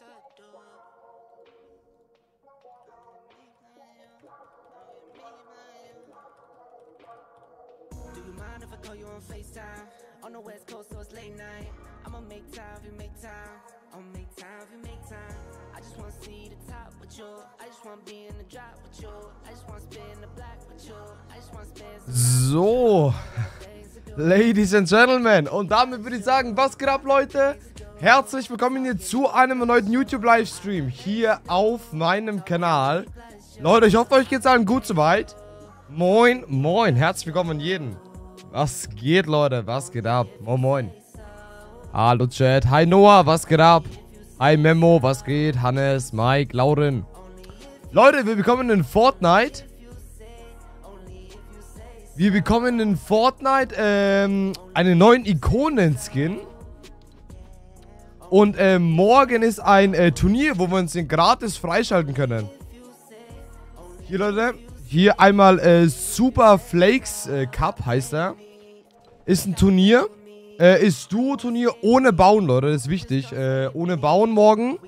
Do you mind if I call you on FaceTime? On the west coast, so it's late night. I'ma make time if you make time. I'ma make time if you make time. I just wanna see the top with you. I just wanna be in the drop with you. I just wanna spin the block with you. I just wanna some So, Ladies and Gentlemen, und damit würde ich sagen, was geht ab, Leute? Herzlich willkommen hier zu einem erneuten YouTube-Livestream hier auf meinem Kanal. Leute, ich hoffe, euch geht's allen gut soweit. Moin, moin, herzlich willkommen an jeden. Was geht, Leute? Was geht ab? Moin, moin. Hallo, Chat. Hi, Noah, was geht ab? Hi, Memo, was geht? Hannes, Mike, Lauren. Leute, wir bekommen in Fortnite wir bekommen in Fortnite ähm, einen neuen Ikonen-Skin. Und ähm, morgen ist ein äh, Turnier, wo wir uns den gratis freischalten können. Hier, Leute. Hier einmal äh, Super Flakes äh, Cup heißt er. Ist ein Turnier. Äh, ist Duo-Turnier ohne Bauen, Leute. Das ist wichtig. Äh, ohne Bauen morgen.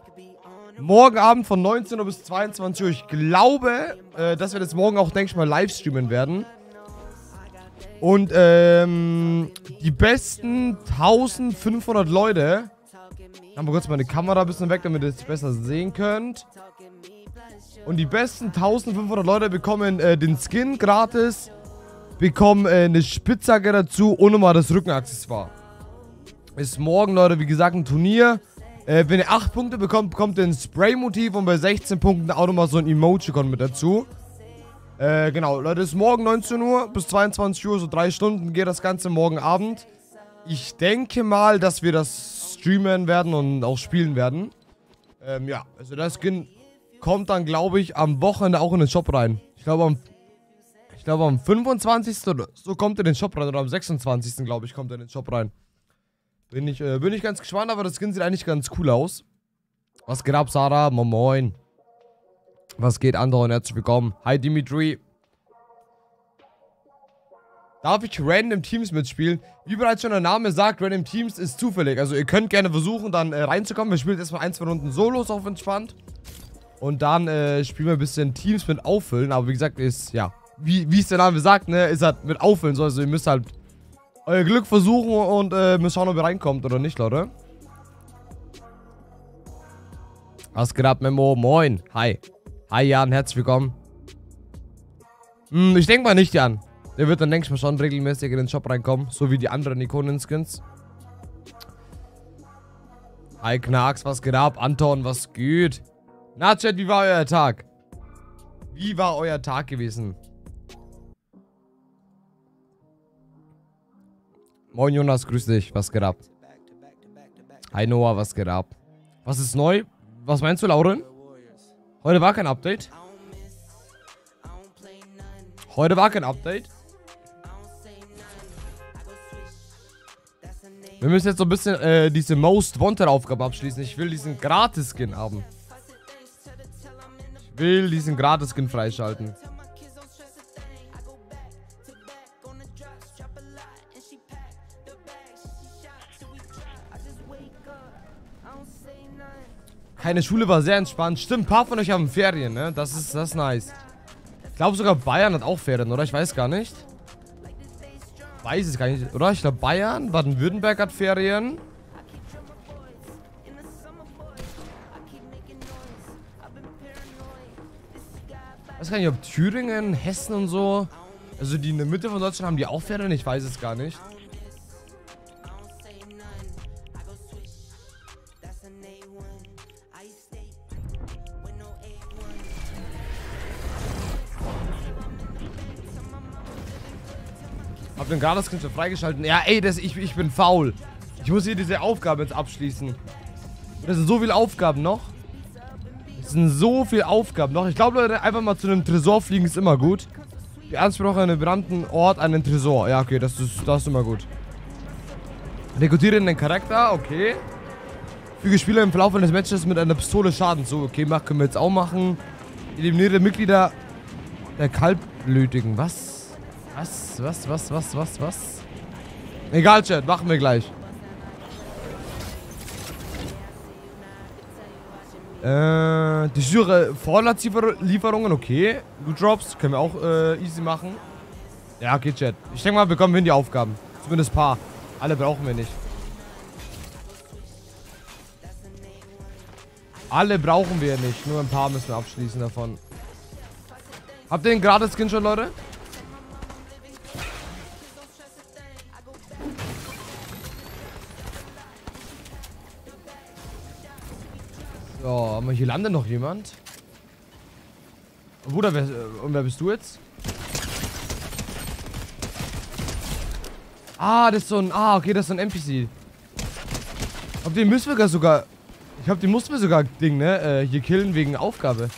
Morgen Abend von 19 Uhr bis 22 Uhr. Ich glaube, äh, dass wir das morgen auch, denke ich mal, live streamen werden. Und ähm, die besten 1500 Leute. Haben wir kurz meine Kamera ein bisschen weg, damit ihr es besser sehen könnt. Und die besten 1500 Leute bekommen äh, den Skin gratis. Bekommen äh, eine Spitzhacke dazu und nochmal das Rückenaccessoire. Ist morgen, Leute, wie gesagt, ein Turnier. Äh, wenn ihr 8 Punkte bekommt, bekommt ihr ein Spray-Motiv und bei 16 Punkten auch nochmal so ein Emoticon mit dazu. Äh, genau, Leute, ist morgen 19 Uhr bis 22 Uhr, so drei Stunden geht das Ganze morgen Abend. Ich denke mal, dass wir das streamen werden und auch spielen werden. Ähm, ja, also das Skin kommt dann, glaube ich, am Wochenende auch in den Shop rein. Ich glaube, am, ich glaube, am 25. oder so kommt er in den Shop rein. Oder am 26. glaube ich, kommt er in den Shop rein. Bin ich, äh, bin ich ganz gespannt, aber das Skin sieht eigentlich ganz cool aus. Was geht ab, Sarah? Moin moin. Was geht, Andor und herzlich willkommen. Hi, Dimitri. Darf ich Random Teams mitspielen? Wie bereits schon der Name sagt, Random Teams ist zufällig. Also ihr könnt gerne versuchen, dann äh, reinzukommen. Wir spielen jetzt erstmal ein, zwei Runden Solos auf entspannt. Und dann äh, spielen wir ein bisschen Teams mit Auffüllen. Aber wie gesagt, ist, ja, wie, wie es der Name sagt, ne, ist halt mit Auffüllen so. Also ihr müsst halt euer Glück versuchen und äh, müsst schauen, ob ihr reinkommt oder nicht, Leute. Was geht ab, Memo? Moin. Hi. Hi Jan, herzlich willkommen. Hm, ich denke mal nicht, Jan. Der wird dann, denke ich mal, schon regelmäßig in den Shop reinkommen. So wie die anderen Ikonen-Skins. Hi Knarks, was geht ab? Anton, was geht? Na, Chat, wie war euer Tag? Wie war euer Tag gewesen? Moin Jonas, grüß dich. Was geht ab? Hi Noah, was geht ab? Was ist neu? Was meinst du, Lauren? Heute war kein Update. Heute war kein Update. Wir müssen jetzt so ein bisschen äh, diese Most Wanted Aufgabe abschließen. Ich will diesen Gratis-Skin haben. Ich will diesen Gratis-Skin freischalten. Keine Schule war sehr entspannt. Stimmt, ein paar von euch haben Ferien, ne? Das ist, das ist nice. Ich glaube sogar Bayern hat auch Ferien, oder? Ich weiß gar nicht. Weiß es gar nicht, oder? Ich glaube Bayern, Baden-Württemberg hat Ferien. Ich weiß gar nicht, ob Thüringen, Hessen und so. Also die in der Mitte von Deutschland haben die auch Ferien? Ich weiß es gar nicht. Hab den Gardaskin schon freigeschalten. Ja, ey, das, ich, ich bin faul. Ich muss hier diese Aufgabe jetzt abschließen. Das sind so viele Aufgaben noch. Das sind so viele Aufgaben noch. Ich glaube, Leute, einfach mal zu einem Tresor fliegen ist immer gut. Beanspruche einen benannten Ort einen Tresor. Ja, okay, das ist, das ist immer gut. Rekrutiere den Charakter, okay. Füge Spieler im Verlauf eines Matches mit einer Pistole Schaden zu. Okay, mach, können wir jetzt auch machen. Eliminiere Mitglieder der Kaltblütigen. Was? Was? Was? Was? Was? Was? Was? Egal, Chat. Machen wir gleich. Äh, die Syre Vorratslieferungen, okay. Loot Drops können wir auch äh, easy machen. Ja, geht, Chat. Ich denke mal, wir kommen hin die Aufgaben. Zumindest ein paar. Alle brauchen wir nicht. Alle brauchen wir nicht. Nur ein paar müssen wir abschließen davon. Habt ihr den gratis Skin schon, Leute? So, aber hier landet noch jemand. Bruder, wer, und wer bist du jetzt? Ah, das ist so ein... Ah, okay, das ist so ein NPC. Ob den müssen wir sogar... Ich glaube, den mussten wir sogar, Ding, ne? Äh, hier killen wegen Aufgabe.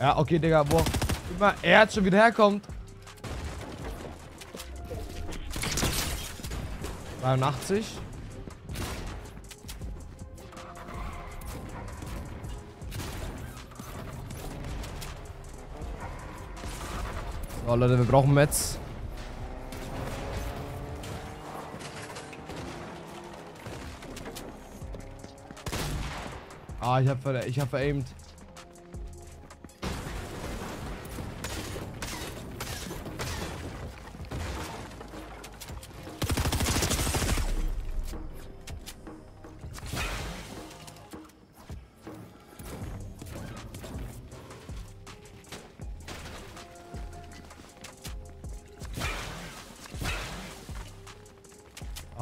Ja, okay, Digga, boah. Guck mal, er hat schon wieder herkommt. 83. So, Leute, wir brauchen Metz. Ah, ich hab, ver ich hab veraimt.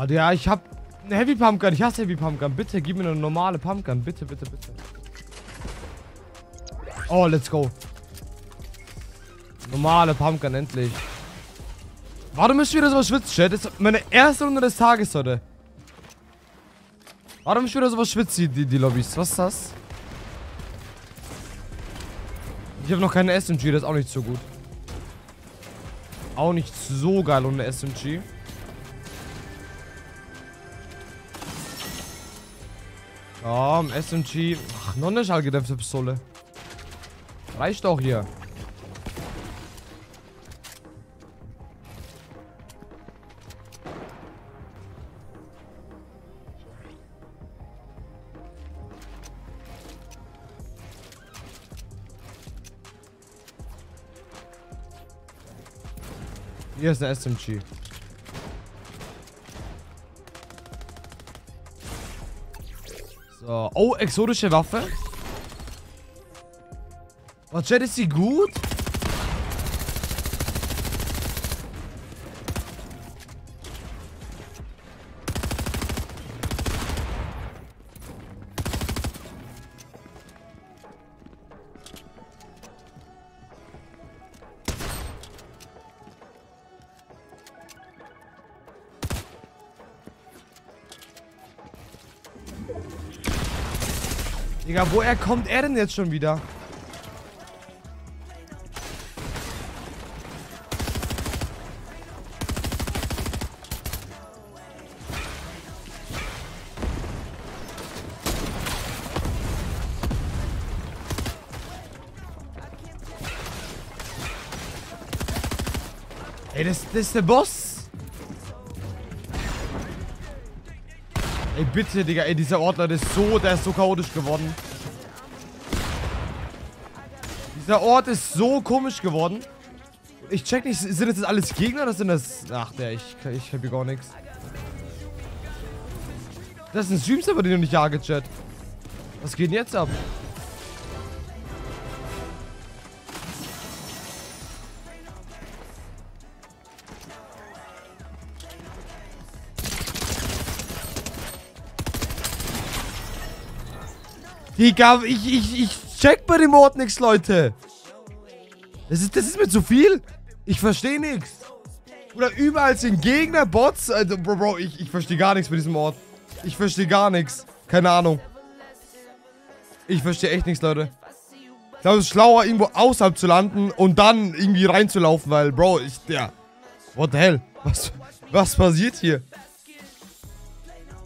Ah, ja, ich hab eine Heavy Pumpgun. Ich hasse Heavy Pumpgun. Bitte, gib mir eine normale Pumpgun. Bitte, bitte, bitte. Oh, let's go. Normale Pumpgun, endlich. Warum müssen wir wieder so schwitzen, Chat? Das ist meine erste Runde des Tages heute. Warum wir wieder so schwitzen, die, die Lobbys? Was ist das? Ich habe noch keine SMG, das ist auch nicht so gut. Auch nicht so geil ohne SMG. Im SMG. Ach, noch eine schallgedämpfte Pistole. Reicht auch hier. Hier ist eine SMG. So. Oh, exotische Waffe. Oh, Jet, ist sie gut? Digga, woher kommt er denn jetzt schon wieder? Ey, das, das ist der Boss. Ey, bitte, Digga. Ey, dieser Ort, der ist so, der ist so chaotisch geworden. Dieser Ort ist so komisch geworden. Ich check nicht, sind das jetzt alles Gegner oder sind das... Ach, der, ich, ich hab hier gar nichts. Das ist ein Stream-Server, den du nicht jage, Chat. Was geht denn jetzt ab? Digga, ich, ich, ich check bei dem Ort nichts, Leute. Das ist, das ist mir zu viel. Ich verstehe nichts. Oder überall sind Gegner, Bots. Also, Bro, Bro, ich, ich verstehe gar nichts bei diesem Ort. Ich verstehe gar nichts. Keine Ahnung. Ich verstehe echt nichts, Leute. Ich glaube, es ist schlauer, irgendwo außerhalb zu landen und dann irgendwie reinzulaufen, weil, Bro, ich, ja. What the hell? Was, was passiert hier?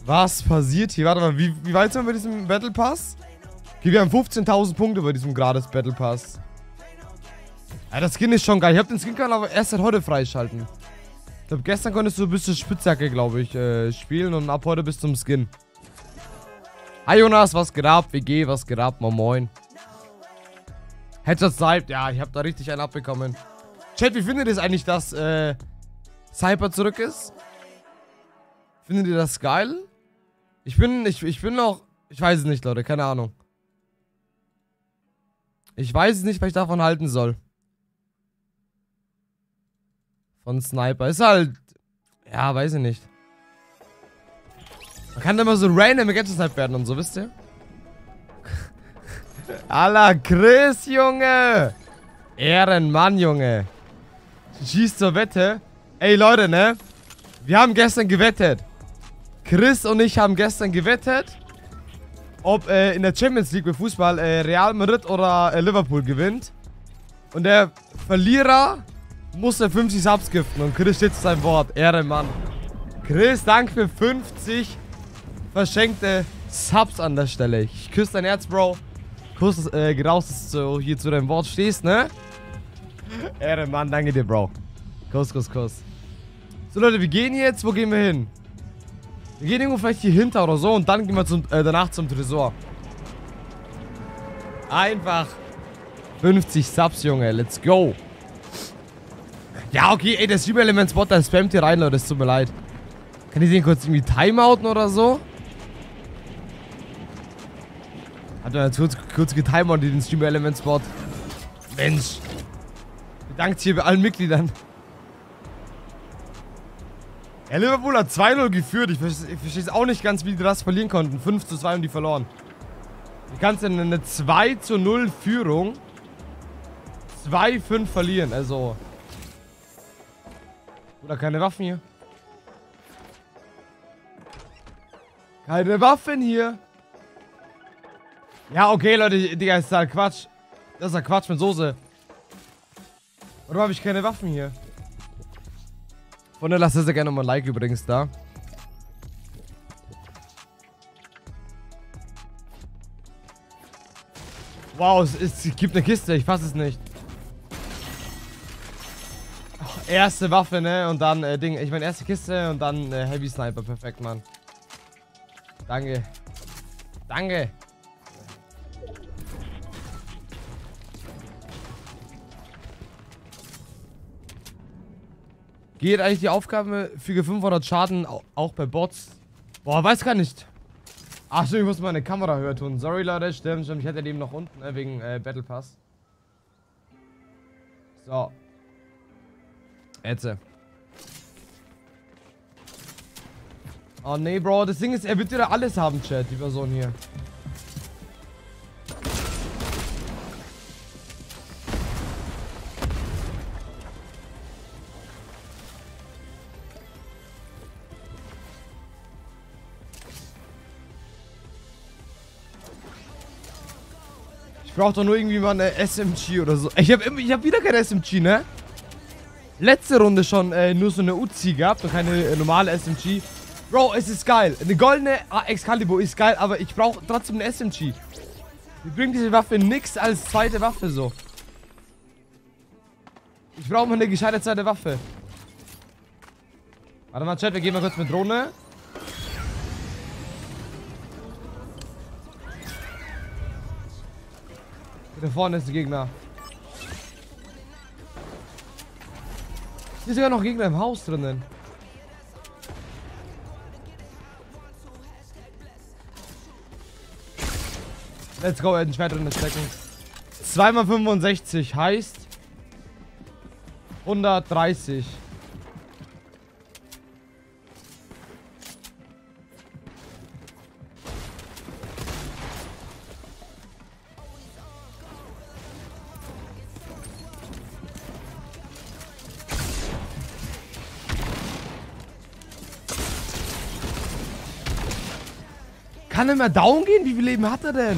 Was passiert hier? Warte mal, wie, wie weit sind wir bei diesem Battle Pass? Okay, wir haben 15.000 Punkte bei diesem gratis Battle Pass. Ja, das Skin ist schon geil. Ich habe den Skin-Kanal aber erst seit heute freischalten. Ich glaube, gestern konntest du bis zur Spitzhacke, glaube ich, äh, spielen und ab heute bis zum Skin. Hi Jonas, was geht ab? WG, was geht ab? Moin moin. Headshot Snipe, ja, ich habe da richtig einen abbekommen. Chat, wie findet ihr es eigentlich, dass äh, Sniper zurück ist? Findet ihr das geil? Ich bin, ich, ich bin noch, ich weiß es nicht, Leute, keine Ahnung. Ich weiß nicht, was ich davon halten soll. Von Sniper. Ist halt, ja, weiß ich nicht. Man kann immer so random Gadget werden und so, wisst ihr? Alla Chris, Junge! Ehrenmann, Junge. Schießt zur Wette. Ey, Leute, ne? Wir haben gestern gewettet. Chris und ich haben gestern gewettet, ob äh, in der Champions League mit Fußball äh, Real Madrid oder äh, Liverpool gewinnt. Und der Verlierer muss er 50 Subs giften. Und Chris steht zu seinem Wort. Ehrenmann. Chris, danke für 50 verschenkte Subs an der Stelle. Ich küsse dein Herz, Bro. Kuss, äh, raus, dass du hier zu deinem Wort stehst, ne? Ehrenmann, danke dir, Bro. Kuss, Kuss, Kuss. So, Leute, wir gehen jetzt. Wo gehen wir hin? Wir gehen irgendwo vielleicht hier hinter oder so und dann gehen wir zum, äh, danach zum Tresor. Einfach 50 Subs, Junge. Let's go. Ja, okay, ey, der Super-Element-Spot, der spammt hier rein, Leute. Es tut mir leid. Kann ich den kurz irgendwie timeouten oder so? Hat er kurz, kurz getimeoutet, den Streamer-Element-Spot. Mensch. Bedankt hier bei allen Mitgliedern. Ja, Liverpool hat 2-0 geführt. Ich, verstehe es auch nicht ganz, wie die das verlieren konnten. 5 zu 2 haben die verloren. Wie kannst du denn eine 2 zu 0 Führung 2-5 verlieren? Also. Oder keine Waffen hier. Keine Waffen hier. Ja, okay, Leute, Digga, ist halt Quatsch. Das ist halt Quatsch mit Soße. Warum habe ich keine Waffen hier? Von der lasst sehr gerne mal ein Like übrigens da. Wow, es, es gibt eine Kiste, ich fasse es nicht. Oh, erste Waffe, ne? Und dann, äh, Ding, ich meine, erste Kiste und dann äh, Heavy Sniper. Perfekt, Mann. Danke. Danke. Geht eigentlich die Aufgabe für 500 Schaden auch bei Bots? Boah, weiß gar nicht. Achso, ich muss meine Kamera höher tun. Sorry, Leute, stimmt, stimmt. Ich hätte den noch unten, ne, wegen äh, Battle Pass. So. Jetzt. Oh nee, Bro, das Ding ist, er wird wieder alles haben, Chat, die Person hier. Ich brauche doch nur irgendwie mal eine SMG oder so. Ich habe ich hab wieder keine SMG, ne? Letzte Runde schon äh, nur so eine Uzi gehabt und keine äh, normale SMG. Bro, es ist geil. Eine goldene Excalibur ist geil, aber ich brauche trotzdem eine SMG. Wir bringen diese Waffe nix als zweite Waffe so. Ich brauche mal eine gescheite zweite Waffe. Warte mal, Chat, wir gehen mal kurz mit Drohne. Da vorne ist der Gegner. Hier ist sogar noch Gegner im Haus drinnen. Let's go, er hat ein Schwert drin stecken. 2 mal 65 heißt 130. Kann er mehr down gehen? Wie viel Leben hat er denn?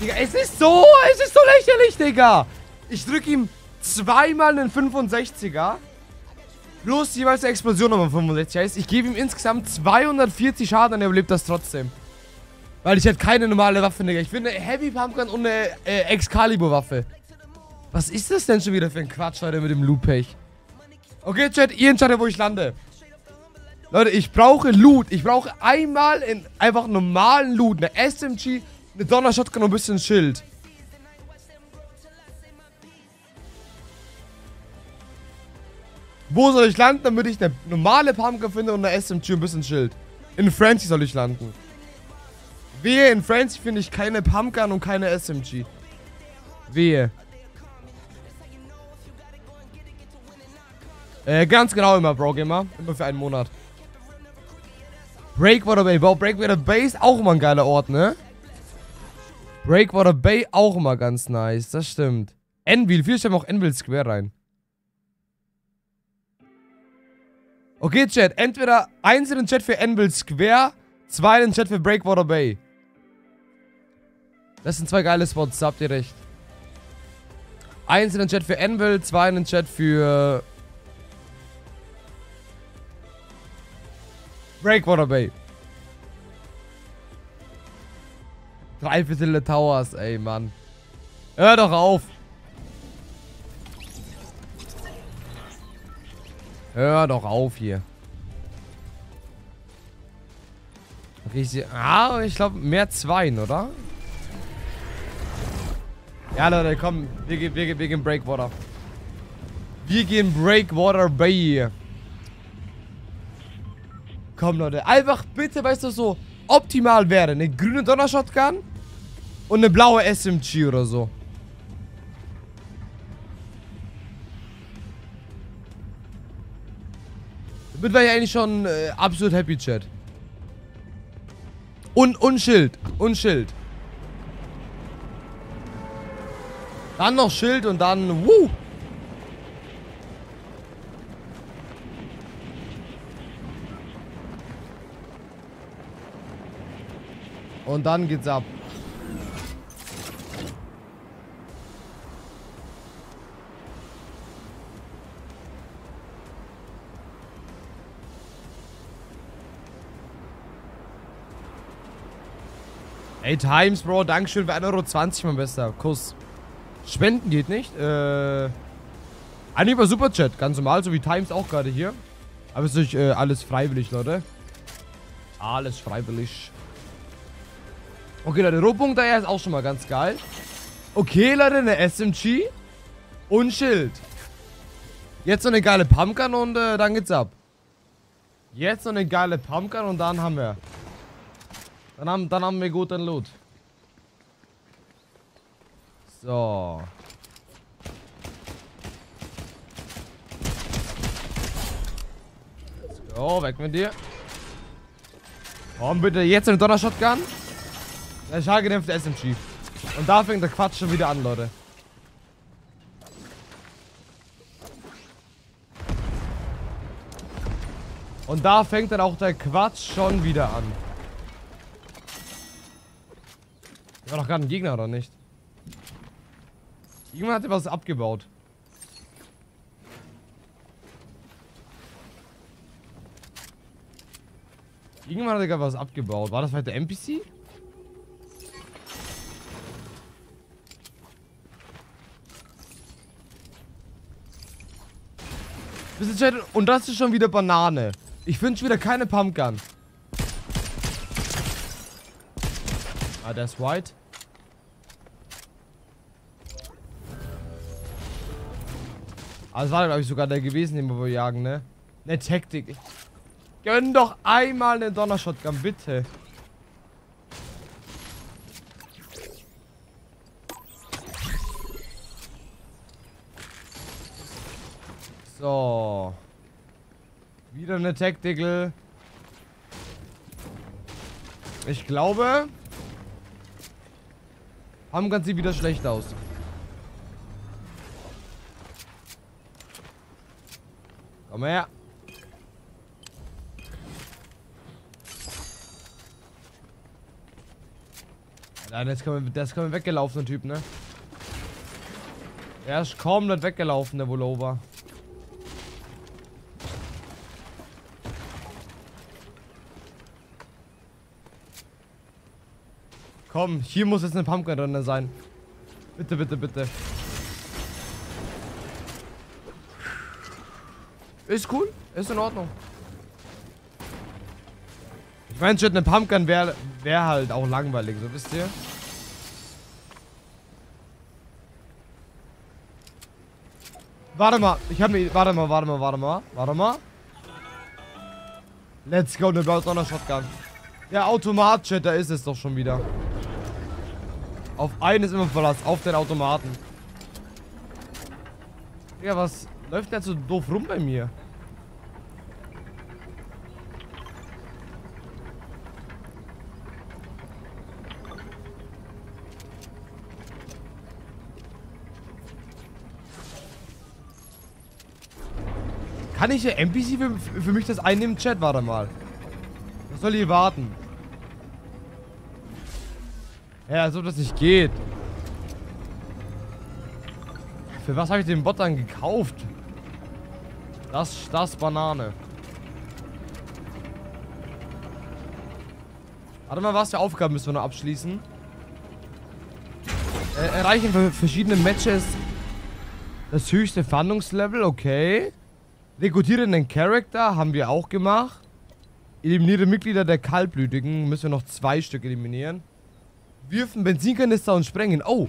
Digga, es ist so, es ist so lächerlich, Digga. Ich drücke ihm zweimal einen 65er. Plus jeweils eine Explosion nochmal 65 heißt, ich gebe ihm insgesamt 240 Schaden und er überlebt das trotzdem. Weil ich hätte keine normale Waffe, Digga. Ich finde Heavy Pumpgun und eine äh, Excalibur-Waffe. Was ist das denn schon wieder für ein Quatsch heute mit dem Loop-Pech? Okay, Chat, ihr entscheidet, wo ich lande. Leute, ich brauche Loot. Ich brauche einmal in einfach normalen Loot. Eine SMG, eine Donnershotgun und ein bisschen Schild. Wo soll ich landen, damit ich eine normale Pumpkin finde und eine SMG und ein bisschen Schild? In Frenzy soll ich landen. Wehe, in Frenzy finde ich keine Pumpgun und keine SMG. Wehe. Äh, ganz genau immer, Bro Gamer. Immer für einen Monat. Breakwater Bay. Wow, Breakwater Bay ist auch immer ein geiler Ort, ne? Breakwater Bay auch immer ganz nice. Das stimmt. Envil. Viele stellen auch Envil Square rein. Okay, Chat. Entweder eins in den Chat für Envil Square, zwei in den Chat für Breakwater Bay. Das sind zwei geile Spots, da habt ihr recht. Eins in den Chat für Envil, zwei in den Chat für... Breakwater Bay. Drei Viertel Towers, ey, Mann. Hör doch auf. Hör doch auf hier. Sehe... Ah, ich glaube, mehr Zweien, oder? Ja, Leute, komm. Wir, wir, wir gehen Breakwater. Wir gehen Breakwater Bay. Komm, Leute. Einfach bitte, weißt du, so optimal wäre. Eine grüne Donnershotgun und eine blaue SMG oder so. Damit wäre ich eigentlich schon äh, absolut happy, Chat. Und, und Schild. Und Schild. Dann noch Schild und dann... Wuh! Und dann geht's ab. Ey, Times, Bro, Dankeschön für 1,20 Euro, mein Bester. Kuss. Spenden geht nicht. Äh. Eigentlich über Superchat, ganz normal, so wie Times auch gerade hier. Aber es ist äh, alles freiwillig, Leute. Alles freiwillig. Okay, Leute, Rohpunkt daher ist auch schon mal ganz geil. Okay, Leute, eine SMG und Schild. Jetzt noch eine geile Pumpgun und äh, dann geht's ab. Jetzt noch eine geile Pumpgun und dann haben wir. Dann haben, dann haben wir guten Loot. So. Let's go, weg mit dir. Komm bitte, jetzt eine Donner-Shotgun. Der schallgedämpfte SMG. Und da fängt der Quatsch schon wieder an, Leute. Und da fängt dann auch der Quatsch schon wieder an. War doch gerade ein Gegner, oder nicht? Irgendwann hat er was abgebaut. Irgendwann hat er gerade was abgebaut. War das vielleicht der NPC? Und das ist schon wieder Banane. Ich wünsche wieder keine Pumpgun. Ah, der ist white. Ah, das war, glaube ich, sogar der gewesen, den wir jagen, ne? Ne, Taktik. Gönn doch einmal eine Donnershotgun, bitte. So. Wieder eine Tactical. Ich glaube, haben ganz sie wieder schlecht aus. Komm her. Nein, das kommen, das kommen weggelaufen, Typ, ne? Er ist komplett weggelaufen, der Volova. Komm, hier muss jetzt eine Pumpgun drin sein. Bitte, bitte, bitte. Ist cool. Ist in Ordnung. Ich meine, eine Pumpgun wäre wär halt auch langweilig, so wisst ihr? Warte mal, ich hab mir. Warte mal, warte mal, warte mal. Warte mal. Let's go, eine blaue Shotgun. Der Automat, Chat, da ist es doch schon wieder. Auf einen ist immer Verlass, auf den Automaten. Ja, was läuft denn so doof rum bei mir? Kann ich der NPC für, für mich das einnehmen? Chat, warte mal. Was soll hier warten? Ja, als ob das nicht geht. Für was habe ich den Bot dann gekauft? Das, das Banane. Warte mal, was für Aufgaben müssen wir noch abschließen? Äh, erreichen für verschiedene Matches das höchste Fahndungslevel, okay. Rekrutiere einen Charakter, haben wir auch gemacht. Eliminiere Mitglieder der Kaltblütigen, müssen wir noch zwei Stück eliminieren. Wirfen Benzinkanister und sprengen. Oh,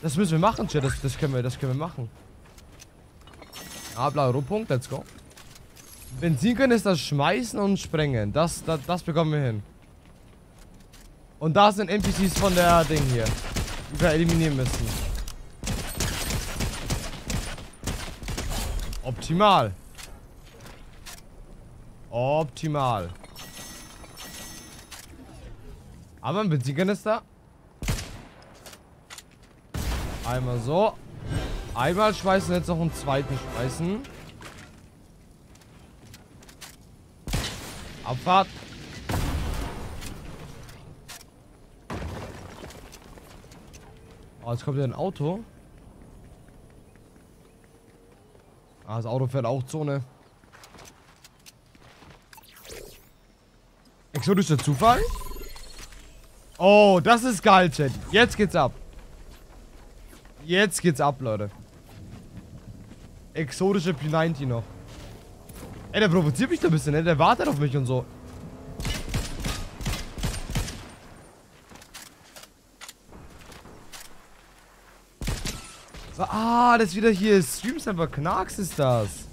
das müssen wir machen, Chat. Das, das, können, wir, das können wir machen. Ah, blauer Rohpunkt. Let's go. Benzinkanister schmeißen und sprengen. Das, das, das bekommen wir hin. Und da sind NPCs von der Ding hier. Die wir eliminieren müssen. Optimal. Optimal. Aber ein Benzinkanister Einmal so. Einmal schmeißen, jetzt noch einen zweiten schmeißen. Abfahrt. Oh, jetzt kommt ja ein Auto. Ah, das Auto fährt auch Zone. Exotischer Zufall? Oh, das ist geil, Chat. Jetzt geht's ab. Jetzt geht's ab, Leute. Exotische P90 noch. Ey, der provoziert mich da ein bisschen, ne? Der wartet auf mich und so. ah, das ist wieder hier Stream Server Knarks ist das.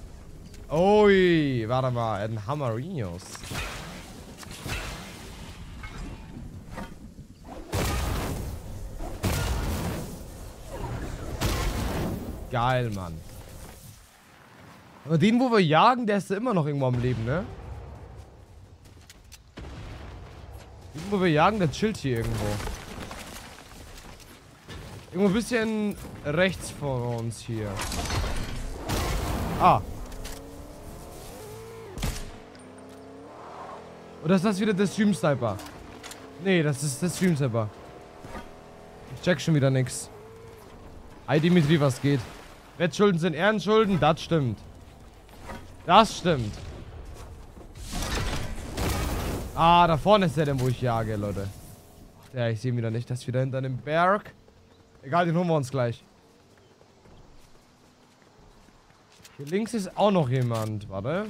Ui, warte mal, ein Hammerinos. Geil, Mann. Aber den, wo wir jagen, der ist ja immer noch irgendwo am Leben, ne? Den, wo wir jagen, der chillt hier irgendwo. Irgendwo ein bisschen rechts von uns hier. Ah. Oder ist das wieder der Stream Sniper? Nee, das ist der Stream Sniper. Ich check schon wieder nix. Hi Dimitri, was geht? Wettschulden sind Ehrenschulden, das stimmt. Das stimmt. Ah, da vorne ist der denn, wo ich jage, Leute. Der, ich sehe ihn wieder nicht. Das ist wieder hinter dem Berg. Egal, den holen wir uns gleich. Hier links ist auch noch jemand. Warte.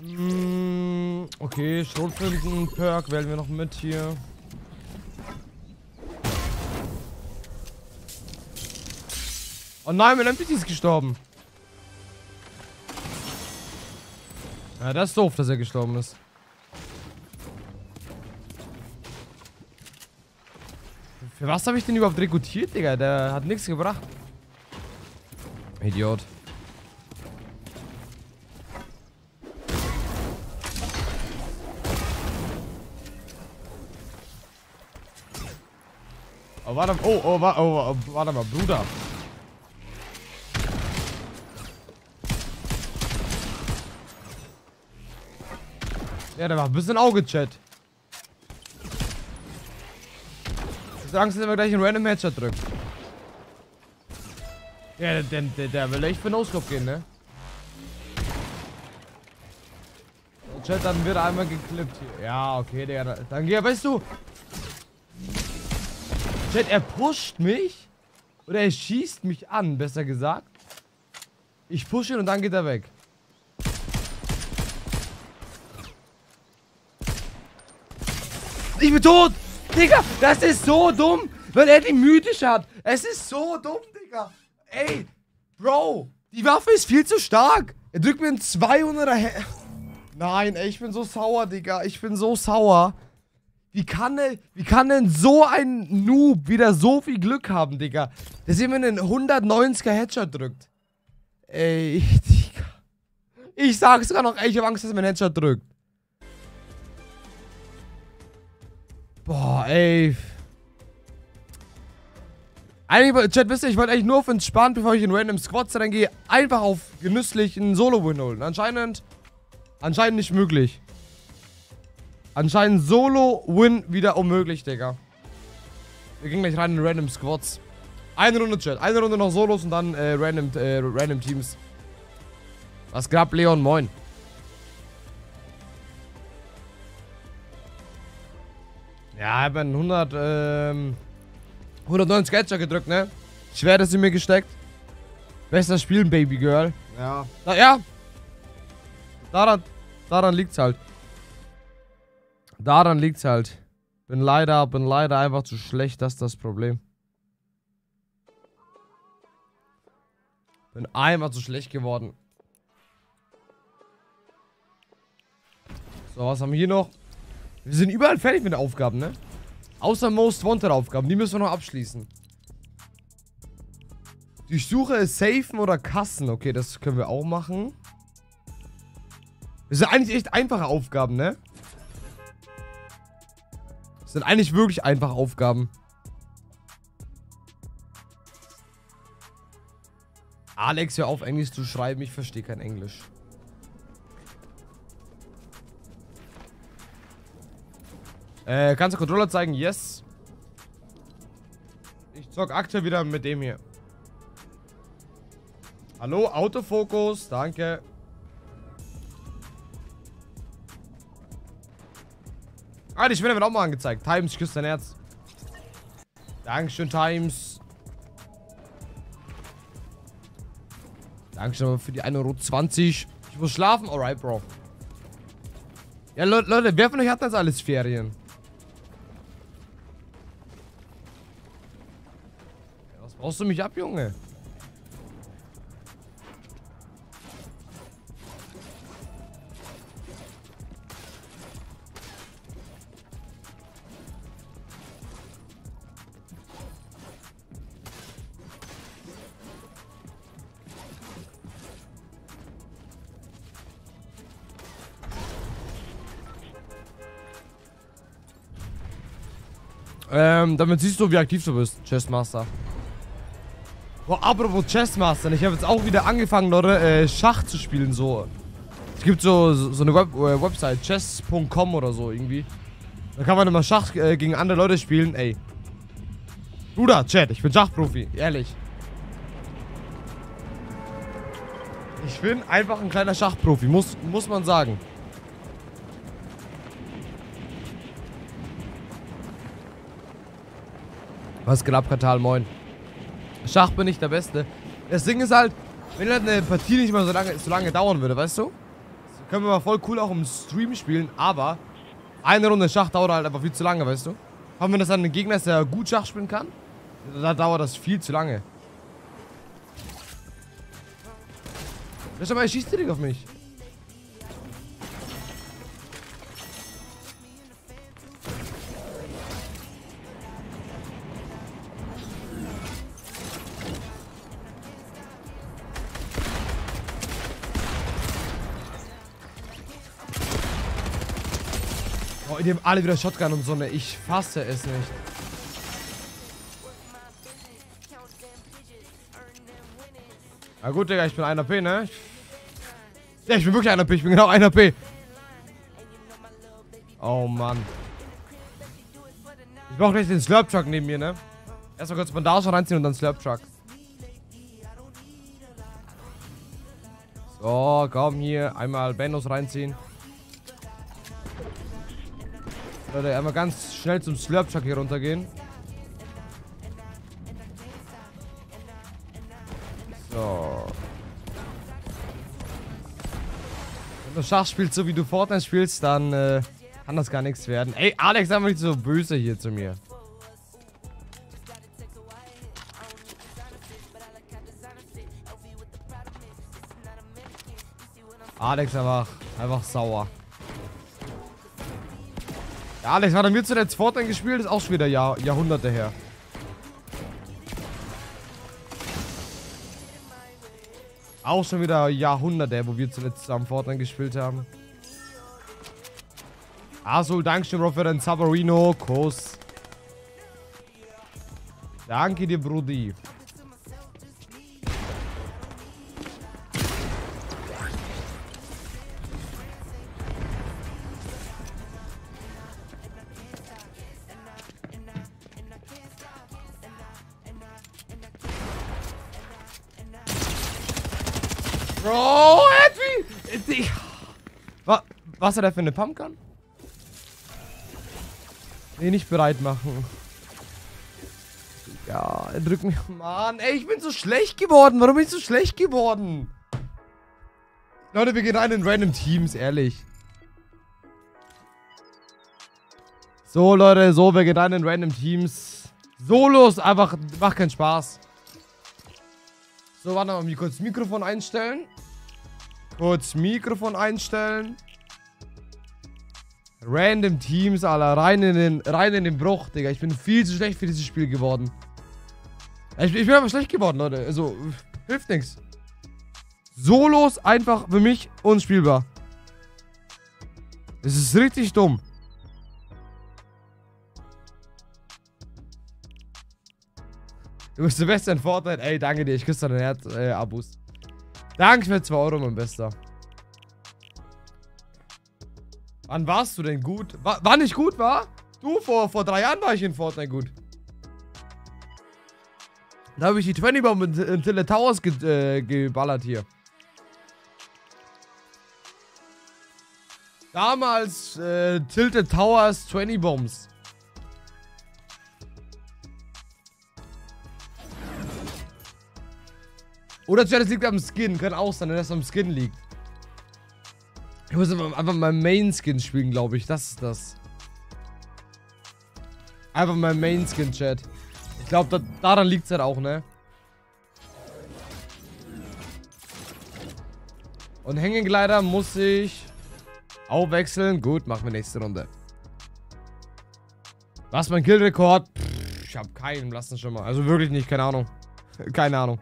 Mm, okay, Schrotflinten, Perk wählen wir noch mit hier. Oh nein, mein NPC ist gestorben. Ja, das ist doof, dass er gestorben ist. Für was habe ich den überhaupt rekrutiert, Digga? Der hat nichts gebracht. Idiot. Warte mal. Oh, oh, warte, oh, warte mal, Bruder. Ja, der war ein bisschen Auge-Chat. Ich sag Angst, dass er gleich einen Random Headshot drückt. Ja, der, der, der will echt für No-Scope gehen, ne? Chat, dann wird einmal geklippt hier. Ja, okay, Digga. Dann geh, weißt du. Chat, er pusht mich. Oder er schießt mich an, besser gesagt. Ich pushe ihn und dann geht er weg. Ich bin tot! Digga, das ist so dumm, weil er die mythisch hat. Es ist so dumm, Digga. Ey, Bro, die Waffe ist viel zu stark. Er drückt mir ein 200er He Nein, ey, ich bin so sauer, Digga. Ich bin so sauer. Wie kann, denn, wie kann denn so ein Noob wieder so viel Glück haben, Digga? Dass jemand einen 190er Headshot drückt. Ey, Digga. Ich sag's sogar noch, ey, ich hab Angst, dass er mir einen Headshot drückt. Boah, ey. Eigentlich, Chat, wisst ihr, ich wollte eigentlich nur auf entspannt, bevor ich in random Squads reingehe, einfach auf genüsslich einen Solo-Win holen. Anscheinend, anscheinend nicht möglich. Anscheinend Solo-Win wieder unmöglich, Digga. Wir gehen gleich rein in random Squads. Eine Runde, Chat. Eine Runde noch Solos und dann äh, random, äh, random Teams. Was gab Leon? Moin. Ja, ich habe einen 100, ähm, 190 Headshot gedrückt, ne? Schwer ist in mir gesteckt. Besser spielen, Baby Girl. Ja. Na, ja. Daran, daran liegt's halt. Daran liegt's halt. Bin leider, bin leider einfach zu schlecht, das ist das Problem. Bin einfach zu schlecht geworden. So, was haben wir hier noch? Wir sind überall fertig mit den Aufgaben, ne? Außer Most Wanted Aufgaben. Die müssen wir noch abschließen. Die Suche Safen oder Kassen. Okay, das können wir auch machen. Das sind eigentlich echt einfache Aufgaben, ne? Das sind eigentlich wirklich einfache Aufgaben. Alex, hör auf Englisch zu schreiben. Ich verstehe kein Englisch. Äh, kannst du Controller zeigen? Yes. Ich zock aktuell wieder mit dem hier. Hallo, Autofokus. Danke. Ah, die Schwelle wird auch mal angezeigt. Times, ich küsse dein Herz. Dankeschön, Times. Dankeschön für die 1,20 Euro. Ich muss schlafen. Alright, Bro. Ja, Le Leute, wer von euch hat das alles Ferien? Was brauchst du mich ab, Junge? Ähm, damit siehst du, wie aktiv du bist, Chessmaster. Boah, apropos Chessmaster, ich habe jetzt auch wieder angefangen, Leute, äh, Schach zu spielen, so. Es gibt so, so eine Web äh, Website, chess.com oder so, irgendwie. Da kann man immer Schach äh, gegen andere Leute spielen, ey. Bruder, Chat, ich bin Schachprofi, ehrlich. Ich bin einfach ein kleiner Schachprofi, muss, muss man sagen. Was geht ab, Katal? Moin. Schach bin ich der Beste. Das Ding ist halt, wenn halt eine Partie nicht mal so lange, so lange dauern würde, weißt du? Das können wir mal voll cool auch im Stream spielen, aber eine Runde Schach dauert halt einfach viel zu lange, weißt du? Haben wir das an einen Gegner ist, der gut Schach spielen kann, da dauert das viel zu lange. Schau mal, er schießt direkt auf mich. Die haben alle wieder Shotgun und so, ne? Ich fasse es nicht. Na gut, Digga, ich bin 1 AP, ne? Ja, ich bin wirklich 1 AP, ich bin genau 1 AP. Oh, Mann. Ich brauche gleich den Slurp-Truck neben mir, ne? Erstmal kurz Bandage reinziehen und dann Slurp-Truck. So, komm hier. Einmal Bendos reinziehen. Leute, einmal ganz schnell zum Slurp-Chuck hier runtergehen. So. Wenn du Schach spielst, so wie du Fortnite spielst, dann äh, kann das gar nichts werden. Ey, Alex, sei mal nicht so böse hier zu mir. Alex einfach, einfach sauer. Alex, hat er mir zuletzt Fortnite gespielt? Ist auch schon wieder Jahr, Jahrhunderte her. Auch schon wieder Jahrhunderte, wo wir zuletzt zusammen Fortnite gespielt haben. Asul, Dankeschön, Bro, für den Savarino. Kuss. Danke dir, Brudi. Was, hat er für eine Pumpgun? Nee, nicht bereit machen. Ja, er drückt mich. Mann, ey, ich bin so schlecht geworden. Warum bin ich so schlecht geworden? Leute, wir gehen rein in random Teams, ehrlich. So, Leute, so, wir gehen rein in random Teams. Solos, einfach, macht keinen Spaß. So, warte mal, kurz Mikrofon einstellen. Kurz Mikrofon einstellen. Random Teams, Alter. Rein in den, rein in den Bruch, Digga. Ich bin viel zu schlecht für dieses Spiel geworden. Ich, ich bin einfach schlecht geworden, Leute. Also, hilft nichts. Solos einfach für mich unspielbar. Es ist richtig dumm. Du bist der Beste in Fortnite. Ey, danke dir. Ich küsse dein Herz, äh, Abus. Danke für 2 Euro, mein Bester. Wann warst du denn gut? War, war nicht gut, war? Du, vor, vor drei Jahren war ich in Fortnite gut. Da habe ich die 20 Bomb in, in Tilted Towers ge, äh, geballert hier. Damals äh, Tilted Towers 20 Bombs. Oder das liegt am Skin. Kann auch sein, dass es am Skin liegt. Ich muss einfach mal Main Skin spielen, glaube ich. Das ist das. Einfach mal Main Skin, Chat. Ich glaube, da, daran liegt es halt auch, ne? Und Hängegleiter muss ich aufwechseln. Gut, machen wir nächste Runde. Was mein Killrekord? Ich habe keinen, lassen schon mal. Also wirklich nicht, keine Ahnung. keine Ahnung.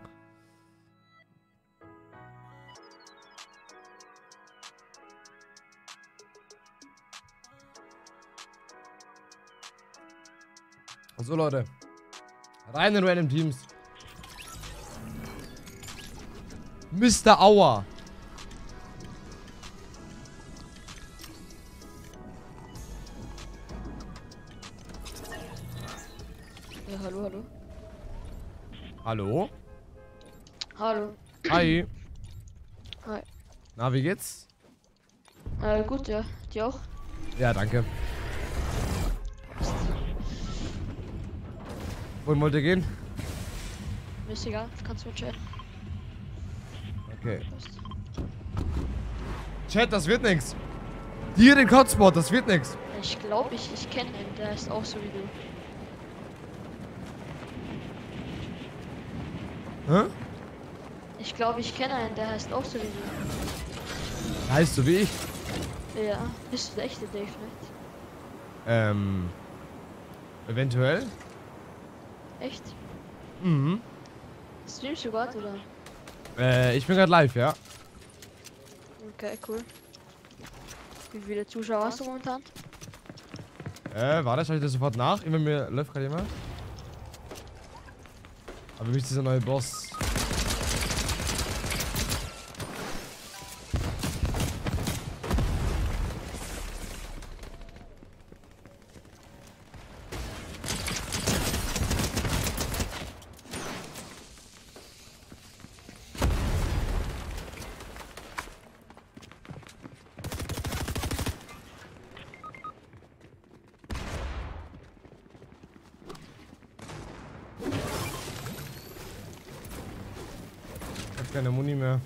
So, Leute. Rein in Random Teams. Mr. Auer. Ja, hallo, hallo. Hallo? Hallo. Hi. Hi. Na, wie geht's? Äh, gut, ja. Dir auch? Ja, danke. Wohin wollt ihr gehen? Mir ist egal, kannst du chatten. Okay. Chat, das wird nix. Hier den Hotspot, das wird nix. Ich glaube, ich, ich kenne ihn, der ist auch so wie du. Hä? Ich glaube, ich kenne einen, der heißt auch so wie du. Heißt du wie ich? Ja, bist du der echte Dave nicht? Ähm. Eventuell? Echt? Mhm. Streamst du gerade oder? Äh, ich bin gerade live, ja. Okay, cool. Wie viele Zuschauer hast du momentan? Äh, warte, schau ich das sofort nach. Immer mir läuft gerade jemand. Aber wie ist dieser neue Boss? Keine Muni mehr.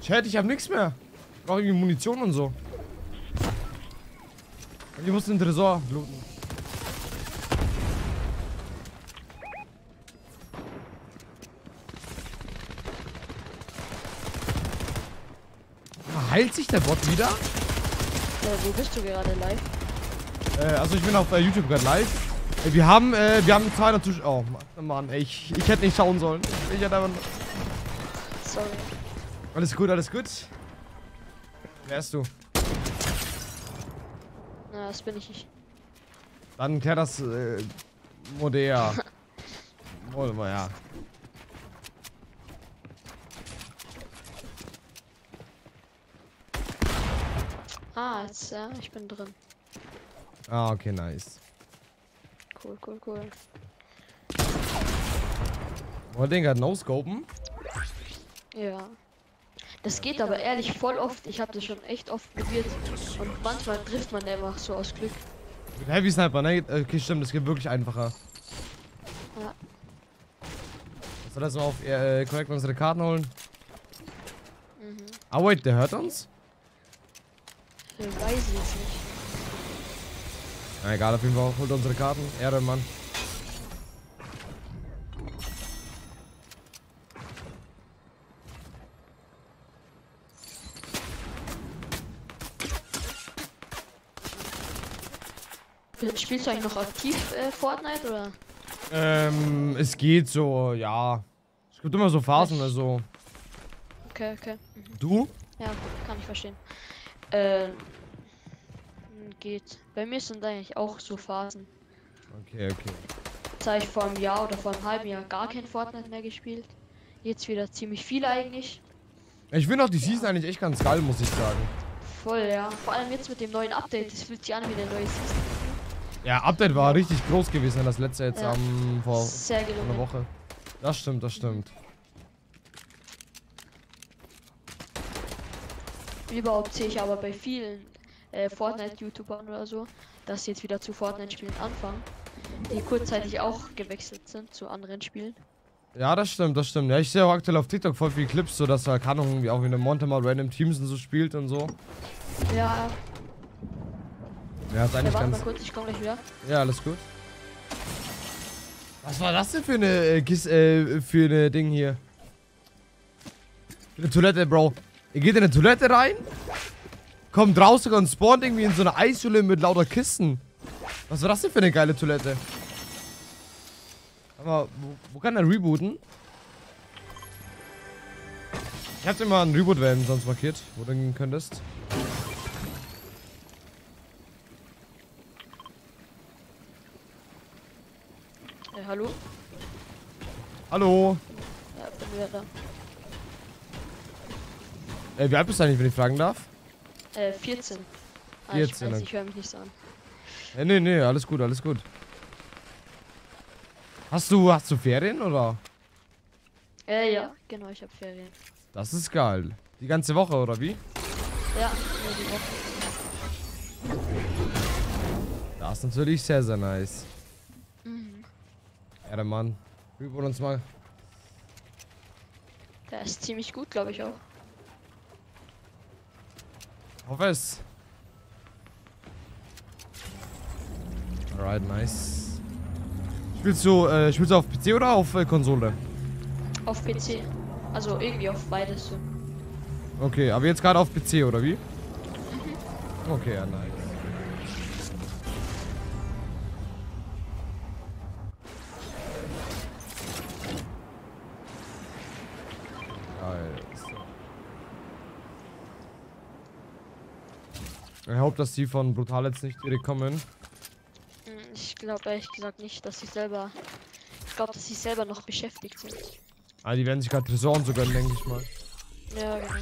Chat, ich hab nichts mehr. Ich brauche irgendwie Munition und so. Ich muss den Tresor looten. Heilt sich der Bot wieder? Äh, wo bist du gerade live? Äh, also ich bin auf äh, YouTube gerade live. Wir haben, äh, wir haben 200 Zuschauer. Oh Mann, Mann ey, ich, ich hätte nicht schauen sollen. Ich hätte einfach... Sorry. Alles gut, alles gut. Wer bist du? Na, das bin ich nicht. Dann klär das, äh, Modea. Wollen wir, ja. Ah, jetzt, ja, ich bin drin. Ah, okay, nice. Cool, cool, cool. Wollen wir den gerade no-scopen? Ja. Das geht aber ehrlich voll oft. Ich habe das schon echt oft probiert. Und manchmal trifft man einfach so aus Glück. Mit Heavy Sniper, ne? Okay, stimmt, das geht wirklich einfacher. Ja. Soll das mal auf äh, korrekt unsere Karten holen? Mhm. Ah, wait, der hört uns? Weiß ich jetzt nicht. Na egal, auf jeden Fall holt unsere Karten. Ehre, Mann. Spielst du eigentlich noch aktiv äh, Fortnite oder? Ähm, es geht so, ja. Es gibt immer so Phasen, also. Okay, okay. Du? Ja, kann ich verstehen. Ähm, geht. Bei mir sind eigentlich auch so Phasen. Okay, okay. Jetzt habe ich vor einem Jahr oder vor einem halben Jahr gar kein Fortnite mehr gespielt. Jetzt wieder ziemlich viel eigentlich. Ich finde auch die Season eigentlich echt ganz geil, muss ich sagen. Voll, ja. Vor allem jetzt mit dem neuen Update. Das fühlt sich an wie eine neue Season. Ja, Update war richtig groß gewesen, das letzte jetzt Ja. am vor einer. Woche. Das stimmt, das stimmt. Überhaupt sehe ich aber bei vielen äh, Fortnite-YouTubern oder so, dass sie jetzt wieder zu Fortnite-Spielen anfangen, die kurzzeitig auch gewechselt sind zu anderen Spielen. Ja, das stimmt, das stimmt. Ja, ich sehe auch aktuell auf TikTok voll viele Clips, so dass da keine Ahnung, wie auch wie eine Monte mal random Teams und so spielt und so. Ja, Ja, ist ja eigentlich warte mal ganz. kurz, ich komme gleich wieder. Ja, alles gut. Was war das denn für eine äh, Gis, äh, für eine Ding hier? Für eine Toilette, Bro. Ihr geht in eine Toilette rein, kommt raus und spawnt irgendwie in so eine Eishöhle mit lauter Kisten. Was war das denn für eine geile Toilette? Aber wo, wo kann er rebooten? Ich hab dir mal einen Reboot-Van sonst markiert, wo du gehen könntest. Äh, hallo? Hallo. Ja, bin wieder da. Äh, wie alt bist du eigentlich, wenn ich fragen darf? Äh, 14. Ah, 14, ich weiß, ich höre mich nicht so an. Äh, nee, nee, alles gut, alles gut. Hast du, hast du Ferien oder? Äh, ja, genau, ich habe Ferien. Das ist geil. Die ganze Woche oder wie? Ja, nur die Woche. Das ist natürlich sehr, sehr nice. Mhm. Ja, Mann. Üben uns mal. Der ist ziemlich gut, glaube ich auch. Hoffe es. Alright, nice. Spielst du, äh, spielst du auf PC oder auf äh, Konsole? Auf PC. Also irgendwie auf beides so. Okay, aber jetzt gerade auf PC oder wie? Okay, ja, nice. Ich hoffe, dass die von Brutal jetzt nicht direkt kommen. Hm, Ich glaube ehrlich gesagt nicht, dass sie selber. Ich glaube, dass sie selber noch beschäftigt sind. Ah, die werden sich gerade Tresoren sogar, denke ich mal. Ja, genau.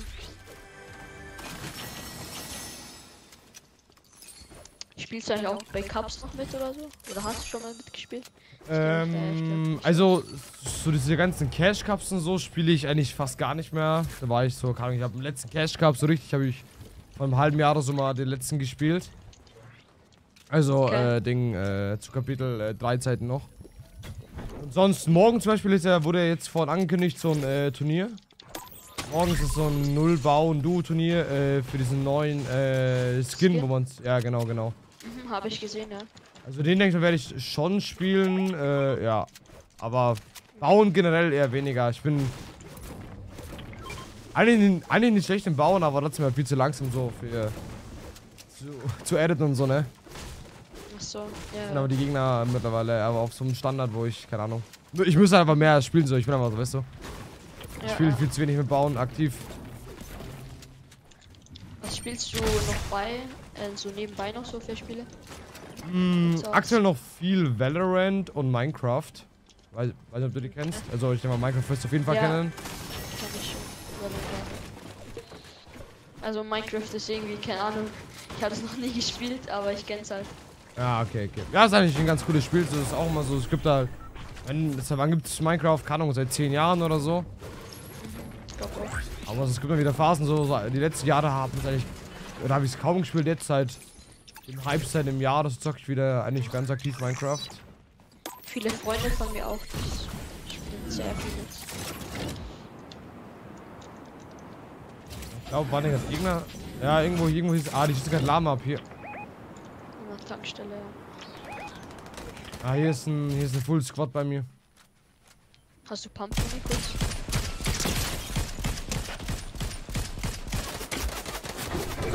Spielst du eigentlich auch bei Cups noch mit oder so? Oder hast du schon mal mitgespielt? Ähm, also, so diese ganzen Cash Cups und so spiele ich eigentlich fast gar nicht mehr. Da war ich so, ich habe im letzten Cash Cup so richtig, habe ich vor einem halben Jahr oder so mal den letzten gespielt. Also, Okay. äh, Ding, äh, zu Kapitel äh, 3 Zeiten noch. Und sonst, morgen zum Beispiel ist ja, wurde ja jetzt vorhin angekündigt, so ein äh, Turnier. Morgen ist es so ein Null-Bau- und Duo-Turnier äh, für diesen neuen äh, Skin, Skin? wo man Ja, genau, genau. Mhm, habe ich gesehen, ja. Also den denke ich, werde ich schon spielen, äh, ja. Aber bauen generell eher weniger. Ich bin eigentlich, eigentlich nicht schlecht im Bauen, aber trotzdem halt viel zu langsam so für zu, zu editen und so, ne? Ach so, ja. Sind aber die Gegner mittlerweile aber auf so einem Standard, wo ich, keine Ahnung. Ich müsste einfach mehr spielen, so. Ich bin einfach so, weißt du. Ich ja, spiele ja. viel zu wenig mit Bauen aktiv. Was spielst du noch bei, äh, so nebenbei noch so für Spiele? Mm, aktuell noch viel Valorant und Minecraft. Weiß, weiß nicht, ob du die kennst. Also ich denke mal, Minecraft wirst du auf jeden Fall Ja. kennen. Also Minecraft ist irgendwie, keine Ahnung. Ich habe es noch nie gespielt, aber ich kenn's halt. Ja, okay, okay. Ja, ist eigentlich ein ganz cooles Spiel. Das ist auch immer so. Es gibt da. Wenn, wann gibt es Minecraft? Keine Ahnung, seit 10 Jahren oder so. Ich glaube auch. Aber es gibt immer wieder Phasen, so, so die letzten Jahre haben es eigentlich. Oder habe ich es kaum gespielt, jetzt seit dem Hype seit einem Jahr, das zocke ich wieder eigentlich ganz aktiv Minecraft. Viele Freunde von mir auch, die spielen sehr viel jetzt. Ich glaube, war nicht das Gegner. Ja, irgendwo, irgendwo hieß. Ah, die schießt gerade Lama ab hier. An der Tankstelle, ja. Ah, hier ist ein, hier ist ein Full Squad bei mir. Hast du Pump für kurz?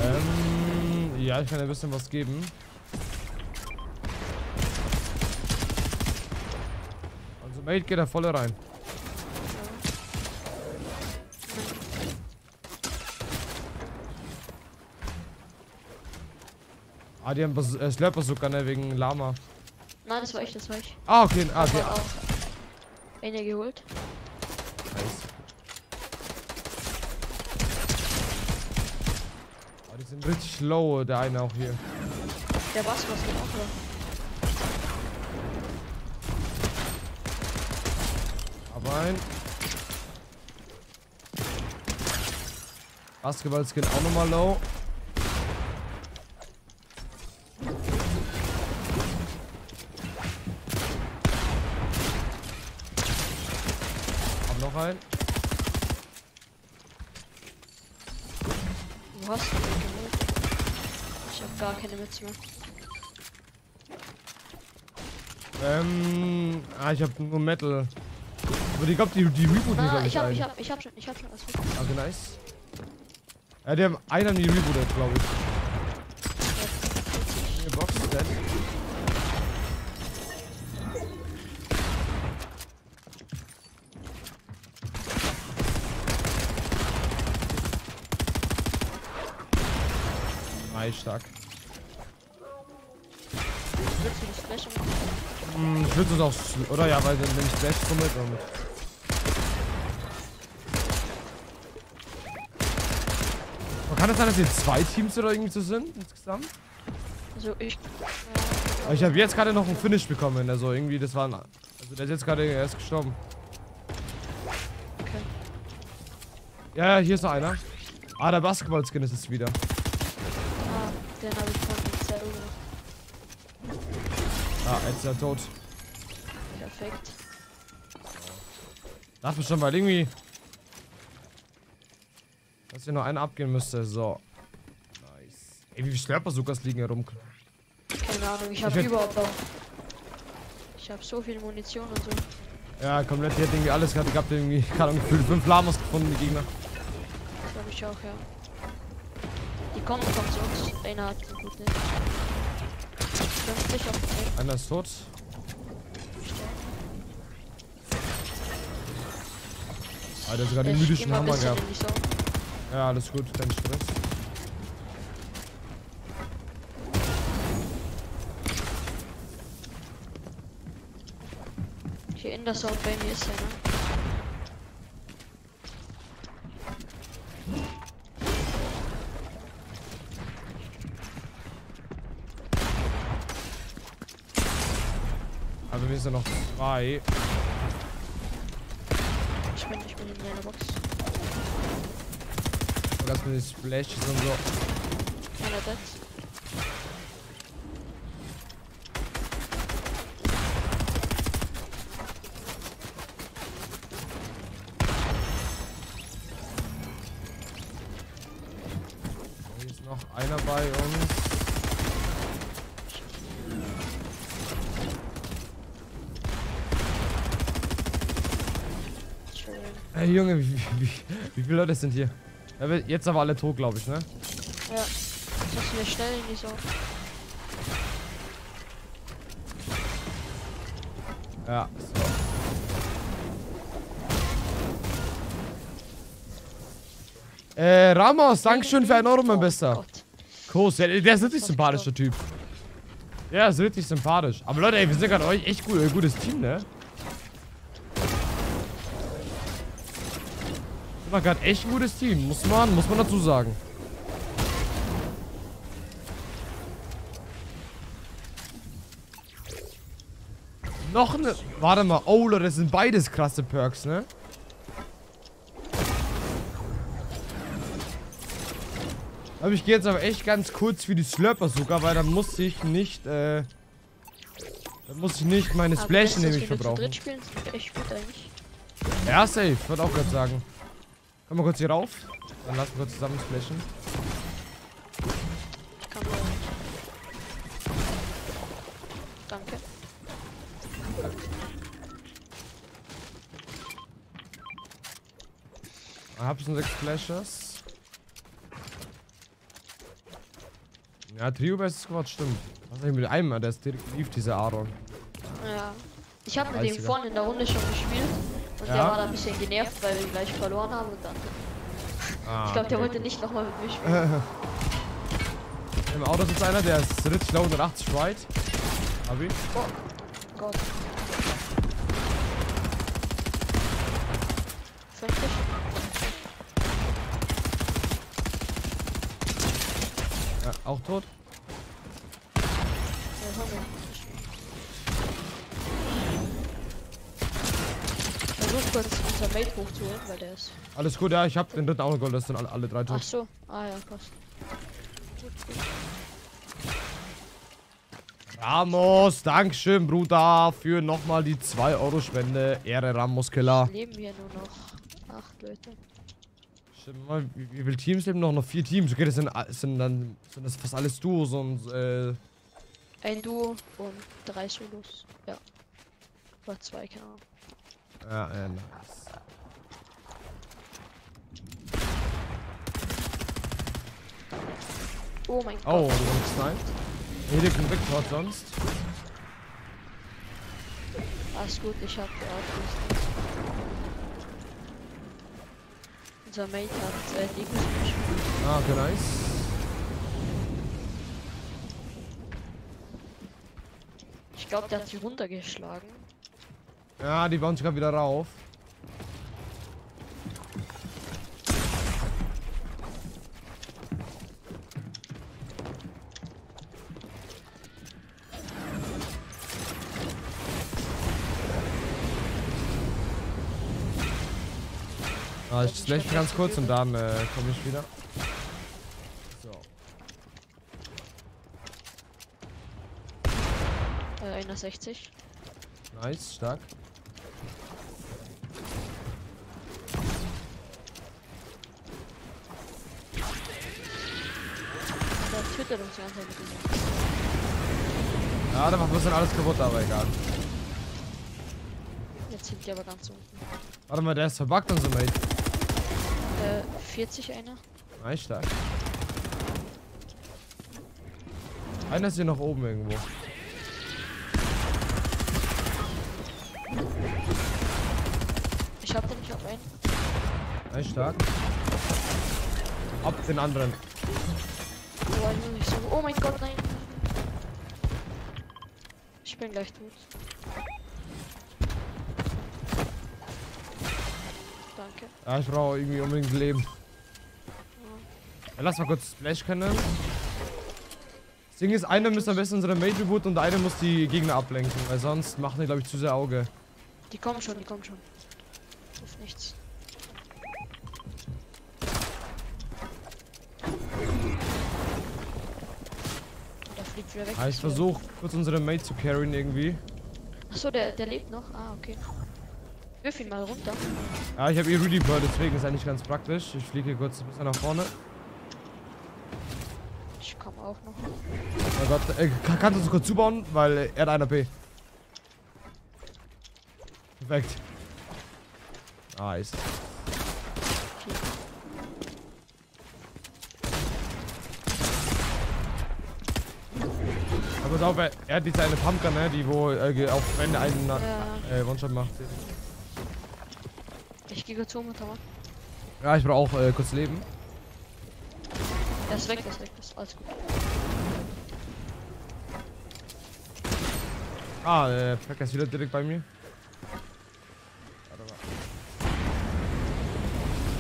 Ähm, ja, ich kann dir ein bisschen was geben. Also Mate geht da voll rein. Ah, die haben Bas äh, Slurper sogar, ne, wegen Lama. Nein, das war ich, das war ich. Ah, okay, ah, okay. Auch eine geholt. Nice. Ah, die sind richtig low, der eine auch hier. Der Bass was geht auch noch. Aber ein. Basketball-Skin auch nochmal low. Mütze mehr. Ähm, ah, ich hab nur Metal. Aber ich glaub, die, die rebooten Ah, glaub ich hab, ich hab, ich hab schon, ich hab schon was. Okay, nice. Ja, die haben einen haben die rebootet, glaube ich. Hier, Box, dead. Nice, stark. Hm, ich würde es auch, oder ja, weil wenn ich Splash komme, dann... Aber kann es sein, dass hier zwei Teams oder irgendwie so sind insgesamt? Also ich. Aber ich habe jetzt gerade noch einen Finish bekommen, also irgendwie, das war ein, Also der ist jetzt gerade erst gestorben. Okay. Ja, ja, hier ist noch einer. Ah, der Basketball-Skin ist es wieder. Ah, den habe ich Ah, jetzt ist er tot. Perfekt. Dachte schon, weil irgendwie... Dass hier noch einer abgehen müsste, so. Nice. Ey, wie viele Slurper-Sukas liegen hier rum? Keine Ahnung, ich habe überhaupt noch. Ich habe so viel Munition und so. Ja, komplett, die hat irgendwie alles gehabt. Ich hab irgendwie, Ahnung, gefühlt fünf Lamas gefunden, die Gegner. Das glaube ich auch, ja. Die kommen, kommen zu uns. Einer hat einen guten. 50 auf den Einer ist tot. Ah, der hat sogar den mythischen Hammer gehabt. Ja, alles gut, kein Stress. Hier in der Zone bei mir ist einer. Aber wir sind noch zwei. Ich bin, ich bin in einer Box. Und das mit den Splashes und so. Einer Junge, wie, wie, wie viele Leute sind hier? Jetzt aber alle tot, glaube ich, ne? Ja. Jetzt müssen wir schnell die so. Ja, so. Äh, Ramos, Dankeschön für einen Euro, mein Oh Bester. Gott. Kuss, der, der ist richtig sympathisch, der Typ. Der ist richtig sympathisch. Aber Leute, ey, wir sind gerade euch echt gut, äh, gutes Team, ne? Sind gerade echt ein gutes Team, muss man, muss man dazu sagen. Noch eine. Warte mal. Oh, Leute, das sind beides krasse Perks, ne? Aber ich gehe jetzt aber echt ganz kurz für die Slurper sogar, weil dann muss ich nicht, äh. Dann muss ich nicht meine Splash nämlich verbrauchen. Ja, safe, würde auch gerade sagen. Komm mal kurz hier rauf. Dann lassen wir kurz zusammen splashen. Ich kann nur. Danke. Hab schon sechs Splashes. Ja, Trio Best Squad stimmt. Was ist eigentlich mit einem? Der ist direkt lief, dieser Aaron. Ja. Ich habe mit dem vorhin in der Runde schon gespielt. Und der Ja? war da ein bisschen genervt, weil wir gleich verloren haben. Und dann. Ah, Ich glaube, der okay. wollte nicht nochmal mit mir spielen. Im Auto sitzt einer, der ist richtig low 180 right. Hab ich. Oh Gott. 50? Ja, auch tot. Mate hochzuholen, weil der ist. Alles gut, ja, ich hab den dritten auch noch Gold, das sind alle, alle drei Ach tot. so. Ah ja, passt. Ramos, Dankeschön, Bruder, für nochmal die 2 Euro Spende. Ehre, Ramos Killer. Leben hier nur noch acht Leute. Stimmt mal, wie, wie viele Teams leben noch? Noch vier Teams. Okay, das sind, sind dann sind das fast alles Duos und äh, Ein Duo und drei Solos. Ja. Oder zwei, keine Ahnung. Ja, ja, nice. Oh mein Oh, du Gott. bist gesniped. Hier liegt ein Victor sonst. Alles gut, ich hab geordnet. Unser Mate hat äh, gespielt. Ah, okay, nice. Ich glaube, der hat sie runtergeschlagen. Ja, die bauen sich gerade wieder rauf. Ah, ich slash ganz kurz und dann äh, komme ich wieder. So. Äh, 61. Nice, stark. Der twittert uns ihm. Ja, da macht ein bisschen alles kaputt, aber egal. Jetzt sind die aber ganz unten. Warte mal, der ist verbuggt und so, Mate. Äh, 40 einer. Nice, stark. Einer ist hier noch oben irgendwo. Ich hab den, ich hab einen. Nice, stark. Ab den anderen. Oh, einen nicht so. oh mein Gott, nein. Ich bin gleich tot. Danke. Ja, ich brauche irgendwie unbedingt Leben. Ja, lass mal kurz Splash können. Das Ding ist, einer müsste am besten unsere Major Boot und einer muss die Gegner ablenken, weil sonst machen die, glaube ich, zu sehr Auge. Die kommen schon, die kommen schon. Ist nichts. Fliegt wieder weg. Ja, ich versuche kurz unsere Mate zu carryen irgendwie. Achso, der, der lebt noch. Ah, okay. Wirf ihn mal runter. Ja, ich habe eh Rudy Bird, deswegen ist eigentlich ganz praktisch. Ich fliege hier kurz ein bisschen nach vorne. auch noch. Oh Gott, äh, kann, kannst du uns kurz zubauen? Weil äh, er hat einer B. Perfekt. Nice. Pass auf, er, er hat diese eine Pumpgun, ne, die wo äh, auf Wände einen Ja. äh, One-Shot macht. Ich gehe kurz mit Hammer. Ja, ich brauche auch äh, kurz Leben. Er ist weg, er ist weg, ist alles gut. Ah, äh, Packer ist wieder direkt bei mir. Warte mal.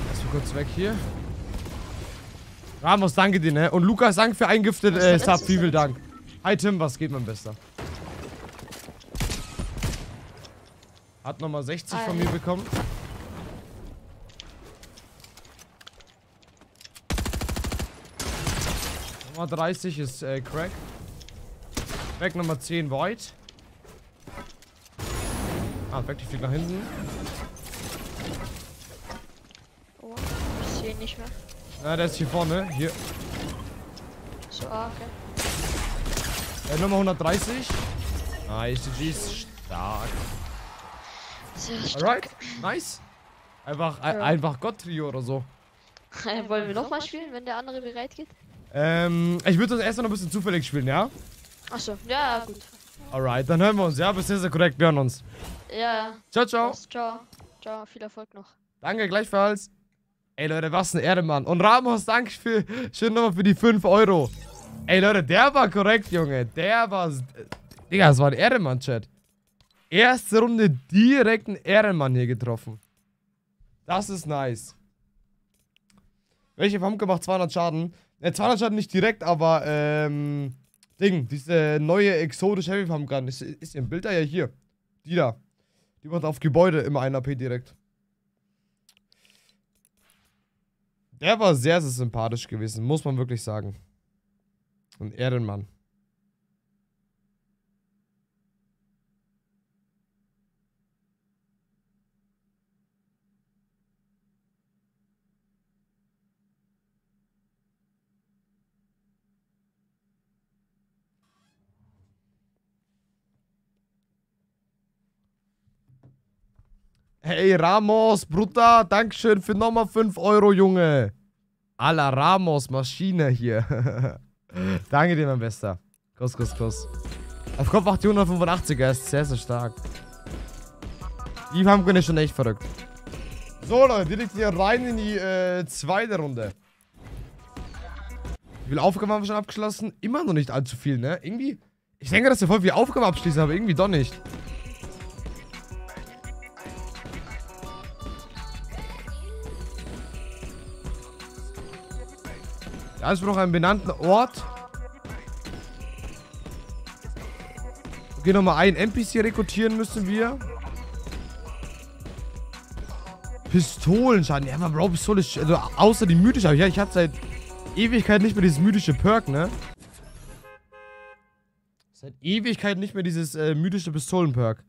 Erstmal kurz weg hier. Ramos, danke dir, ne? Und Lukas, danke für eingiftet äh, Sub. Vielen Dank. Hi Tim, was geht, mein Bester? Hat nochmal 60 von Hi. mir bekommen. Nummer 30 ist äh, Crack. Crack Nummer 10 Void. Ah, Back die fliegt nach hinten. Oh, ich sehe ihn nicht mehr. Na, der ist hier vorne. Hier. So, ah, okay. Äh, Nummer 130. Nice, GG ist stark. Sehr stark. Alright, nice. Einfach, ein, Ja. einfach Gott-Trio oder so. Äh, Wollen wir nochmal spielen, wenn der andere bereit geht? Ähm, ich würde das erst noch ein bisschen zufällig spielen, ja? Achso, ja, gut. Alright, dann hören wir uns, ja? Bis sehr, sehr korrekt, wir hören uns. Ja. Ciao, ciao. Passt. Ciao. Ciao, viel Erfolg noch. Danke, gleichfalls. Ey, Leute, was ein Ehre, Mann. Und Ramos, danke für, schön nochmal für die 5 Euro. Ey, Leute, der war korrekt, Junge. Der war, Digga, das war ein Ehrenmann, Chat. Erste Runde direkt einen Ehrenmann hier getroffen. Das ist nice. Welche Pumpkin macht 200 Schaden? Ne, 200 Schaden nicht direkt, aber, ähm, Ding, diese neue exotische Heavy Pumpgun. Ist, ist im Bild da ja hier. Die da. Die macht auf Gebäude immer 1 AP direkt. Der war sehr, sehr sympathisch gewesen, muss man wirklich sagen. Ein Ehrenmann. Hey Ramos, Bruder, Dankeschön für nochmal 5 Euro, Junge. Alla Ramos, Maschine hier. Danke dir, mein Bester. Kuss, Kuss, Kuss. Auf Kopf 885, er ist sehr, sehr stark. Die Pumpkin ist schon echt verrückt. So, Leute, direkt hier rein in die äh, zweite Runde. Wie viele Aufgaben haben wir schon abgeschlossen? Immer noch nicht allzu viel, ne? Irgendwie. Ich denke, dass wir voll viele Aufgaben abschließen, aber irgendwie doch nicht. Der Anspruch einen benannten Ort. Okay, nochmal einen NPC rekrutieren müssen wir. Pistolenschaden. Ja, aber Bro, Pistole ist... Also, außer die mythische. Aber ja, ich hatte seit Ewigkeit nicht mehr dieses mythische Perk, ne? Seit Ewigkeit nicht mehr dieses äh, mythische Pistolen-Perk.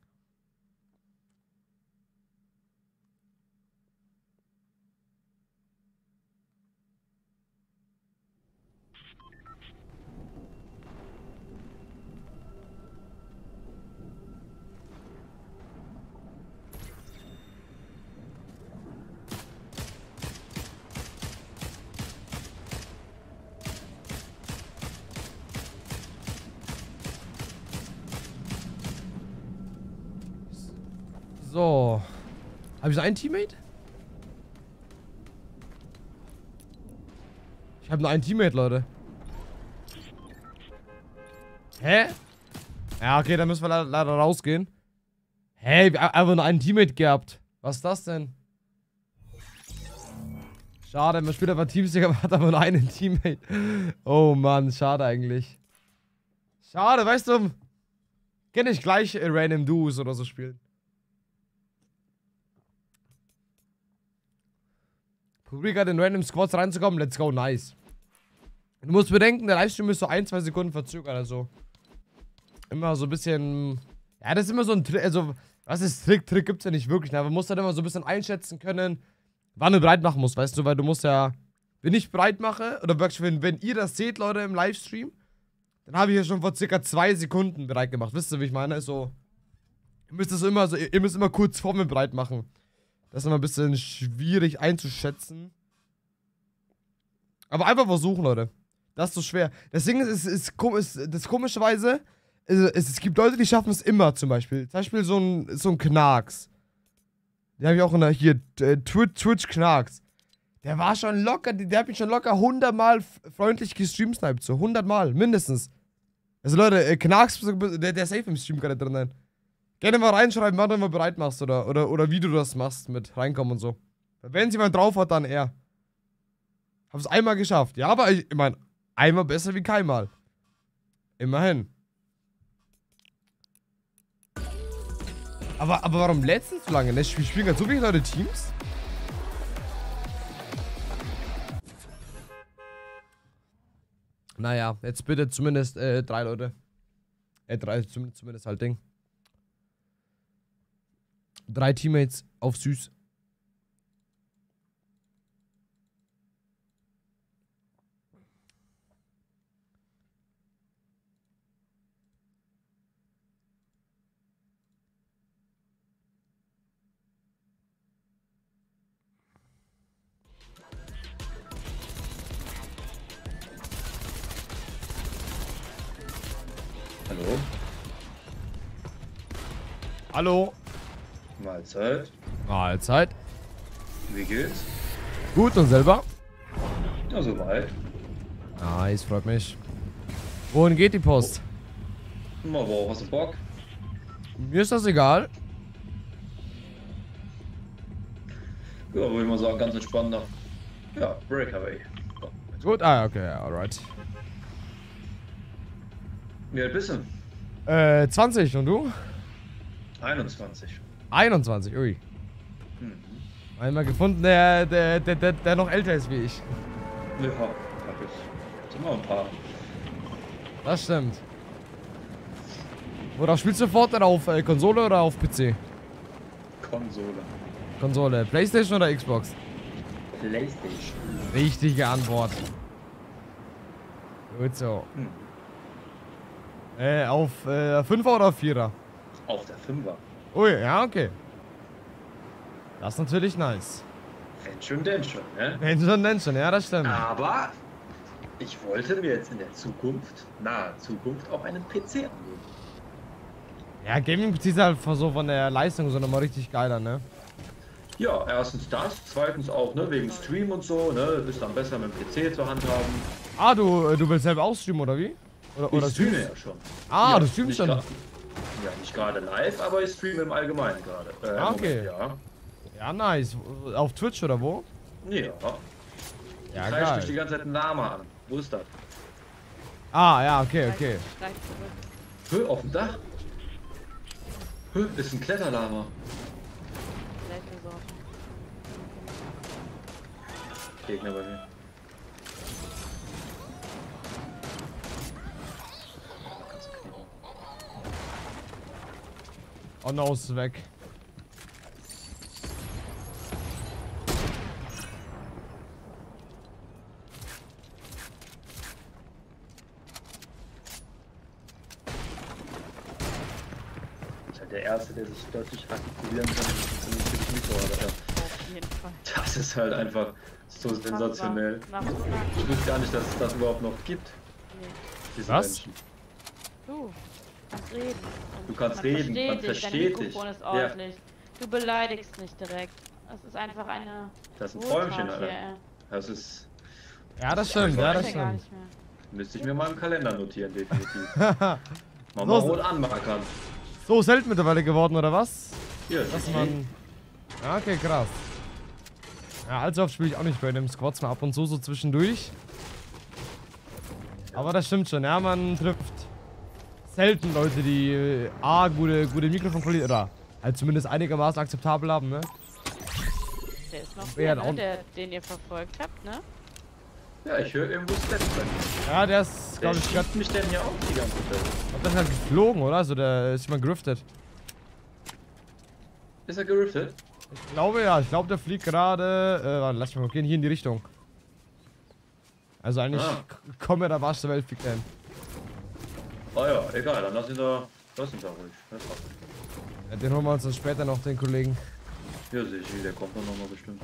Habe ich so einen Teammate? Ich habe nur einen Teammate, Leute. Hä? Ja, okay, dann müssen wir leider, leider rausgehen. Hä? Wir haben einfach nur einen Teammate gehabt. Was ist das denn? Schade, man spielt aber Teamstick, aber hat aber nur einen Teammate. Oh Mann, schade eigentlich. Schade, weißt du, kann ich gleich äh, Random Duos oder so spielen. Probier in Random Squads reinzukommen, let's go, nice. Du musst bedenken, der Livestream ist so ein, zwei Sekunden verzögert, also. Immer so ein bisschen. Ja, das ist immer so ein Trick, also, was ist Trick? Trick gibt's ja nicht wirklich, ne? man muss dann immer so ein bisschen einschätzen können, wann du bereit machen musst, weißt du, weil du musst ja wenn ich breit mache, oder wirklich, wenn, wenn ihr das seht, Leute, im Livestream, dann habe ich ja schon vor circa zwei Sekunden bereit gemacht. Wisst ihr, wie ich meine? So, ihr müsst es immer so, ihr müsst immer kurz vor mir bereit machen. Das ist immer ein bisschen schwierig einzuschätzen. Aber einfach versuchen, Leute. Das ist so schwer. Das Ding ist, ist, ist, ist das komischerweise, ist, es, es gibt Leute, die schaffen es immer zum Beispiel. Zum Beispiel so ein, so ein Knarks. Den habe ich auch in der, hier, äh, Twitch, Twitch Knarks. Der war schon locker, der hat mich schon locker 100 Mal freundlich gestreamsniped, so 100 Mal, mindestens. Also Leute, äh, Knarks, der, der ist safe im Stream gerade drin. Gerne mal reinschreiben, wann du mal bereit machst oder, oder, oder wie du das machst mit reinkommen und so. Wenn sie mal drauf hat, dann er. Hab's einmal geschafft. Ja, aber ich, ich meine, einmal besser wie keinmal. Immerhin. Aber, aber warum letztens so lange? Ne? Spielen gerade so viele Leute Teams? Naja, jetzt bitte zumindest äh, drei Leute. Äh, drei, zumindest halt Ding. Drei Teammates auf süß. Hallo, Hallo. Mahlzeit. Mahlzeit. Wie geht's? Gut und selber? Ja, soweit. Nice, freut mich. Wohin geht die Post? Mal wo, hast du Bock? Mir ist das egal. Ja, würde ich mal sagen, ganz entspannt nach. Ja, Breakaway. Gut, ah, okay, alright. Wie alt bist du? Äh, 20 und du? 21. 21, ui. Hm. Einmal gefunden, der, der, der, der, noch älter ist wie ich. Ja, hab ich. Sind noch ein paar. Das stimmt. Worauf spielst du Fortnite? Auf äh, Konsole oder auf PC? Konsole. Konsole. Playstation oder Xbox? Playstation. Richtige Antwort. Gut so. Hm. Äh, auf äh, 5er oder 4er? Auf der Fünfer. Ui, ja, okay. Das ist natürlich nice. Wenn schon, denn schon, ne? Wenn schon, denn schon, ja, das stimmt. Aber ich wollte mir jetzt in der Zukunft, nahe Zukunft, auch einen PC angeben. Ja, Gaming-PC ist halt so von der Leistung so nochmal richtig geiler, ne? Ja, erstens das, zweitens auch, ne, wegen Stream und so, ne, ist dann besser mit dem PC zur Hand haben. Ah, du, äh, du willst selber auch streamen, oder wie? Oder, oder ich streame streamst- ja schon. Ah, ja, du streamst schon. Ja, nicht gerade live, aber ich streame im Allgemeinen gerade. Äh, Ah, okay. Moment, Ja, nice. Auf Twitch oder wo? ja. Ja. Ja, Kreischt dich die geil. ganze Zeit einen Lama an. Wo ist das? Ah, ja, okay, okay. Hö, auf dem Dach? Hö, ist ein Kletterlama. Gegner bei mir. Kannst du knicken. Oh no, ist weg. Ist halt der Erste, der sich deutlich artikulieren kann. Das ist vernünftiges Mikro, aber Auf jeden Fall. das ist halt einfach so sensationell. Ich wusste gar nicht, dass es das überhaupt noch gibt. Nee. Was? Menschen. Du kannst reden. Und Du kannst man reden, versteht man dich, versteht dein dich. Mikrofon ist Ja. ordentlich. Du beleidigst nicht direkt. Es ist einfach eine Das ist ein Träumchen, Alter. hier. Das ist. Ja, das stimmt, ja, das ja stimmt. Müsste ich mir mal im Kalender notieren, definitiv. Mal mal So- rot anmarkern. so selten mittlerweile geworden, oder was? Hier, Dass man... Ja, okay, krass. Ja, allzu oft spiele ich auch nicht bei dem Squads mal ab und zu so zwischendurch. Aber das stimmt schon, ja, man trifft selten Leute, die äh, A, gute, gute Mikrofonqualität oder halt zumindest einigermaßen akzeptabel haben, ne? Der ist noch der, ne? der, den ihr verfolgt habt, ne? Ja, ich höre irgendwo mir. Ja, der ist, glaube ich, schiebt mich denn hier auch die ganze Zeit. der ist halt geflogen, oder? Also der ist jemand geriftet. Ist er geriftet? Ich glaube ja, ich glaube der fliegt gerade. Äh, warte, lass mich mal gehen, hier in die Richtung. Also eigentlich Ah. k- kommen wir der Arsch der Welt ficken. Ah ja, egal, dann lass ihn da. Lass ihn da ruhig. Ja, den holen wir uns dann später noch, den Kollegen. Ja, sehe ich, der kommt dann nochmal bestimmt.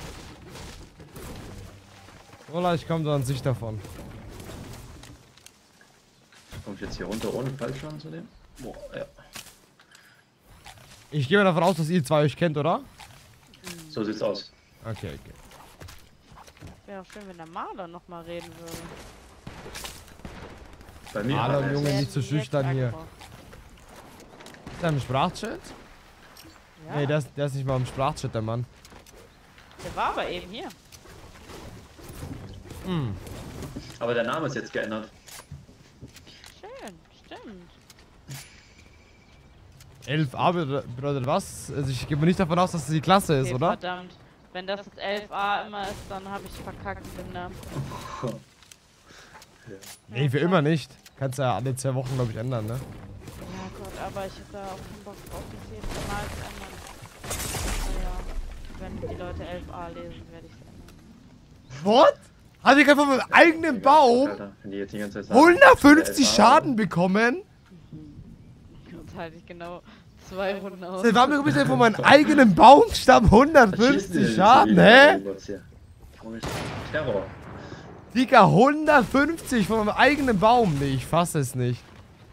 Oder ich komme da an sich davon. Komme ich jetzt hier runter ohne Fallschaden zu nehmen? Boah, ja. Ich gehe mal davon aus, dass ihr zwei euch kennt, oder? So sieht's aus. Okay, okay. Wäre auch schön, wenn der Maler noch mal reden würde. Bei mir Hallo, Junge, nicht so Jetzt schüchtern hier. Ist der im Sprachchat? Ja, Nee, der ist, der ist nicht mal im Sprachchat, der Mann. der war aber eben hier. Hm. Aber der Name ist jetzt geändert. Schön, stimmt. 11a bedeutet- was? Also ich gehe mal nicht davon aus, dass das die Klasse ist, Okay, oder? Verdammt. Wenn das jetzt 11a immer ist, dann habe ich verkackt den Namen. Nee, für immer nicht. Kannst ja alle zwei Wochen, glaube ich, ändern, ne? Ja Gott, aber ich habe da auch keinen Bock drauf, das jedes Mal zu ändern. Naja, wenn die Leute 11a lesen, werde ich es ändern. What? Hat ich gerade von meinem eigenen Baum Alter, wenn die jetzt die ganze Zeit sagen, 150 11a, Schaden bekommen? Jetzt halte ich genau zwei Runden aus. Seit wann bekomme ich denn von meinem eigenen Baumstamm was schießen die denn 150 so Schaden, hä? Terror? Digga, 150 von meinem eigenen Baum. Nee, ich fasse es nicht.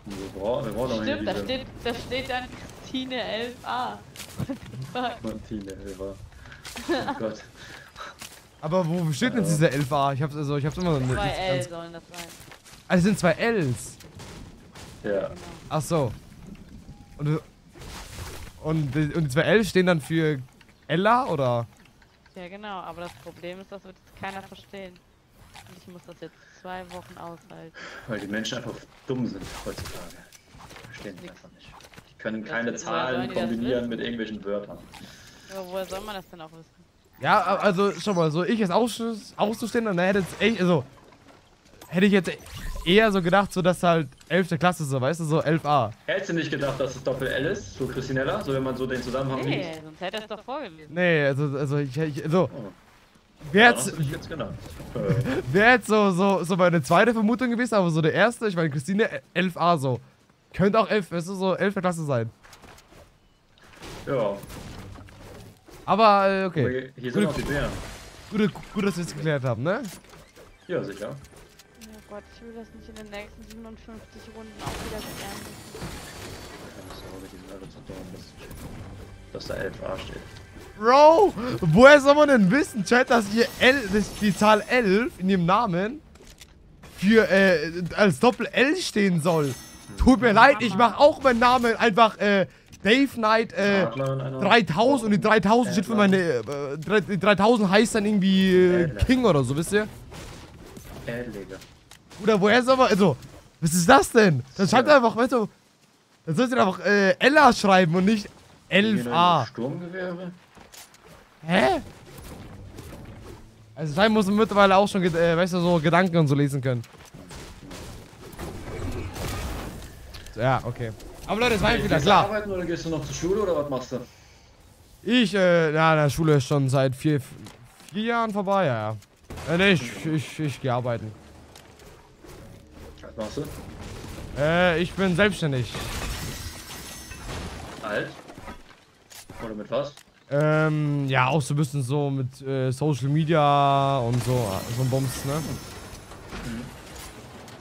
Wir brauchen, wir brauchen Stimmt, da diese steht, da steht dann Christine 11a. Martine, Hilfe. Oh Gott. Aber wo steht denn dieser 11a? Ich hab's also, ich hab's immer noch nicht. Zwei L sollen das sein. Also sind zwei Ls. Ja. Ach so. Und, und, die- und die zwei L stehen dann für Ella oder? Ja, genau, aber das Problem ist, das wird keiner verstehen. Und ich muss das jetzt zwei Wochen aushalten. Weil die Menschen einfach dumm sind heutzutage. Verstehen die einfach nicht. Die können keine Das- Zahlen kombinieren mit irgendwelchen Wörtern. Aber woher soll man das denn auch wissen? Ja, also schau mal, so ich als Ausschuss, Auszustehender, ne, hätte jetzt echt, also hätte ich jetzt eher so gedacht, so dass halt 11. Klasse so, weißt du, so 11a. Hättest du nicht gedacht, dass es Doppel-L ist? So Christinella? So wenn man so den Zusammenhang Nee, liest? sonst hätte er es doch vorgelesen. Nee, also, also ich, ich so, Oh. Wäre Ja, jetzt, du dich jetzt genannt. Äh, wär jetzt so, so, so meine zweite Vermutung gewesen, aber so der erste, ich meine Christine 11a so. Könnte auch 11, weißt du, so 11. Klasse sein. ja, Aber, äh, aber okay. hier- hier sind auch die Bären. Gut, gut, dass wir es geklärt haben, ne? Ja, sicher. Oh Gott, ich will das nicht in den nächsten 57 Runden auch wieder klären müssen. Keine Sorge, die sind alle zu dumm, dass, dass da 11a steht. Bro, woher soll man denn wissen, Chat, dass hier L, dass die Zahl 11 in ihrem Namen für, äh, als Doppel-L stehen soll? Tut mir leid, ich mach auch meinen Namen einfach, äh, Dave Knight, äh, Adler in einer- 3000 und die 3000 steht für meine, äh, die 3000 heißt dann irgendwie äh, King oder so, wisst ihr? Oder woher soll man, also, was ist das denn? Dann schreibt einfach, weißt du, dann sollst du einfach, äh, Ella schreiben und nicht Hier noch 11a. Sturmgewehre? Hä? Also Schein muss man mittlerweile auch schon, äh, weißt du, so Gedanken und so lesen können. So, Ja, okay. Aber Leute, es war wieder Gehst du klar. arbeiten oder gehst du noch zur Schule oder was machst du? Ich, äh, ja, der Schule ist schon seit vier, vier Jahren vorbei, ja, ja. Äh, nee, ich, ich, ich gehe arbeiten. Was machst du? Äh, ich bin selbstständig. Alt? Oder mit was? Ähm, ja, auch so ein bisschen so mit äh, Social Media und so, äh, so ein Bums, ne?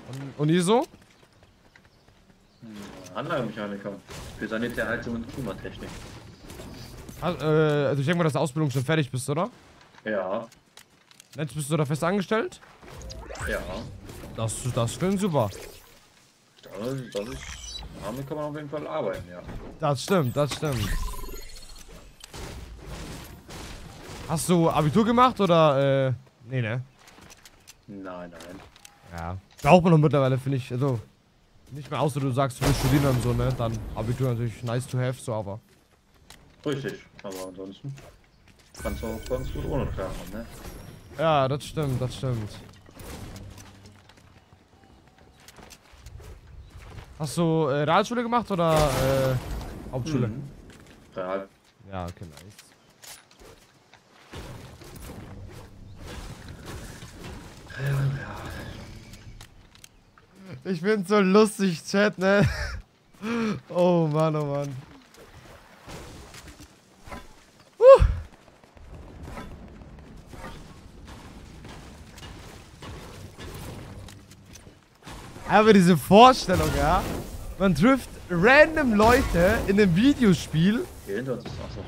Und, und ihr so? Anlagenmechaniker. Für Sanitärheizung und Klimatechnik. Also, äh, also ich denke mal, dass die Ausbildung schon fertig bist, oder? Ja, Jetzt bist du da fest angestellt? ja. Das, das klingt super. Das, das ist. Damit kann man auf jeden Fall arbeiten, ja. Das stimmt, das stimmt. Hast du Abitur gemacht oder, äh, nee, ne? Nein, nein. Ja. Braucht man doch mittlerweile, finde ich, also, nicht mehr außer du sagst, du willst studieren und so, ne? Dann Abitur natürlich nice to have, so, aber. Richtig. Aber ansonsten kannst du auch ganz gut ohne klarkommen, ne? Ja, das stimmt, das stimmt. Hast du äh, Realschule gemacht oder äh, Hauptschule? Mhm. Real. Ja, okay, nice. Ich find's so lustig, Chat, ne? Oh Mann, oh Mann. Huh. Aber diese Vorstellung, ja. Man trifft random Leute in einem Videospiel. Hier hinter uns ist auch so.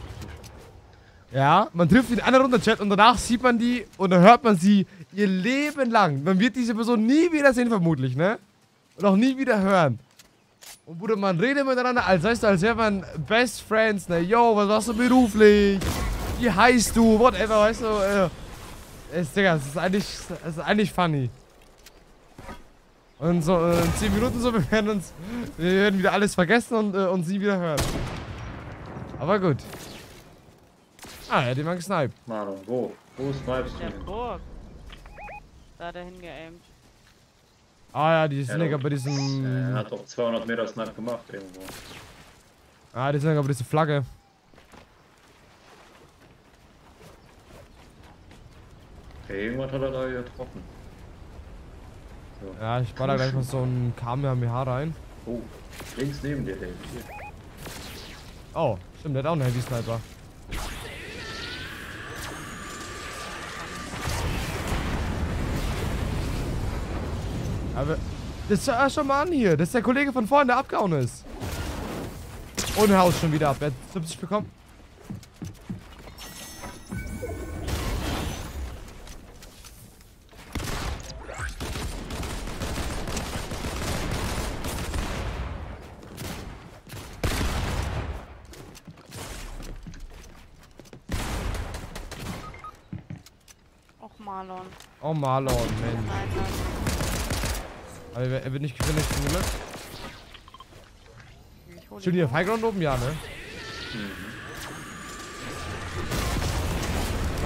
Ja, man trifft die in einer Runde Chat und danach sieht man die und dann hört man sie ihr Leben lang. Man wird diese Person nie wieder sehen, vermutlich, ne? Und auch nie wieder hören. Und Bruder, man redet miteinander, als heißt als wäre man Best Friends, ne? Yo, was machst du beruflich? Wie heißt du? Whatever, weißt du? Äh, es, Digga, es ist eigentlich, es ist eigentlich funny. Und so äh, in 10 Minuten so, wir werden uns, wir werden wieder alles vergessen und äh, uns nie wieder hören. Aber gut. Ah, er hat jemand gesniped. Marlon, wo? Wo snipest du Der hin? Burg. Da hat er hingeaimt. Ah ja, die sind Ja, bei Er diesem... hat doch 200 Meter Snipe gemacht irgendwo. Ah, die sind ja bei dieser Flagge. Okay, irgendwas hat er da getroffen. So. Ja, ich baller gleich mal so ein Kamehameha rein. Oh, links neben dir, Dave. Hier. Oh, stimmt, der hat auch einen Heavy Sniper. Aber das schau schon mal an hier. Das ist der Kollege von vorhin, der abgehauen ist. Und haut schon wieder ab. Er hat 70 bekommen. Och, Marlon. Oh Marlon, Mensch. Aber er wird nicht gefinisht zum Glück. Ich hol Schön hier. Highground oben, ja, ne?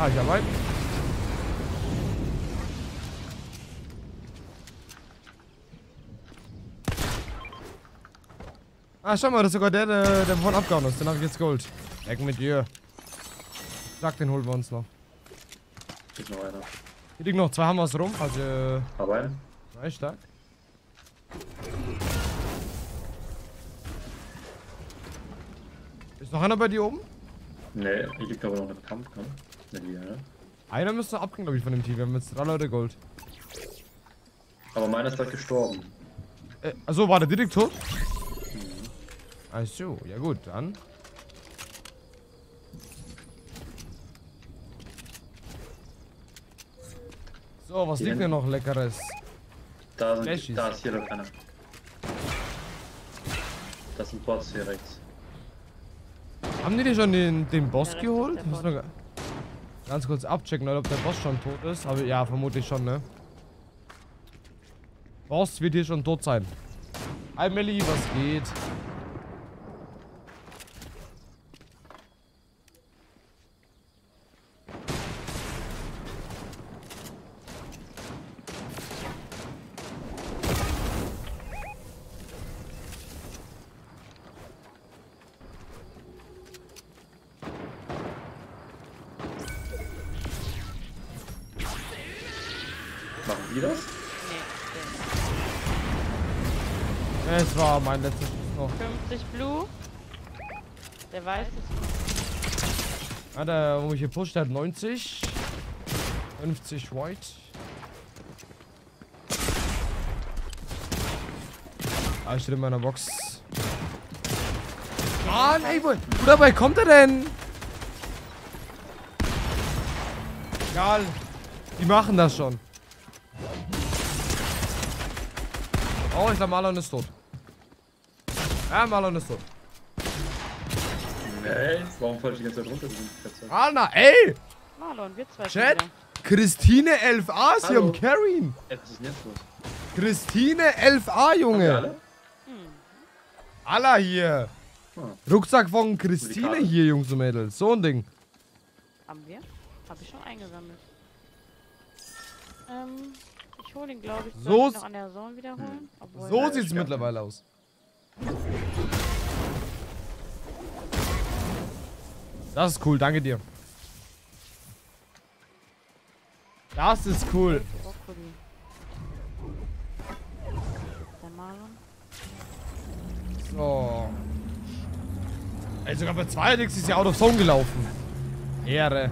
Ah, ich hab einen. Ah, schau mal, das ist sogar der, der, der von abgehauen ist. Den hab ich jetzt geholt. Weg mit dir. Sag, den holen wir uns noch. Ist noch einer. Hier liegen noch zwei Hammers rum, also, äh, Aber einen? nice, stark. Ist noch einer bei dir oben? Ne, hier liegt aber noch eine Pumpgun. Ne, hier, ne? Einer müsste abgehen, glaube ich, von dem Team. Wir haben jetzt drei Leute Gold. Aber meiner ist direkt gestorben. Äh, achso, war der direkt tot? Ach so, ja gut, dann. So, was Hier liegt denn noch Leckeres? Da, sind, da ist hier noch einer. Das sind Bots hier rechts. Haben die dir schon den, den Boss Ja, geholt? Ich muss ganz kurz abchecken, Leute, ob der Boss schon tot ist. Aber ja, vermutlich schon, ne? Boss wird hier schon tot sein. Hi Melli, was geht? Machen die das? Nee, Es war mein letzter Schuss noch. der 50 Blue. Der weiß Ja, der, wo mich hier pusht, der hat 90. 50 White. Ah, steht in meiner Box. Ah, ey, wo, wo dabei kommt er denn? Egal. Die machen das schon. Oh, ich glaube, Marlon ist tot. Ja, Marlon ist tot. Warum falle ich die ganze Zeit runter? Anna, ey! Marlon, wir zwei Chat? wieder. Christine 11a, sie haben Carrien. Ey, was ist denn jetzt los? Christine 11a, Haben wir Junge. alle? Alla hier. Hm. Rucksack von Christine hier, Jungs und Mädels. So ein Ding. Haben wir? Hab ich schon eingesammelt. Ähm, ich hole ihn, glaube ich. So ich noch an der Zone wiederholen? Obwohl, So Ja, sieht's mittlerweile aus. Das ist cool, danke dir. Das ist cool. So. Ey, sogar bei Zweierlix ist ja out of zone gelaufen. Ehre.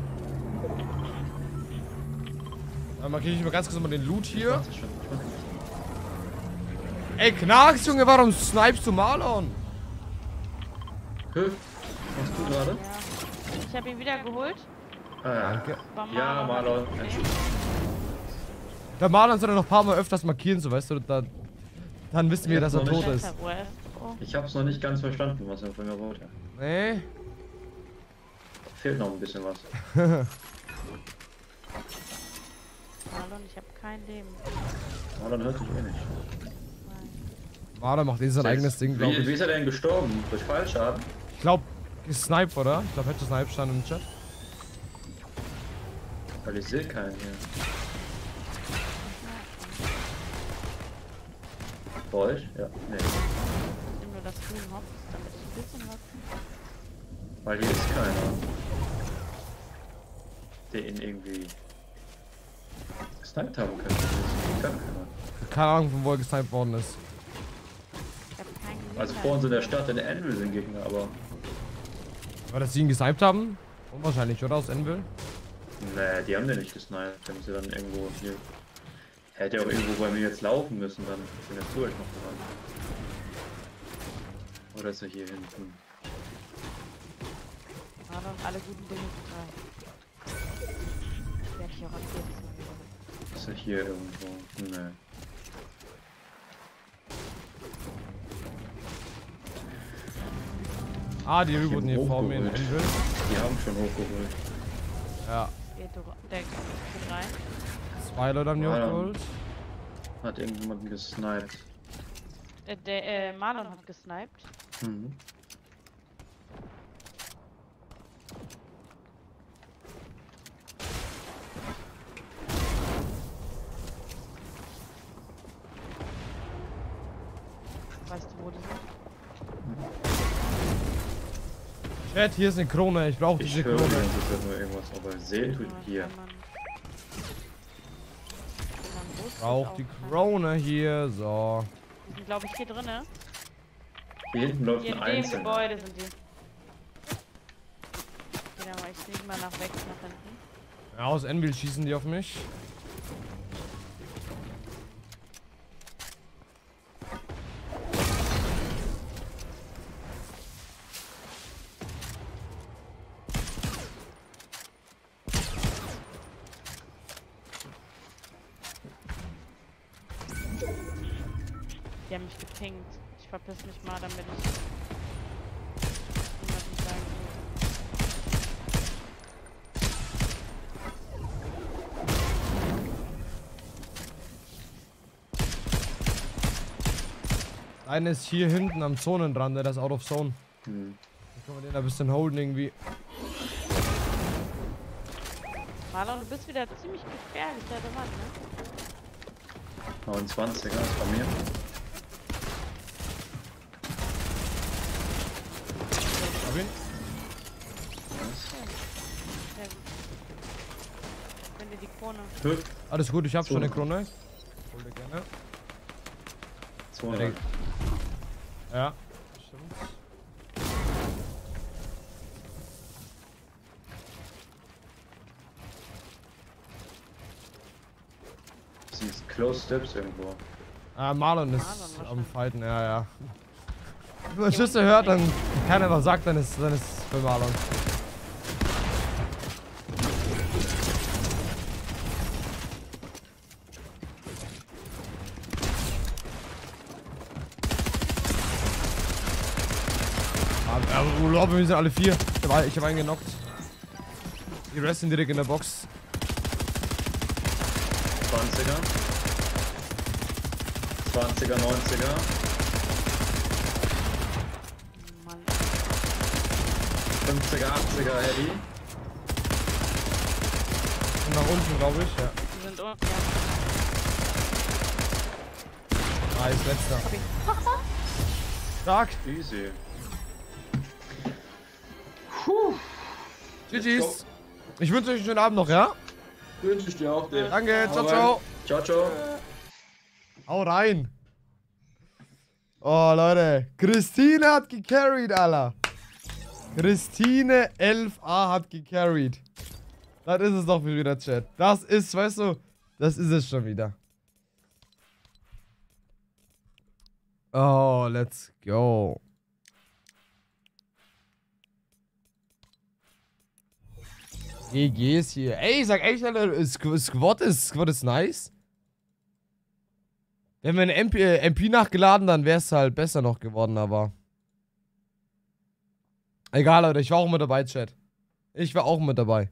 Dann markiere ich mal ganz kurz mal den Loot hier. 20 schon. 20. Ey, Knarks, Junge, warum snipest du Marlon? Hö, was du gerade? Ich habe ihn wieder geholt. Ah, ja. Danke. Ja, Marlon. Der Marlon soll er noch ein paar Mal öfters markieren, so weißt du, dann, dann wissen wir, dass er tot nicht. ist. Oh. Ich hab's noch nicht ganz verstanden, was er von mir wollte. Nee. Fehlt noch ein bisschen was. Marlon, ich habe kein Leben. Marlon hört sich eh nicht. Nein. Marlon macht eh sein eigenes Ding, glaube Wie, wie ich. ist er denn gestorben? Durch Fallschaden? Ich glaube, gesniped, oder? Ich glaube, hätte Snipe stand im Chat. Weil ich sehe keinen hier. Bei euch? Ja. Nee. Ich nehme nur das Huhn hops, damit ich ein bisschen was. Weil hier ist keiner. Der ihn irgendwie gesniped haben könnte. Ist. Keine Ahnung, von wo er gesniped worden ist. Also vor uns in der Stadt in der Anvil sind Gegner, aber. Weil dass sie ihn gesniped haben? Unwahrscheinlich, oder? Aus Envil? Nee, die haben den nicht gesniped. Die haben sie dann irgendwo hier. Hätte ja auch irgendwo bei mir jetzt laufen müssen, dann bin jetzt zu euch noch dran. Oder ist er hier hinten? Marlon, alle guten Dinge sind drei. Werde ich auch jedes Mal wieder. Ist er hier irgendwo? Nee. Ah, die rebooten hier vor mir. Die haben schon hochgeholt. Ja. Geht der rein. Zwei Leute haben die hochgeholt. Hat irgendjemanden gesniped. Äh, der äh, Marlon hat gesniped. Mhm. Weißt du, wo die sind? Chat, hier ist eine Krone. Ich brauche Ich diese höre die Krone. ganze Zeit nur irgendwas, aber sehen Ja, ich hier. kann man- kann man Brust Brauch auch die. Krone hier. So. Die sind, glaube ich, hier drinne. Hier hinten läuft Hier ein in dem. Gebäude sind die. Genau, ich fliege mal nach weg, nach hinten. Ja, aus Envil schießen die auf mich. Einer ist hier hinten am Zonenrand, der ist out of zone. Hm. Dann können wir den ein bisschen holden irgendwie. Marlon, du bist wieder ziemlich gefährlich, der Mann, ne? 29er ist bei mir. Hab ihn. Sehr gut. Wenn dir die Krone. Alles gut, ich hab schon eine So. Krone. Hol dir gerne. 200. Ja. Stimmt. Das sind Close Steps irgendwo. Ah, Marlon ist Marlon am. Fighten, ja, ja. Wenn man Schüsse hört, dann keiner was sagt, dann ist, dann ist es bei Marlon. Ah, Urlaub, wir sind alle vier. Ich hab, ein- ich hab einen genockt. Die Rest sind direkt in der Box. 20er. 20er, 90er. Mann. 50er, 80er Heavy. Und nach unten, glaube ich. Ja. Die sind unten. Ja. Nice, letzter. Stark. Easy. GG's. Ich wünsche euch einen schönen Abend noch, ja? Wünsche ich dir auch, Dave. Danke, ciao, ciao. Ciao, ciao. Hau rein. Oh, Leute. Christine hat gecarried, Alter. Christine 11a hat gecarried. Das ist es doch wieder, Chat. Das ist, weißt du, das ist es schon wieder. Oh, let's go. GG's hier. Ey, ich sag echt, Alter, Squ- Squad ist, Squad ist nice. Wenn wir eine MP, äh, MP nachgeladen, dann wäre es halt besser noch geworden, aber. Egal, Leute, ich war auch mit dabei, Chat. Ich war auch mit dabei.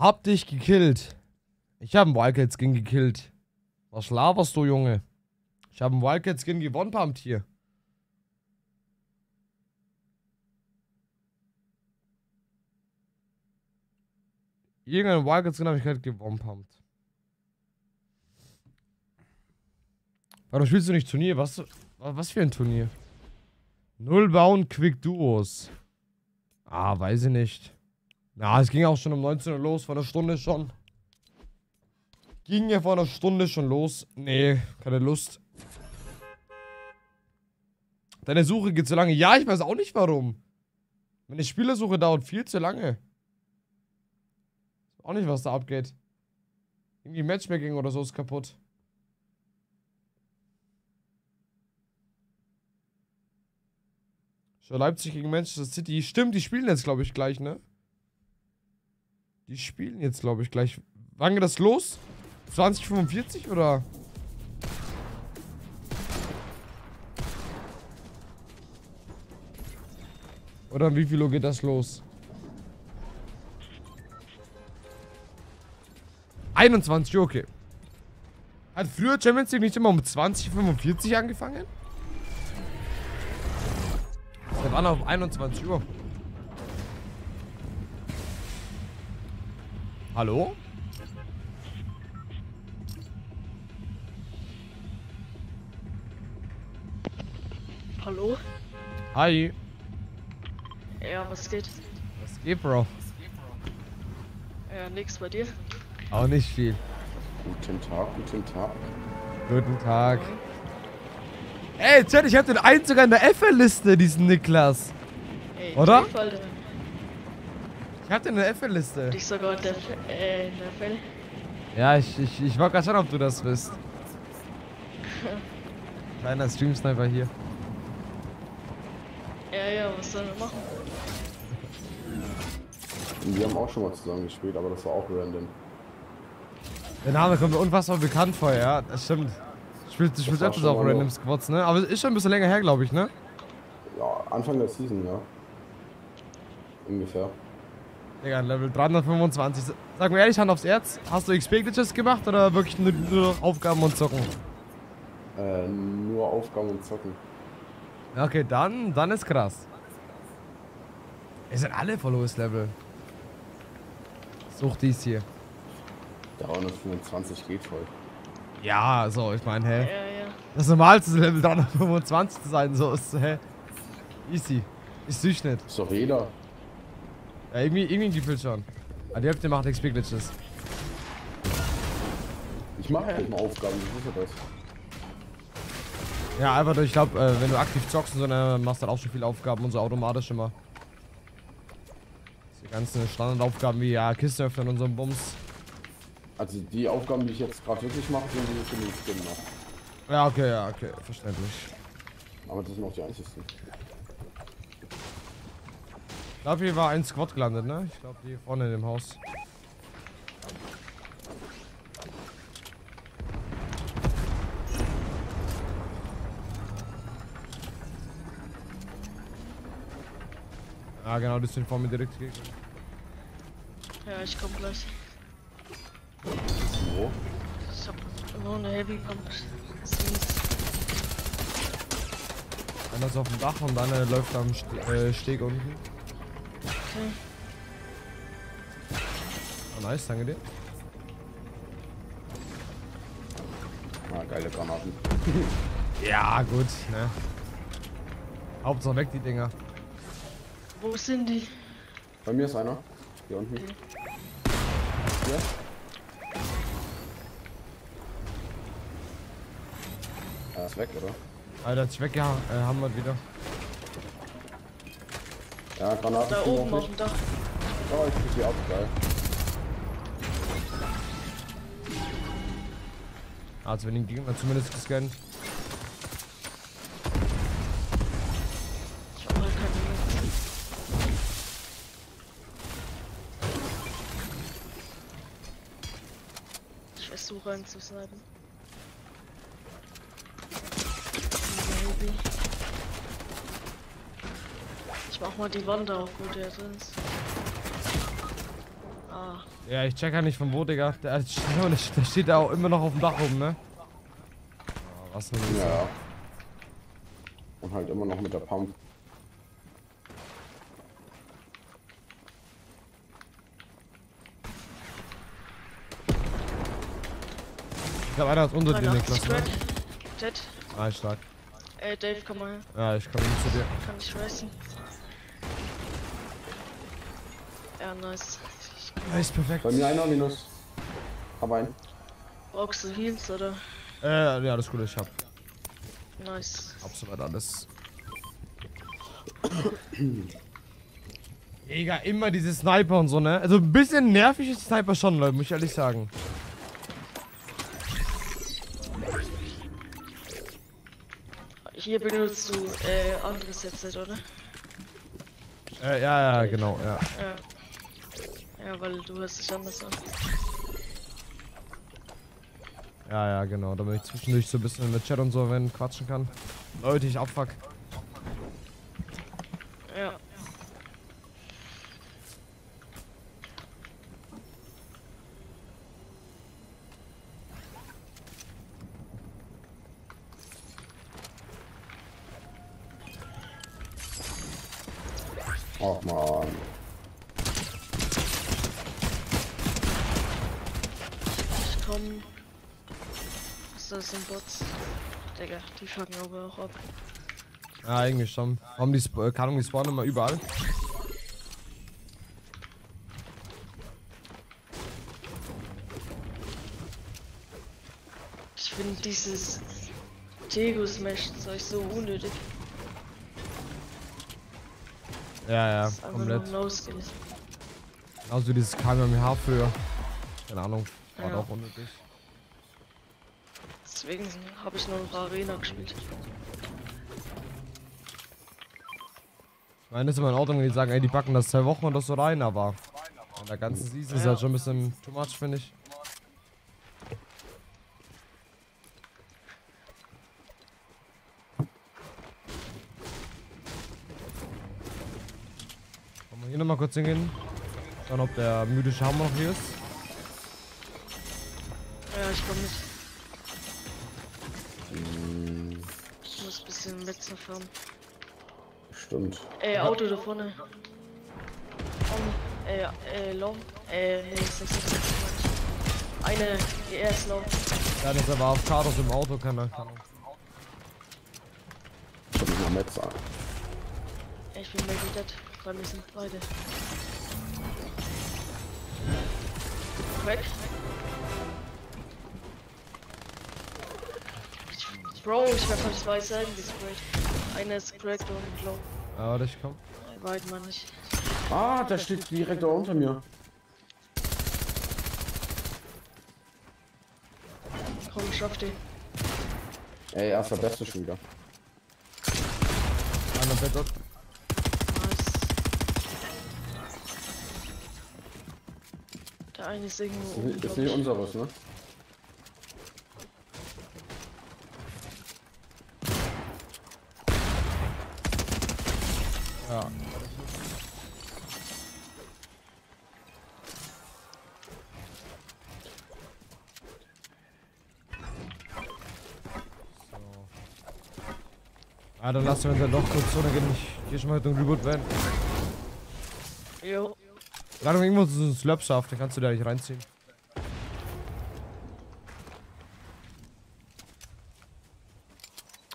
Hab dich gekillt. Ich hab einen Wildcat Skin gekillt. Was laberst du, Junge? Ich hab einen Wildcat Skin gewonnen, hier. Irgendeinen Wildcat Skin habe ich gerade gewonnen. Warum spielst du nicht Turnier? Was, was für ein Turnier? Null Bound Quick Duos. Ah, weiß ich nicht. Ja, es ging auch schon um 19 Uhr los, vor einer Stunde schon. Ging ja vor einer Stunde schon los. Nee, keine Lust. Deine Suche geht zu lange. Ja, ich weiß auch nicht warum. Meine Spielersuche dauert viel zu lange. Auch nicht, was da abgeht. Irgendwie Matchmaking oder so ist kaputt. Leipzig gegen Manchester City. Stimmt, die spielen jetzt, glaube ich, gleich, ne? Die spielen jetzt, glaube ich, gleich. Wann geht das los? 2045 oder? Oder wie viel Uhr geht das los? 21 Uhr, okay. Hat früher Champions League nicht immer um 2045 angefangen? Wir waren auf 21 Uhr. Hallo? Hallo? Hi. Ja, was geht? Was geht, Bro? Ja, nix bei dir. Auch nicht viel. Guten Tag, guten Tag. Guten Tag. Ey, Chat, ich hab den einen sogar in der FL-Liste, diesen Niklas. Ey, Oder? Fall, Ich hab den in der FL-Liste. dich sogar in der, F- äh, in der. Ja, ich, ich, ich wollte gerade schauen, ob du das bist. Kleiner Stream-Sniper hier. Ja, ja, was sollen wir machen? Wir haben auch schon mal zusammen gespielt, aber das war auch random. Der Name kommt mir unfassbar bekannt vor, ja, das stimmt. Du spielst, du spielst war öfters schon auch Random noch. Squads, ne? Aber ist schon ein bisschen länger her, glaube ich, ne? Ja, Anfang der Season, ja. Ungefähr. Digga, Level 325. Sag mir ehrlich, Hand aufs Erz. Hast du XP-Glitches gemacht oder wirklich nur, nur Aufgaben und Zocken? Äh, nur Aufgaben und Zocken. Okay, dann, dann ist krass. Wir sind alle voll hohes Level. Such dies hier. 325 geht voll. Ja, so, ich meine, hä? Ja, ja. Das Normalste ist Level 325 zu sein, so ist, hä? Easy. Ist Durchschnitt. Ist doch jeder. Ja, irgendwie, irgendwie gefühlt schon. Aber die Hälfte macht XP-Glitches. Ich mache halt mal Aufgaben, ich wusste das. Ja, einfach, ich glaube, äh, wenn du aktiv zockst und so, dann machst du halt auch schon viele Aufgaben und so automatisch immer. Die ganzen Standardaufgaben wie, ja, Kiste öffnen und so ein Bums. Also die Aufgaben, die ich jetzt gerade wirklich mache, sind die für den Skin noch. Ja, okay, ja, okay, verständlich. Aber das sind auch die einzigsten. Ich glaube, hier war ein Squad gelandet, ne? Ich glaube, hier vorne in dem Haus. Ah, genau, die sind vor mir direkt gegen. Ja, ich komm gleich. Wo? Ich hab nur eine Heavy Pump. Einer ist auf dem Dach und einer läuft am Ste äh, Steg unten. Okay. Oh, nice, danke dir. Ah, geile Granaten. Ja, gut, ne. Hauptsache weg die Dinger. Wo sind die? Bei mir ist einer. Hier unten. Hier. Er ist weg, oder? Alter, jetzt weg, ja, äh, haben wir wieder. Ja, Granaten. Da oben auf dem Dach. Oh, ich krieg die ab, geil. Also, wenn den Gegner zumindest gescannt. Ich hab mal keine mehr. Ich versuche reinzusnipen. Maybe. Mach mal die Wand auf, wo der drin ist. Ah, Ja, ich check ja nicht von wo, Digga. Der, der steht da auch immer noch auf dem Dach oben, ne? Oh, was denn Ja. ja. Und halt immer noch mit der Pump. Ich glaube, einer ist unter dir, Niklas, ne? Dead. Ah, ich stark. Ey, Dave, komm mal her. Ja, ich komme zu dir. Kann ich racen. Ja, nice. Ich Nice, perfekt. Bei mir einer minus. Hab einen. brauchst du Heals oder? Äh, ja, das Gute, ich hab Nice. absolut alles. Mega, immer diese Sniper und so, ne? Also ein bisschen nervig ist Sniper schon, Leute, muss ich ehrlich sagen. Hier benutzt du äh, anderes Headset, oder? Äh, ja, ja, genau, ja. Ja. Ja, weil du hörst dich anders an. Ja, ja, genau. Damit ich zwischendurch so ein bisschen mit Chat und so wenn quatschen kann. Leute, ich abfuck. Ja. Ach man. Ich komm. Was ist das sind Bots? Digga, die fucken aber auch ab. Ja, eigentlich schon. Warum die, Sp äh, Ahnung, die spawnen immer überall? Ich finde dieses Tego-Smash-Zeug so unnötig. Ja, ja, komplett. Also dieses KMH für. Keine Ahnung, war Ja. auch unnötig. Deswegen habe ich nur ein paar Arena gespielt. Ich meine, das ist immer in Ordnung, wenn die sagen, ey, die packen das zwei Wochen und das so rein, aber. In der ganzen Season ist Ja. halt schon ein bisschen too much, finde ich. Wollen wir hier nochmal kurz hingehen? Schauen, ob der mythische Hammer noch hier ist. Ja, ich komm mit. Ich muss ein bisschen Metzer fahren. Stimmt. Ey, Auto da vorne. Um, äh, äh, long. Äh, nee, 66 meine ich. Eine, die er ist low. Ja, das ist aber auf Kados im Auto, keine Ahnung. Ich hab nicht mal Metz an. Ich bin maybe dead, weil wir sind beide. Weg. Ich- Bro, ich werde von zwei Seiten gesprayt. Eine ist cracked und low. Ja, warte, ich komm. Weit man nicht. Ah, der steht direkt da unter mir. Komm, schaff den. Ey, er ist der beste Spieler. Einer Bett dort. Nice. Der eine ist irgendwo oben. Ist nicht ich. unseres, ne? Ah, dann lassen wir uns ja doch kurz so, dann geh ich geh schon mal Richtung Reboot Van. Jo. Noch irgendwo so ein Slurp-Schaft, den kannst du da nicht reinziehen.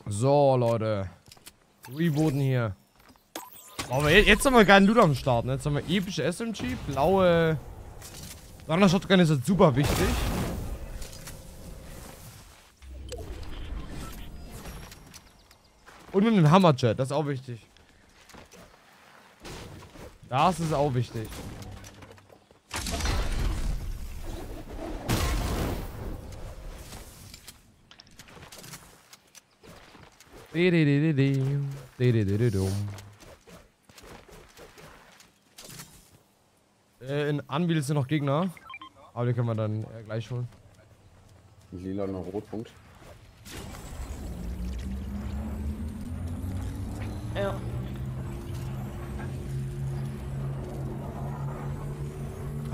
So, Leute. Rebooten hier. Aber jetzt, jetzt haben wir keinen Loot am Start, ne? Jetzt haben wir epische SMG, blaue... Runner Shotgun ist jetzt super wichtig. Und einen Hammerjet, das ist auch wichtig. Das ist auch wichtig. Äh, in Anvil sind noch Gegner. Aber die können wir dann äh, gleich holen. Lila und Rotpunkt.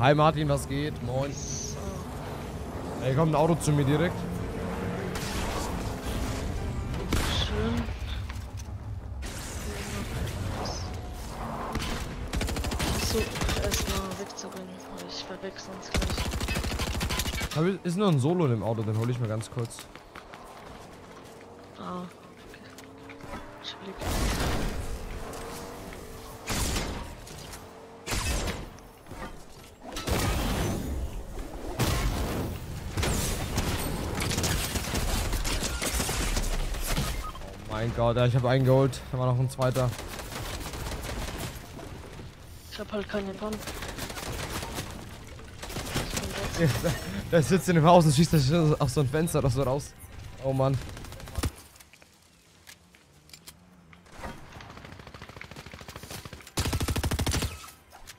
Hi Martin, was geht? Moin. So. Ey, kommt ein Auto zu mir direkt. Schön. So, erstmal wegzubringen. weil Ich verwechsel sonst gleich. Aber ist nur ein Solo in dem Auto, den hole ich mir ganz kurz. Mein Gott, ja, ich habe einen geholt. Da war noch ein zweiter. Ich hab halt keine Pump. Bin. Der sitzt in dem Haus und schießt das auf so ein Fenster oder so raus. Oh Mann.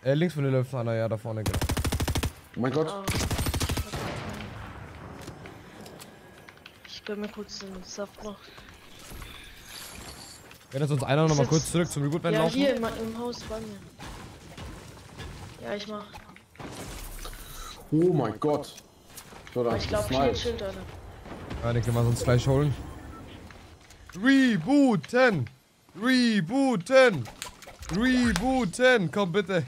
Äh, links von dir läuft einer, ja, da vorne, genau. Oh mein Gott. Ich gönn mir kurz den Saft noch. Wenn jetzt uns einer noch mal kurz zurück zum Reboot werden Ja, laufen. hier im, im Haus bei mir. Ja, ich mach. Oh mein Gott. Aber ich glaube, hier chillt einer. Ja, den können wir sonst gleich holen. Rebooten! Rebooten! Rebooten! Komm bitte!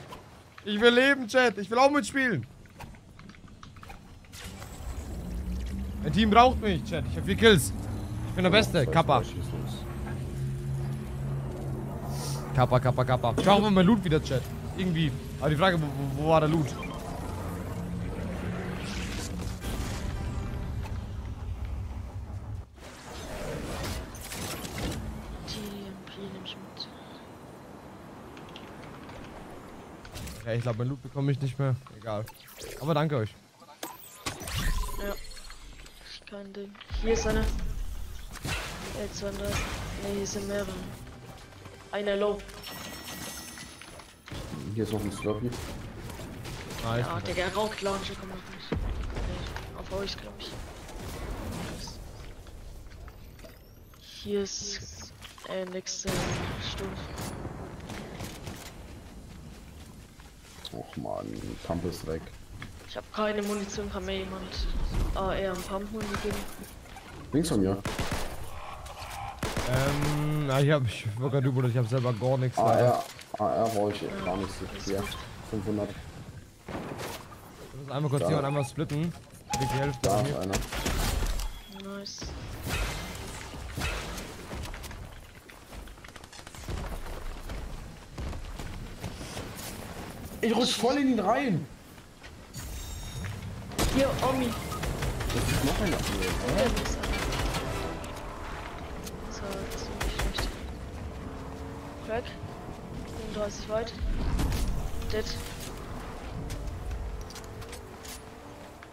Ich will leben, Chat! Ich will auch mitspielen! Mein Team braucht mich, Chat. Ich hab vier Kills. Ich bin der Beste. Kappa. Kappa, Kappa, Kappa. Brauche mal mein Loot wieder, Chat. Irgendwie. Aber die Frage, wo, wo, war der Loot? Ja, ich glaube, mein Loot bekomme ich nicht mehr. Egal. Aber danke euch. Ja. Kein Ding. Hier ist einer. Jetzt da. Ne, hier sind mehrere. Einer low. Hier ist noch ein Slurpee. Nice. Ja, der Rauchlauncher kommt noch nicht. Nee, auf euch, glaube ich. Hier ist äh, nächste Stufe. Och man, Pump ist weg. Ich habe keine Munition, kann mir jemand AR einen Pump-Muni geben? Links von mir. Ähm, ja, ich hab, ich war gerade über, ich hab selber gar nichts. leider. AR, AR brauche ich gar nicht so alles viel. gut. 500. Wir müssen einmal kurz Da. hier und einmal splitten. Liegt die Hälfte Da ist einer. Nice. Ich rutsch voll in ihn rein. Hier, Omi. Das ist noch einer. Ja, Crack. 35 weit. Dead.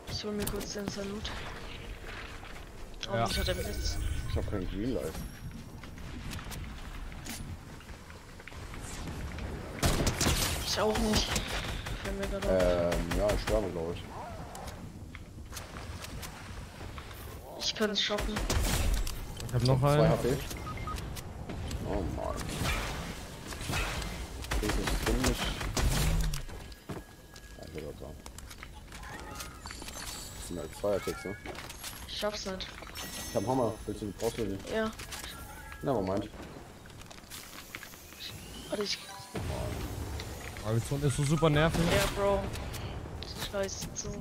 Ich hol mir kurz den Salut. Oh, Ja. mich hat er besetzt. Ich hab kein Green Life. Ich auch nicht. Ähm, ja, ich sterbe, glaube ich. Ich kann es schaffen. Ich hab noch 2 einen. HP. Oh Mann. Schießen ne? als Firetex, ne? Ich schaff's nicht. Ich hab Hammer. Willst du den brauchst du Ja. Na, Moment. Warte, ich... Horizont ist so super nervig. Ja, Bro. Ich weiß, Zone.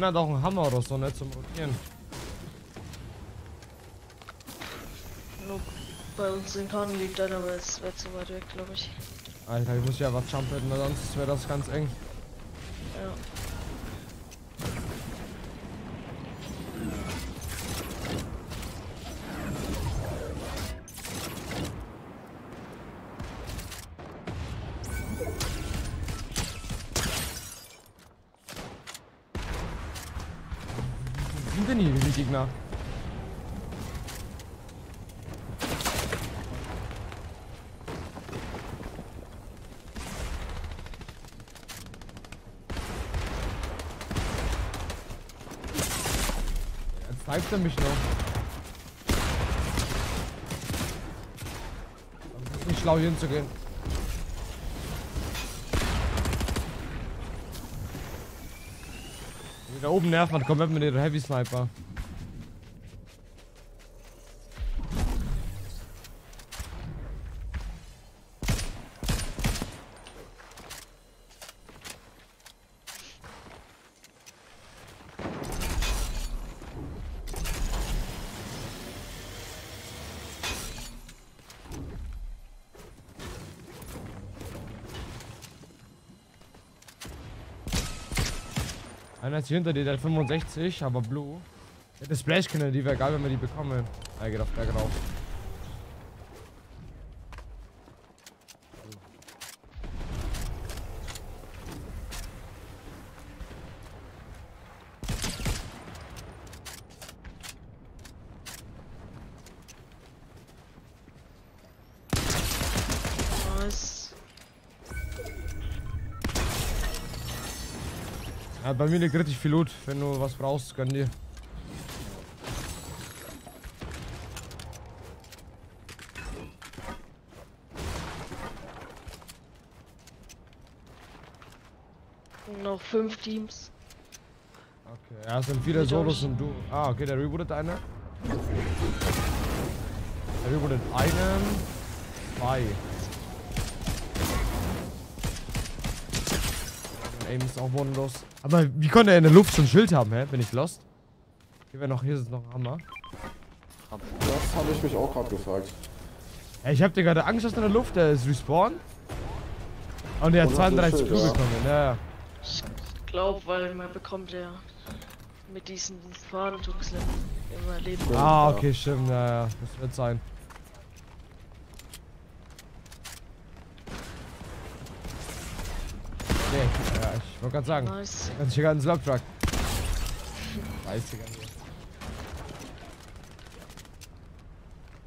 Keiner hat auch einen Hammer oder so, ne, zum Rotieren. Bei uns in Korn liegt einer, aber es wird zu weit weg, glaube ich. Alter, ich muss ja was jumpen, sonst wäre das ganz eng. Ja. Er mich noch. Das ist nicht schlau hinzugehen. Da oben nervt man komplett mit ihrer Heavy Sniper. Hier hinter dir, der hat 65, aber Blue. Der Splash-Cannon, die wäre geil, wenn wir die bekommen. Er geht auf Berg rauf. Nice. Ja, bei mir liegt richtig viel Loot. Wenn du was brauchst, gönn dir. Noch fünf Teams. Okay, ja, es sind viele Solos und du. Ah, okay, der rebootet eine. Der rebootet einen. Zwei. Aim ist auch bodenlos. Aber wie konnte er in der Luft so ein Schild haben, hä? Bin ich lost? Hier wäre noch, hier ist noch ein Hammer. Das habe ich mich auch gerade gefragt. Ja, ich hab dir gerade Angst, dass in der Luft, der ist respawn. Und der hat Und hat so ein 32 Schild, Q ja. bekommen, ja, ja. Ich glaube, weil man bekommt ja mit diesen Verhandlungsleveln immer Leben. Ah, okay, stimmt, ja, ja, das wird sein. Nee, ja, ich wollte gerade sagen. Nice. Ganz schicker ins Logtruck. 30er hier.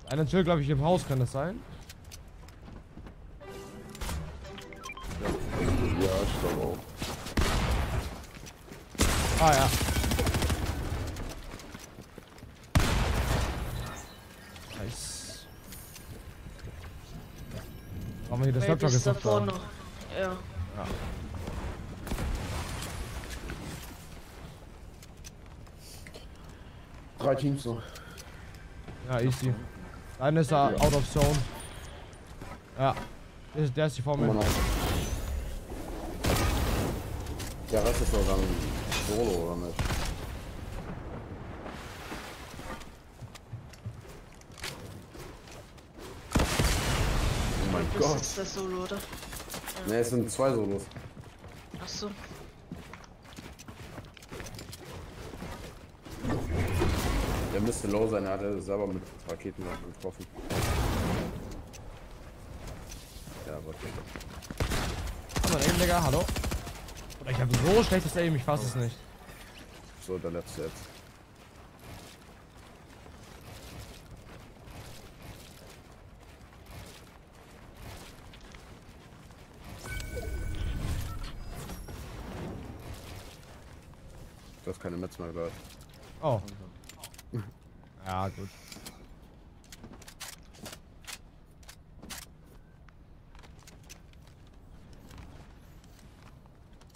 Einer chill, glaube ich, im Haus, kann das sein? Ja, ich glaube auch. Ah, ja. Nice. Machen wir hier das ist jetzt da vorne. Ja. Drei Teams noch. Ja, easy. Einer ist da out of zone. Ja. Der ist, der ist die noch. Der Rest ist doch dann Solo, oder nicht? Oh mein Das Gott. ist das Solo, oder? Ne, es sind zwei Solos. Achso. Müsste low sein, er hat er selber mit Raketen getroffen. Ja. Komm mal Aim, Digga, hallo. Oder ich habe so schlechtes Aim, ich fass es nicht. So, der letzte jetzt. Du hast keine Metz mehr gehört. Oh. Ja, gut.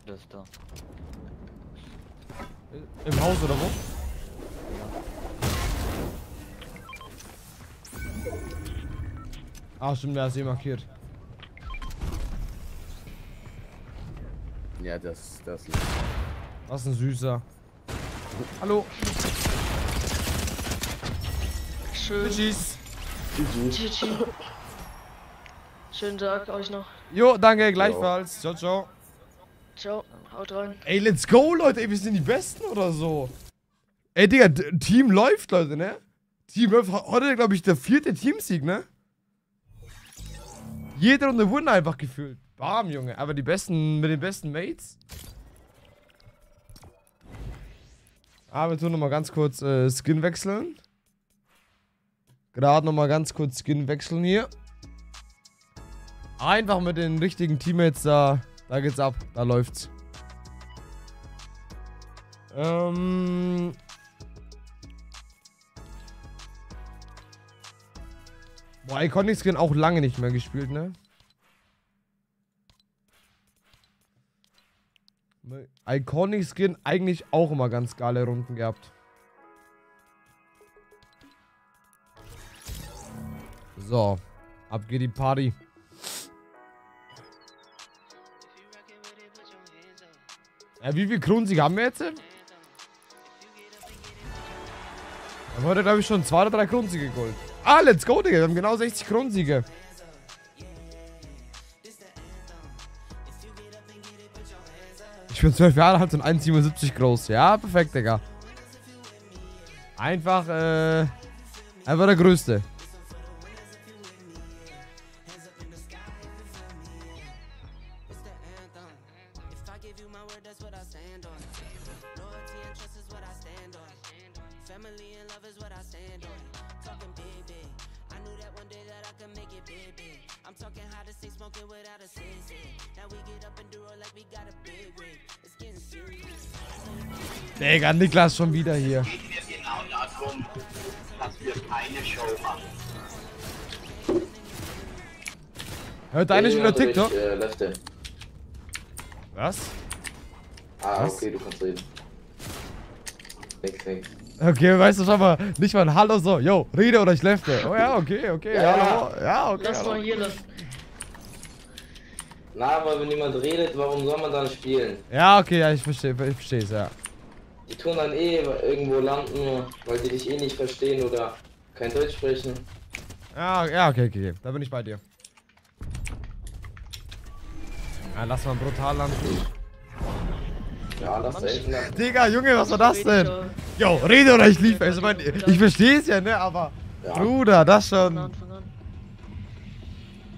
Das ist da. Im Haus oder wo? Ah, stimmt, der ist eh markiert. Ja, das, das. Was ein süßer. Hallo. Schön. Tschüss. GG. Schönen Tag euch noch. Jo, danke, gleichfalls. Ciao, ciao. Ciao. Haut rein. Ey, let's go, Leute. Ey, wir sind die Besten oder so. Ey, Digga, Team läuft, Leute, ne? Team läuft. Heute, glaube ich, der vierte Teamsieg, ne? Jede Runde wurden einfach gefühlt. Bam, Junge. Aber die besten, mit den besten Mates. Ah, wir tun nochmal ganz kurz äh, Skin wechseln. Gerade nochmal ganz kurz Skin wechseln hier. Einfach mit den richtigen Teammates da. Da geht's ab. Da läuft's. Ähm. Boah, Iconic Skin auch lange nicht mehr gespielt, ne? Iconic Skin eigentlich auch immer ganz geile Runden gehabt. So, ab geht die Party. Ja, wie viel Kronsiege haben wir jetzt? Wir haben heute, glaube ich, schon zwei oder drei Kronsiege geholt. Ah, let's go, Digga. Wir haben genau 60 Kronsiege. Ich bin 12 Jahre alt und 1,77 groß. Ja, perfekt, Digga. Einfach, äh... Einfach der Größte. Digga, Niklas schon wieder hier. geht mir genau darum, dass wir keine Show machen. Hört deine schon wieder TikTok? Äh, Lefte. Was? Ah, Was? okay, du kannst reden. Nix, nix. Okay, weißt du schon mal, nicht mal ein Hallo so, yo, rede oder ich lefte. Oh ja, okay, okay, Ja, hallo. Ja, okay. Lass mal hallo. hier lassen. Na, aber wenn niemand redet, warum soll man dann spielen? Ja, okay, ja, ich verstehe, ich verstehe es, ja. Die tun dann eh irgendwo landen, weil die dich eh nicht verstehen oder kein Deutsch sprechen. Ja, ja, okay, okay, okay. Da bin ich bei dir. Ja, lass mal brutal landen. Ja, lass da hinten landen. Digga, Junge, was war das denn? Yo, rede oder ich lief. Also, mein, ich verstehe es ja, ne, aber. Ja. Bruder, das schon.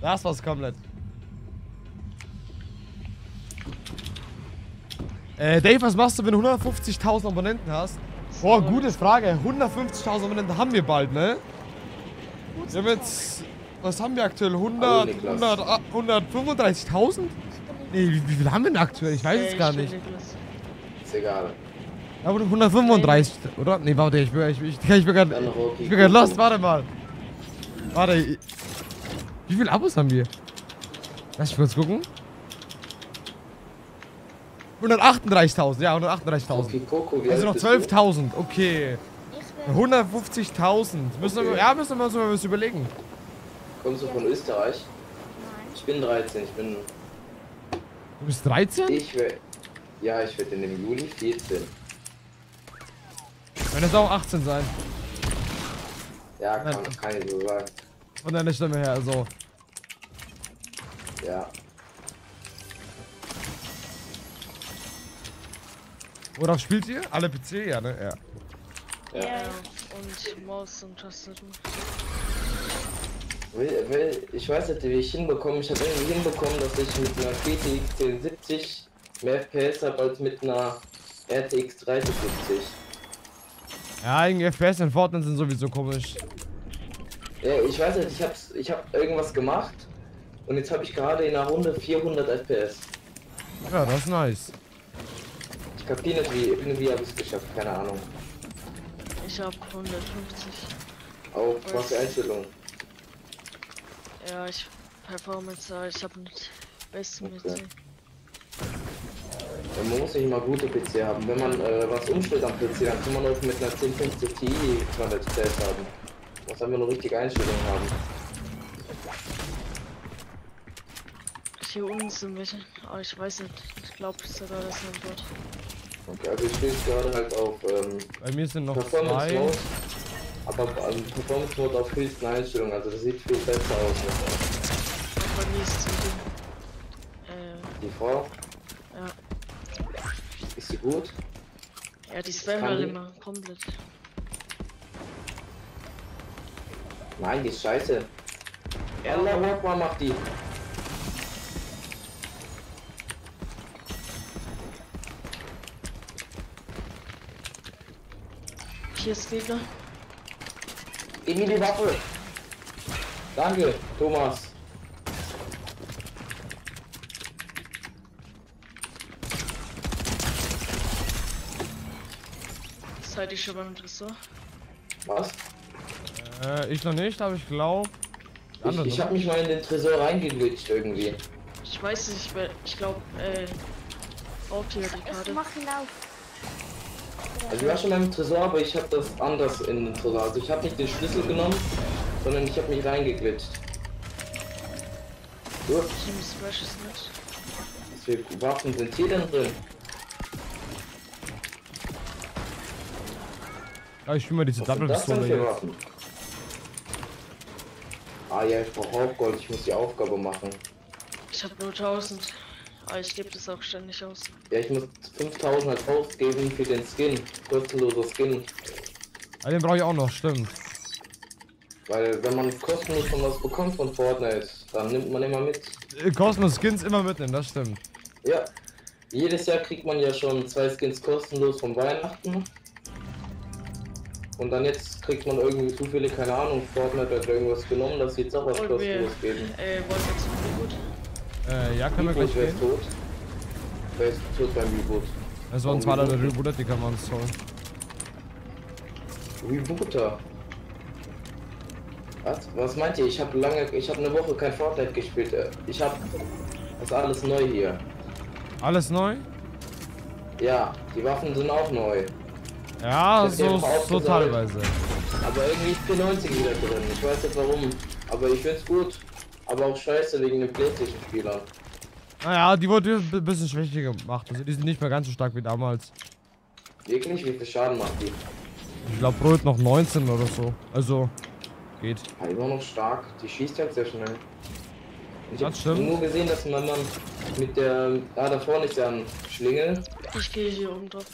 Das war's komplett. Äh, Dave, was machst du, wenn du 150.000 Abonnenten hast? Boah, gute Frage. 150.000 Abonnenten haben wir bald, ne? Wir haben jetzt. Was haben wir aktuell? 100, Hallo, Niklas. 100, ah, 135.000? Nee, wie, wie viel haben wir denn aktuell? Ich weiß Äh, es gar ich bin nicht. Ist egal. Ja, aber 135, oder? Nee, warte, ich bin, ich, ich, ich bin Rocky. ich bin grad lost, warte mal. Warte, ich- wie viele Abos haben wir? Lass mich kurz gucken. 138.000, ja, 138.000. Okay, Also noch alt bist du? 12.000, okay. 150.000. Müssen wir, Okay. ja, müssen wir uns mal was überlegen. Kommst du von Österreich? Ich bin 13, ich bin. Du bist 13? Ich werde. Ja, ich werde in dem Juli 14. Wenn es auch 18 sein. Ja, kann, Nein. kann ich so sagen. Von deiner Stimme her, so. Ja. Worauf spielt ihr? Alle PC, ja, ne? Ja. Ja. Ja, und Maus und Tastatur. Will, will, ich weiß nicht, wie ich hinbekomme. Ich habe irgendwie hinbekommen, dass ich mit einer GTX 1070 mehr FPS habe als mit einer RTX 3070. Ja, irgendwie FPS in Fortnite sind sowieso komisch. Ja, ich weiß nicht, ich hab's, ich hab irgendwas gemacht und jetzt habe ich gerade in einer Runde 400 FPS. Ja, das ist nice. Ich kapiere nicht wie, irgendwie habe ich es geschafft, keine Ahnung. Ich hab 150. Auf was für Einstellungen? Ja, ich Performance, ich hab nicht besten Okay. PC. Man muss nicht immer gute PC haben. Wenn man äh, was umstellt am PC, dann kann man auch mit einer 1050 Ti 200 FPS haben. Muss einfach nur richtige Einstellungen haben. Hier unten sind welche, aber ich weiß nicht. Ich glaube sogar, das sind dort. Okay, also ich spiele gerade halt auf ähm, Bei mir sind noch Performance zwei. Mode. Aber ähm, Performance Mode auf höchsten Einstellungen, also das sieht viel besser aus. Aber nie ist Ding. Äh, Die Frau, ja. ist sie gut? Ja, die halt die? immer komplett. Nein, die ist scheiße. Allah Akbar macht die. Hier ist Gegner. Gib mir die Waffe. Danke, Thomas. Seid ihr schon beim Tresor? Was? Äh, ich noch nicht, aber ich glaube. Ich, ich habe mich mal in den Tresor reingeglitscht irgendwie. Ich weiß nicht, ich glaube, äh, hier die Karte. Mach ihn auf. Also ich war schon mal im Tresor, aber ich habe das anders in den Tresor. Also ich habe nicht den Schlüssel genommen, sondern ich habe mich reingeglitscht. So, was für Waffen sind hier denn drin? Ja, ich spiel mal diese. Waffen? Ah ja, ich brauche Hauptgold, ich muss die Aufgabe machen. Ich habe nur 1000. Aber ich gebe das auch ständig aus. Ja, ich muss 5000 als ausgeben für den Skin. Kostenloser Skin. Ah, den brauche ich auch noch, stimmt. Weil wenn man kostenlos schon was bekommt von Fortnite, dann nimmt man immer mit. Äh, Kostenlos Skins immer mitnehmen, das stimmt. Ja. Jedes Jahr kriegt man ja schon zwei Skins kostenlos von Weihnachten. Und dann jetzt kriegt man irgendwie zufällig, keine Ahnung, Fortnite hat irgendwas genommen, dass sie jetzt auch was kostenlos geben. wollen wir zum Reboot? Äh, ja, können wir gleich wer gehen. ist tot? Wer ist tot beim Reboot? Das war ein zweiter der Rebooter, die kann man uns holen. Rebooter. Was? Was meint ihr? Ich habe lange, ich habe eine Woche kein Fortnite gespielt. Äh, Ich habe das ist alles neu hier. Alles neu? Ja, die Waffen sind auch neu. Ja, so, so teilweise. Aber irgendwie ist P90 wieder drin. Ich weiß nicht warum. Aber ich find's gut. Aber auch scheiße wegen den Playstation-Spielern. Naja, die wurde ein bisschen schwächer gemacht. Also die sind nicht mehr ganz so stark wie damals. Wirklich? Wie viel Schaden macht die? Ich glaube, Brot noch 19 oder so. Also, geht. Ja, immer noch stark. Die schießt halt sehr schnell. Ich Das hab stimmt. nur gesehen, dass man man mit der. Ah, da vorne ist ja ein Schlingel. Ich gehe hier oben drauf.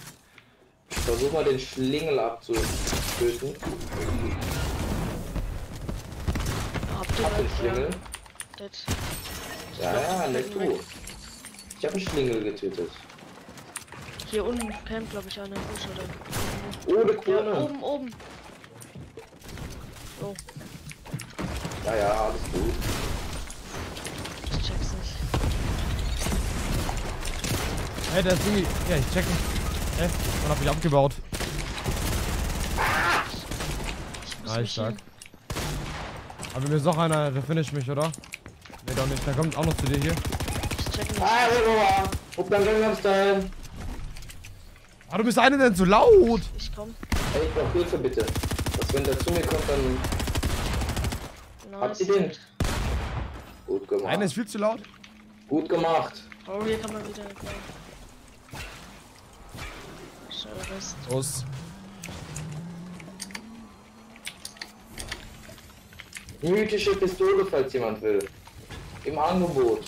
Versuch mal den Schlingel. Habt ihr Hab den? Schlingel. Dead. Ja, ja, nicht du. Ich habe einen Schlingel getötet. Hier unten campt, glaube ich, einer Busch oder. Oh, eine Ja, Krone. oben, oben. So, Ja, ja, alles gut. ich check's nicht. Hey, der ist irgendwie. Ja, ich check nicht. Hä? Dann hab ich abgebaut. Ich Nice, mich stark. Aber mir ist noch einer, der finish mich, oder? Nee, doch nicht. Der kommt auch noch zu dir hier. Ich check nicht. Ah, Roller! Ob dann Gangnam Style! Ah, du bist einer denn so laut? Ich komm. Ey, ich brauch Hilfe bitte. Dass wenn der zu mir kommt, dann Habt ihr den? gut gemacht. Einer ist viel zu laut. Gut gemacht. Oh, hier kann man wieder. Los. Mythische Pistole, falls jemand will. Im Angebot.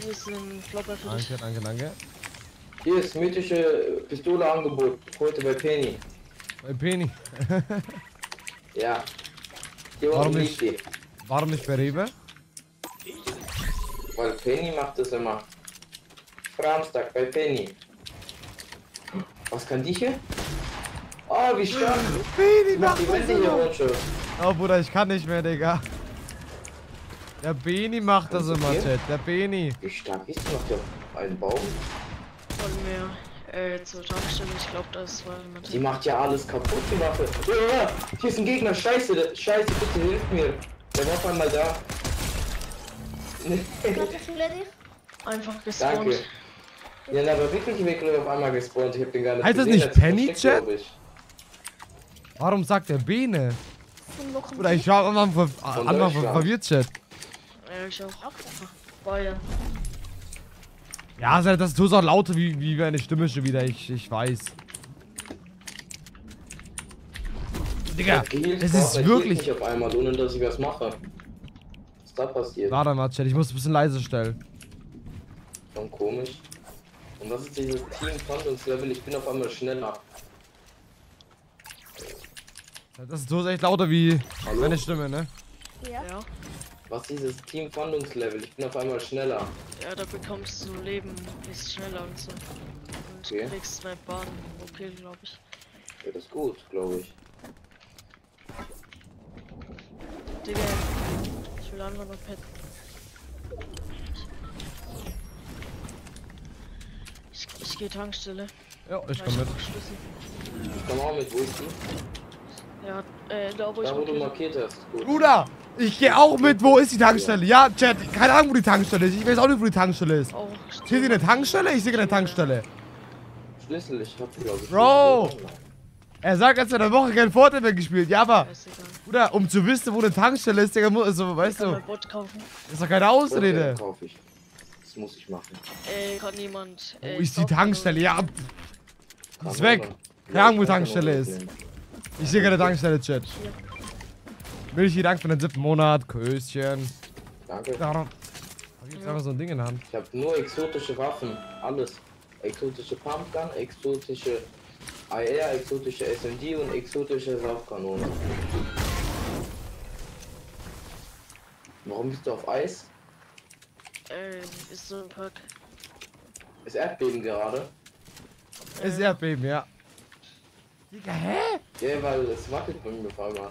Hier ist ein Flopper für dich. Danke, danke, danke. Hier ist mythische Pistole Angebot. Heute bei Penny. Bei Penny. Ja. Hier Warum nicht? liegt die. Warum nicht bei Rewe? Weil Penny macht das immer. Samstag bei Penny. Was kann die hier? Oh, wie stark. Penny Macht die Wände hier runter. Oh, Bruder, ich kann nicht mehr, Digga. Der Beni macht das immer? Chat. Der Beni. Wie stark ist noch der ein Baum? wollen wir äh, zur Tankstelle. Ich glaube, da ist zwar jemand. Die macht ja alles kaputt, die Waffe. Ja, hier ist ein Gegner, scheiße, der- scheiße, bitte hilf mir. Der war auf einmal da. Einfach gespawnt. Danke. Ja, na, aber wirklich wirklich auf einmal gespawnt. Ich hab den gar nicht Heißt das gesehen, nicht der ist Penny, Chat? glaub ich. Warum sagt er Bene? Von Oder ich war am Anfang, verwirrt, Chat. Ja, ich auch. Bayern. Ja, das das tut auch lauter wie, wie meine Stimme schon wieder. Ich, ich weiß. Digga, es ist wirklich... mich auf einmal, ohne dass ich was mache. Was ist da passiert? Warte mal, Chat, ich muss ein bisschen leise stellen. Schon komisch. Und was ist dieses Team Conference Level? Ich bin auf einmal schneller. Das ist so echt lauter wie Hallo? meine Stimme, ne? Ja. Ja. Was ist dieses Team Level? Ich bin auf einmal schneller. Ja, da bekommst du Leben, bist schneller und so. Und Okay. kriegst zwei Bahnen. Okay, glaube ich. Ja, das ist gut, glaube ich. Digga, ich will einfach nur petten. Ich, ich gehe Tankstelle. Ja, ich weil komm mit. Ich komm auch mit, wo ist die? Ja, äh, da wo ich Da, wo du markiert hast. Gut. Bruder, ich gehe auch mit. Wo ist die Tankstelle? Ja, Chat, keine Ahnung, wo die Tankstelle ist. Ich weiß auch nicht, wo die Tankstelle ist. Oh, Hier ist eine Tankstelle? Ich sehe keine Tankstelle. Schlüssel, ich hab glaube ich. Bro! Er sagt, er hat einer Woche kein Fortnite mehr gespielt. Ja, aber. Bruder, um zu wissen, wo eine Tankstelle ist, Digga, muss, also, weißt du, Bot kaufen? ist doch keine Okay, Ausrede. kauf ich. Das muss ich machen. Äh, kann niemand. Wo Äh, ist die Tankstelle? Ja, ist weg. Keine Ahnung, wo kann Tankstelle ist. ich sehe keine Tankstelle, Chat. Milchi, Dank für den siebten Monat. Köschen. Danke. Da hab ich jetzt einfach so ein Ding in der Hand. Ich habe nur exotische Waffen. Alles. Exotische Pumpgun, exotische AR, exotische SMG und exotische Saufkanone. Warum bist du auf Eis? Äh, ist so ein Pack. Ist Erdbeben gerade? Ist Erdbeben, ja. Digga, hä? Ja, weil es wackelt bei mir auf einmal.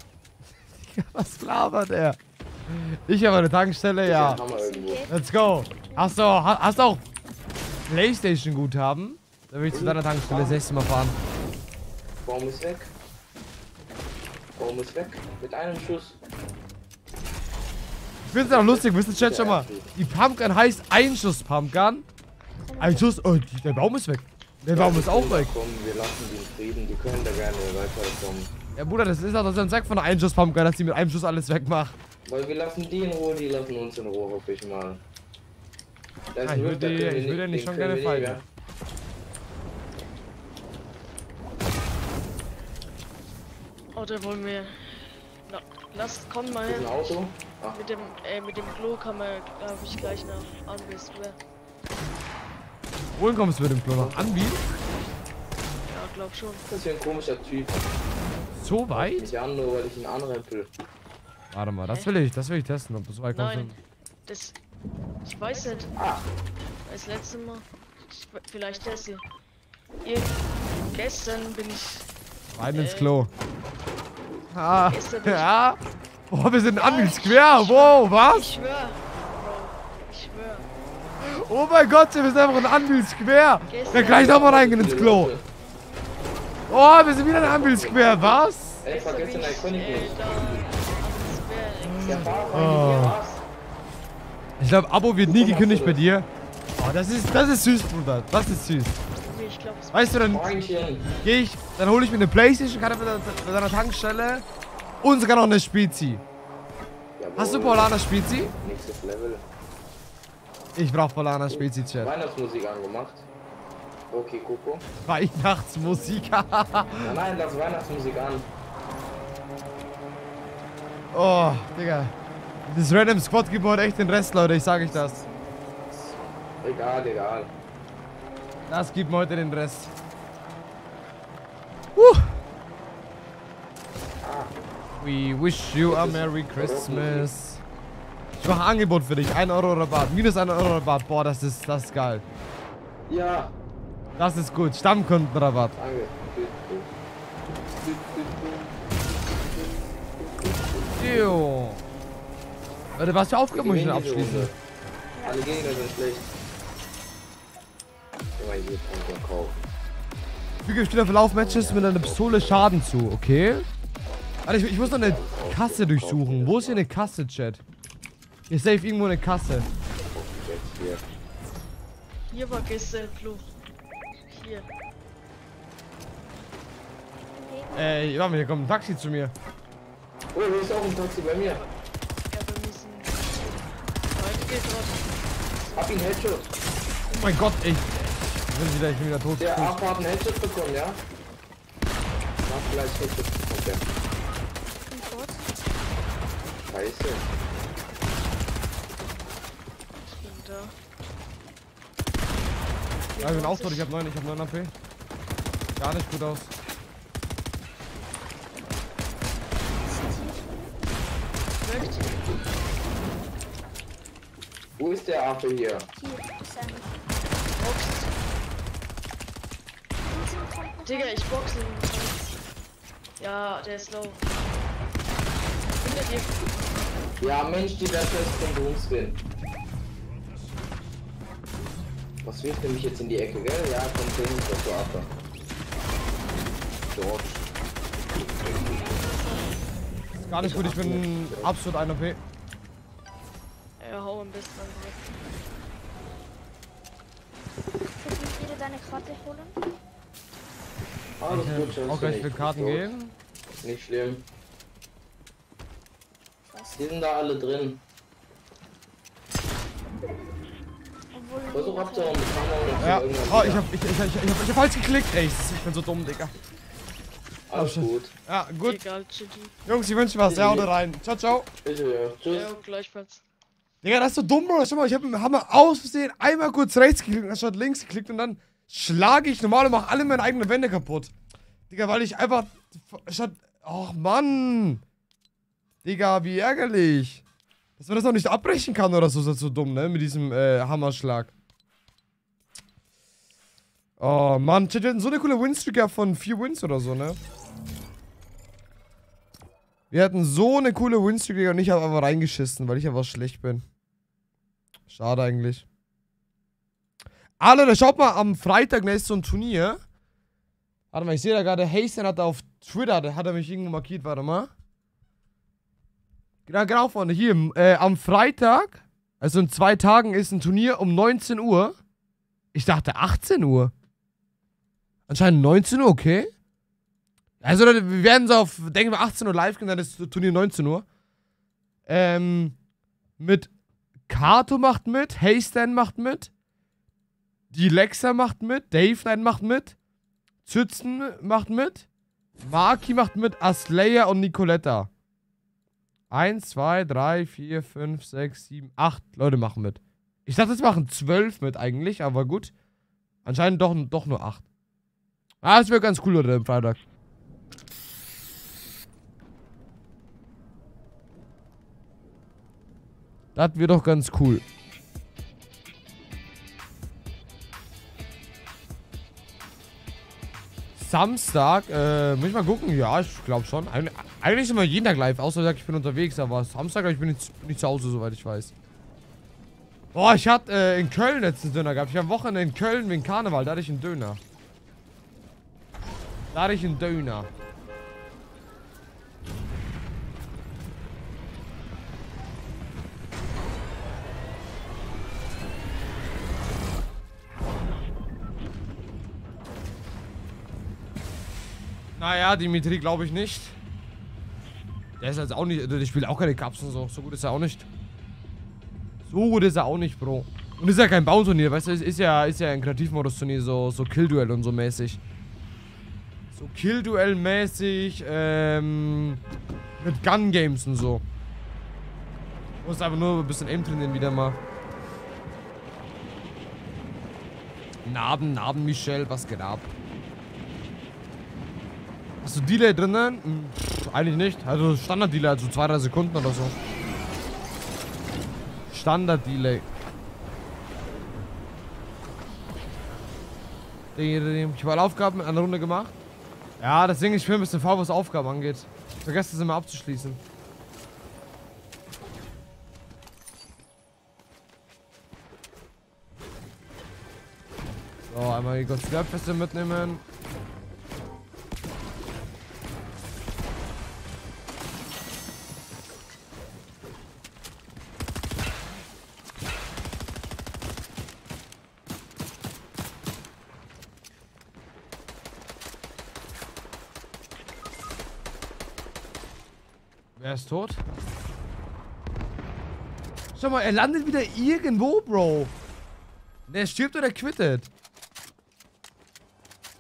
Was labert er? Ich habe eine Tankstelle, ja. Let's go. Hast du, ha- hast du auch Playstation-Guthaben? Da will ich zu deiner Tankstelle das nächste Mal fahren. Baum ist weg. Baum ist weg. Mit einem Schuss. Ich find's auch lustig, wisst ihr, Chat schon mal? Die Pumpgun heißt Einschuss-Pumpgun. Ein Schuss, oh, der Baum ist weg. Der Baum ist auch weg. Komm, wir lassen die in Frieden. Die können da gerne weiterkommen. Ja, Bruder, das ist auch das ist ein Zweck von einer Einschuss-Pumpgun, dass die mit einem Schuss alles wegmacht. Weil wir lassen die in Ruhe, die lassen uns in Ruhe, hoffe ich mal. Da Ah, ein ich da würde- ja den nicht schon gerne fighten. nehmen, Oder wollen wir. Na, lass, komm mal ja. Her. Auto? Ach, Mit dem, äh, mit dem Klo kann man, glaube ich, gleich nach Anbiss. Ja, Wohin kommst du mit dem Klo noch? Anbieten? glaub schon. das ist hier ein komischer Typ. So weit? Nicht an, nur weil ich ihn anrempel. Warte mal, das will ich, das will ich testen, ob du so weit kommst. Nein, das. Ich weiß nicht. Ah, Das letzte Mal. Ich, vielleicht das hier. Ihr, gestern bin ich. Rein ins Äh, Klo. Ah, ich- ja. Boah, wir sind an Square. Wow, was? Ich schwör. Ich. Oh mein Gott, wir sind einfach in Anvil Square. Dann gleich nochmal reingehen ins Klo. Oh, wir sind wieder in Anvil Square. Was? Ey, Iconic nicht. Oh. Ich glaube, Abo wird nie gekündigt bei dir. Oh, das ist, das ist süß, Bruder. Das ist süß. Weißt du, dann gehe ich, dann hole ich mir eine Playstation, kann bei deiner Tankstelle und sogar noch eine Spezi. Hast du. Paulaner Spezi? Nächstes Level. Ich brauch Paulaner Spezi, Chat. Weihnachtsmusik angemacht. Okay, Coco. Weihnachtsmusik. Nein, nein, lass Weihnachtsmusik an. oh, Digga. Das Random Squad gibt heute echt den Rest, Leute. Ich sage euch das. Egal, egal. Das gibt mir heute den Rest. Huh. We wish you a Merry Christmas. Ich mache ein Angebot für dich. 1 Euro Rabatt. Minus 1 Euro Rabatt. Boah, das ist, das ist geil. Ja, Das ist gut. Stammkundenrabatt. danke. Jo. Leute, was für Aufgaben muss ich denn abschließen? Alle Gegner sind schlecht. mal hier Panzer kaufen. Füge bestimmter Verlauf-Matches mit einer Pistole Schaden zu, okay? Warte, ich, ich muss noch eine Kasse durchsuchen. Wo ist hier eine Kasse, Chat? Hier ist safe irgendwo eine Kasse. Hier. War gestern Fluch. Hier. Äh, warte mal, hier kommt ein Taxi zu mir. Oh, hier ist auch ein Taxi bei mir. Ja, wir müssen. Heute geht was. Hab ihn Headshot. Oh mein Gott, ey. Ich bin wieder, ich bin wieder tot. Der Affe hat einen Headshot bekommen, ja? Mach gleich Headshot bekommen, ja. Scheiße. Ich bin da. Ja, ich bin auch tot, ich hab 9, ich hab 9 AP. Gar nicht gut aus. Mögt. Wo ist der Affe hier? Hier, ist ein. Boxt. Digga, ich boxe ihn. Ja, der ist low. Hinter dir. Ja, Mensch, die das ist von Was wirft nämlich jetzt in die Ecke, gell? Ja, kommt hin, das ist der Affe. George. Ist gar nicht gut, ich bin absolut 1 AP. Ja, hau ein bisschen an. Kannst du wieder deine Karte holen? Alles gut, Ich Chance. auch gleich für Karten gehen. Nicht schlimm. Scheiße. Die sind da alle drin. Versuch abzuhauen, mit Hammer Ja, oh, ich hab, ich, ich, ich, ich, hab, ich hab falsch geklickt. Ey, ich bin so dumm, Digga. Alles gut. Ja, gut. Egal. Jungs, ich wünsche was. Ja, haut rein. Ciao, ciao. Bitte, ja. Tschüss. Ja, gleichfalls. Digga, das ist so dumm, Bro. Schau mal, ich hab, hab mal aus Versehen einmal kurz rechts geklickt, anstatt links geklickt und dann schlage ich normal und mach alle meine eigenen Wände kaputt. Digga, weil ich einfach. Statt. Och, Mann. Digga, wie ärgerlich. Dass man das noch nicht abbrechen kann oder so, ist das so dumm, ne? Mit diesem äh, Hammerschlag. Oh, Mann. Chat, wir hatten so eine coole Winstreak von 4 Wins oder so, ne? Wir hatten so eine coole Winstreak und ich habe einfach reingeschissen, weil ich einfach schlecht bin. Schade eigentlich. Ah, Leute, schaut mal, am Freitag ne, ist so ein Turnier. Warte mal, ich sehe da gerade, Hasten hat auf Twitter, da hat er mich irgendwo markiert, warte mal. Genau, genau, Freunde, hier, äh, am Freitag, also in zwei Tagen, ist ein Turnier um 19 Uhr. Ich dachte 18 Uhr. Anscheinend 19 Uhr, okay. Also, wir werden so auf, denken wir, 18 Uhr live gehen, dann ist das Turnier 19 Uhr. Ähm, mit Kato macht mit, Haystan macht mit, die Lexa macht mit, Dave Knight macht mit, Zützen macht mit, Maki macht mit, Asleya und Nicoletta. Eins, zwei, drei, vier, fünf, sechs, sieben, acht Leute machen mit. Ich dachte, es machen zwölf mit eigentlich, aber gut. Anscheinend doch, doch nur acht. Ah, das wäre ganz cool, Leute, am Freitag. Das wird doch ganz cool. Samstag, äh, muss ich mal gucken. Ja, ich glaube schon. Eig eigentlich sind wir jeden Tag live, außer ich bin unterwegs, aber Samstag, ich bin nicht, nicht zu Hause, soweit ich weiß. Boah, ich hatte äh, in Köln letztens Döner gehabt. Ich habe Wochenende in Köln wegen Karneval, da hatte ich einen Döner. Da hatte ich einen Döner. Naja, Dimitri glaube ich nicht. Der ist jetzt auch nicht, der spielt auch keine Cups und so. So gut ist er auch nicht. So gut ist er auch nicht, Bro. Und ist ja kein Bauturnier, weißt du, ist ja, ist ja ein Kreativmodus-Turnier, so, so Kill-Duell und so mäßig. So Kill-Duell-mäßig, ähm, mit Gun-Games und so. Muss einfach nur ein bisschen Aim trainieren wieder mal. Narben, Narben, Michel, was geht ab? Hast du Delay drinnen? Hm, pff, eigentlich nicht. Also Standard-Delay, also 2-3 Sekunden oder so. Standard-Delay. Ich habe alle Aufgaben in einer Runde gemacht. Ja, deswegen ich bin ein bisschen faul, was Aufgaben angeht. Ich vergesse es immer abzuschließen. So, einmal die Konzertfeste mitnehmen. Wer ist tot? Schau mal, er landet wieder irgendwo, Bro. Der stirbt oder quittet.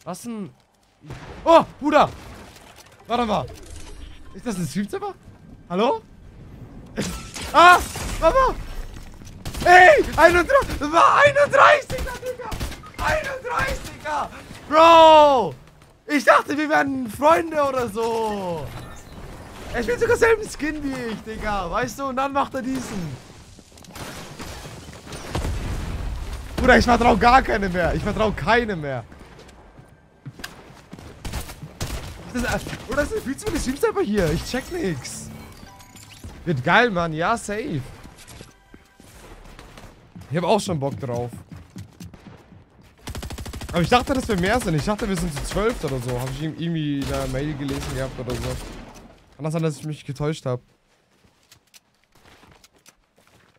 Was ein... Oh, Bruder! Warte mal. Ist das ein Streamzimmer? Hallo? ah! Mama! Ey! 31! Das war 31er, Digga! 31er! Bro! Ich dachte, wir wären Freunde oder so. Er spielt sogar selben Skin wie ich, Digga. Weißt du? Und dann macht er diesen. Bruder, ich vertraue gar keine mehr. Ich vertraue keine mehr. Das, oder das fühlt sich wie Streams einfach hier. Ich check nix. Wird geil, Mann. Ja, safe. Ich habe auch schon Bock drauf. Aber ich dachte, dass wir mehr sind. Ich dachte, wir sind zu zwölf oder so. Habe ich irgendwie in einer Mail gelesen gehabt oder so. Kann das sein, dass ich mich getäuscht habe?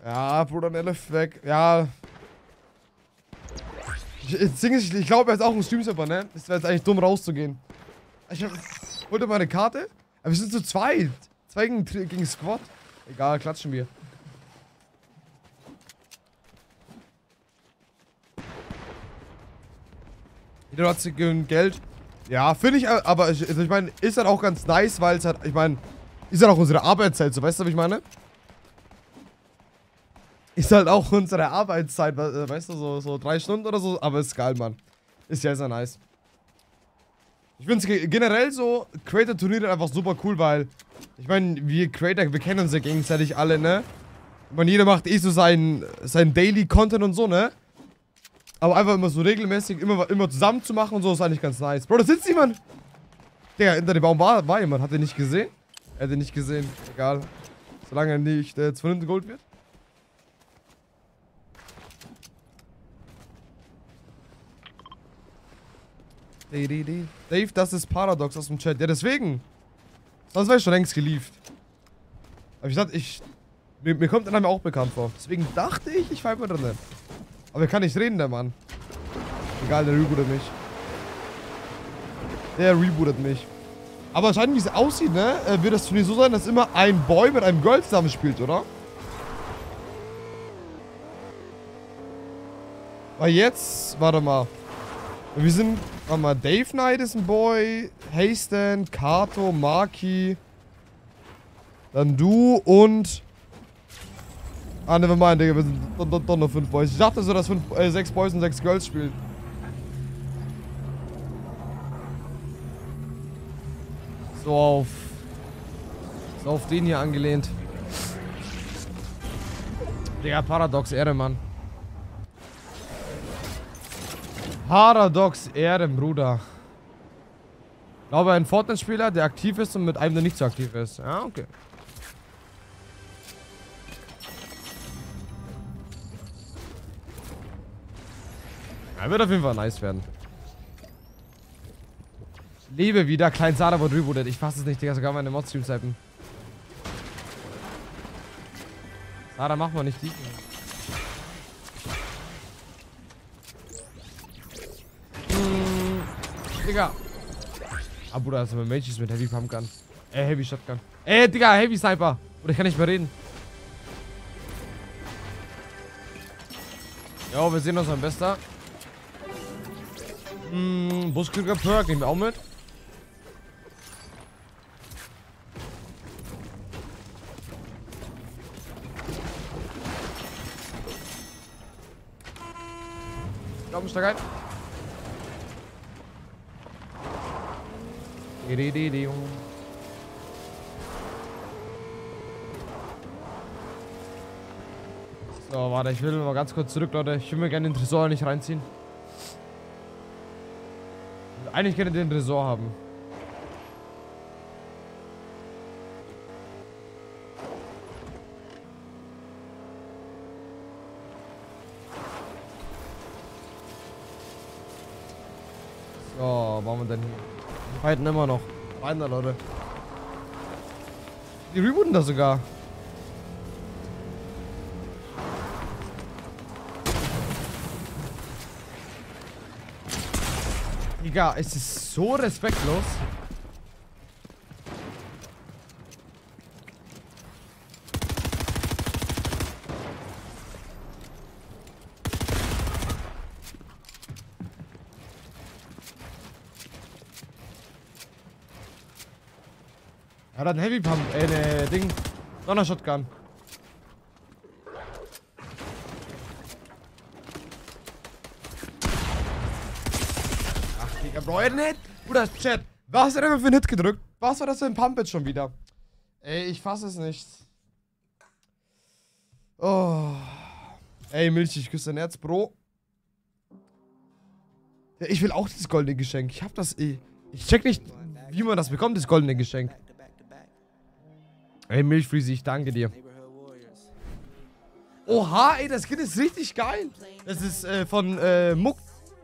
Ja, Bruder Nelef weg. Ja. Ich, ich, glaube, er ist auch ein Streamserver, ne? Es wäre jetzt eigentlich dumm rauszugehen. Ich hab, holte mal eine Karte. Aber wir sind zu zweit. Zwei gegen, gegen Squad. Egal, klatschen wir. Jeder hat sich Geld. Ja, finde ich, aber ich, also ich meine, ist halt auch ganz nice, weil es halt, ich meine, ist halt auch unsere Arbeitszeit, so weißt du, was ich meine? Ist halt auch unsere Arbeitszeit, weißt du, so, so drei Stunden oder so, aber ist geil, Mann. Ist ja sehr nice. Ich finde es generell so, Creator-Turniere einfach super cool, weil, ich meine, wir Creator, wir kennen uns ja gegenseitig alle, ne? Ich meine, jeder macht eh so seinen, seinen Daily-Content und so, ne? Aber einfach immer so regelmäßig, immer, immer zusammen zu machen und so ist eigentlich ganz nice. Bro, da sitzt jemand. Der hinter dem Baum war, war jemand. Hat er nicht gesehen? Er hat ihn nicht gesehen. Egal. Solange er nicht äh, von hinten geholt wird. Dave, das ist Paradox aus dem Chat. Ja, deswegen. Sonst wäre ich schon längst gelieft. Aber ich dachte, ich... Mir, mir kommt der Name auch bekannt vor. Deswegen dachte ich, ich pfeife drin. Aber er kann nicht reden, der Mann. Egal, der rebootet mich. Der rebootet mich. Aber anscheinend, wie es aussieht, ne, äh, wird das Turnier so sein, dass immer ein Boy mit einem Girl zusammen spielt, oder? Weil jetzt, warte mal. Wir sind, warte mal, Dave Knight ist ein Boy, Hasten, Kato, Maki. Dann du und Ah, never mind, Digga. Wir sind doch, doch, nur fünf Boys. Ich dachte so, dass fünf, äh, sechs Boys und sechs Girls spielen. So auf... So auf den hier angelehnt. Digga, Paradox Ehre, Mann. Paradox Ehre, Bruder. Ich glaube, ein Fortnite-Spieler, der aktiv ist und mit einem, der nicht so aktiv ist. Ja, okay. Ja, wird auf jeden Fall nice werden. Lebe wieder. Klein Sada wurde rebootet. Ich fasse es nicht, Digga. Sogar meine Mod-Stream-Zeiten. Sada, mach mal nicht die. Hm, Digga. Ah, Bruder, das ist mein Mages mit Heavy Pumpgun. Äh, Heavy Shotgun. Äh, Digga, Heavy Sniper. Oder ich kann nicht mehr reden. Jo, wir sehen uns am besten. Hm, Buskrieger Perk nehmen wir auch mit. Ein. So, warte, ich will mal ganz kurz zurück, Leute. Ich will mir gerne den Tresor nicht reinziehen. Eigentlich gerne den Tresor haben. Oh, machen wir denn hier? Die fighten immer noch. Einer, Leute. Die rebooten das sogar. Digga, es ist so respektlos. Er hat einen Heavy Pump, äh, ne, Ding. Donner Shotgun. Ach, Digga, Bro, er nicht. Bruder, Chat. Was hat er immer für einen Hit gedrückt? Was war das für ein Pump jetzt schon wieder? Ey, ich fasse es nicht. Oh. Ey, Milch, ich küsse dein Herz, Bro. Ja, ich will auch dieses goldene Geschenk. Ich hab das eh. Ich check nicht, wie man das bekommt, das goldene Geschenk. Ey, Milchfriese, ich danke dir. Oha, ey, das Skin ist richtig geil. Das ist äh, von äh, Muck,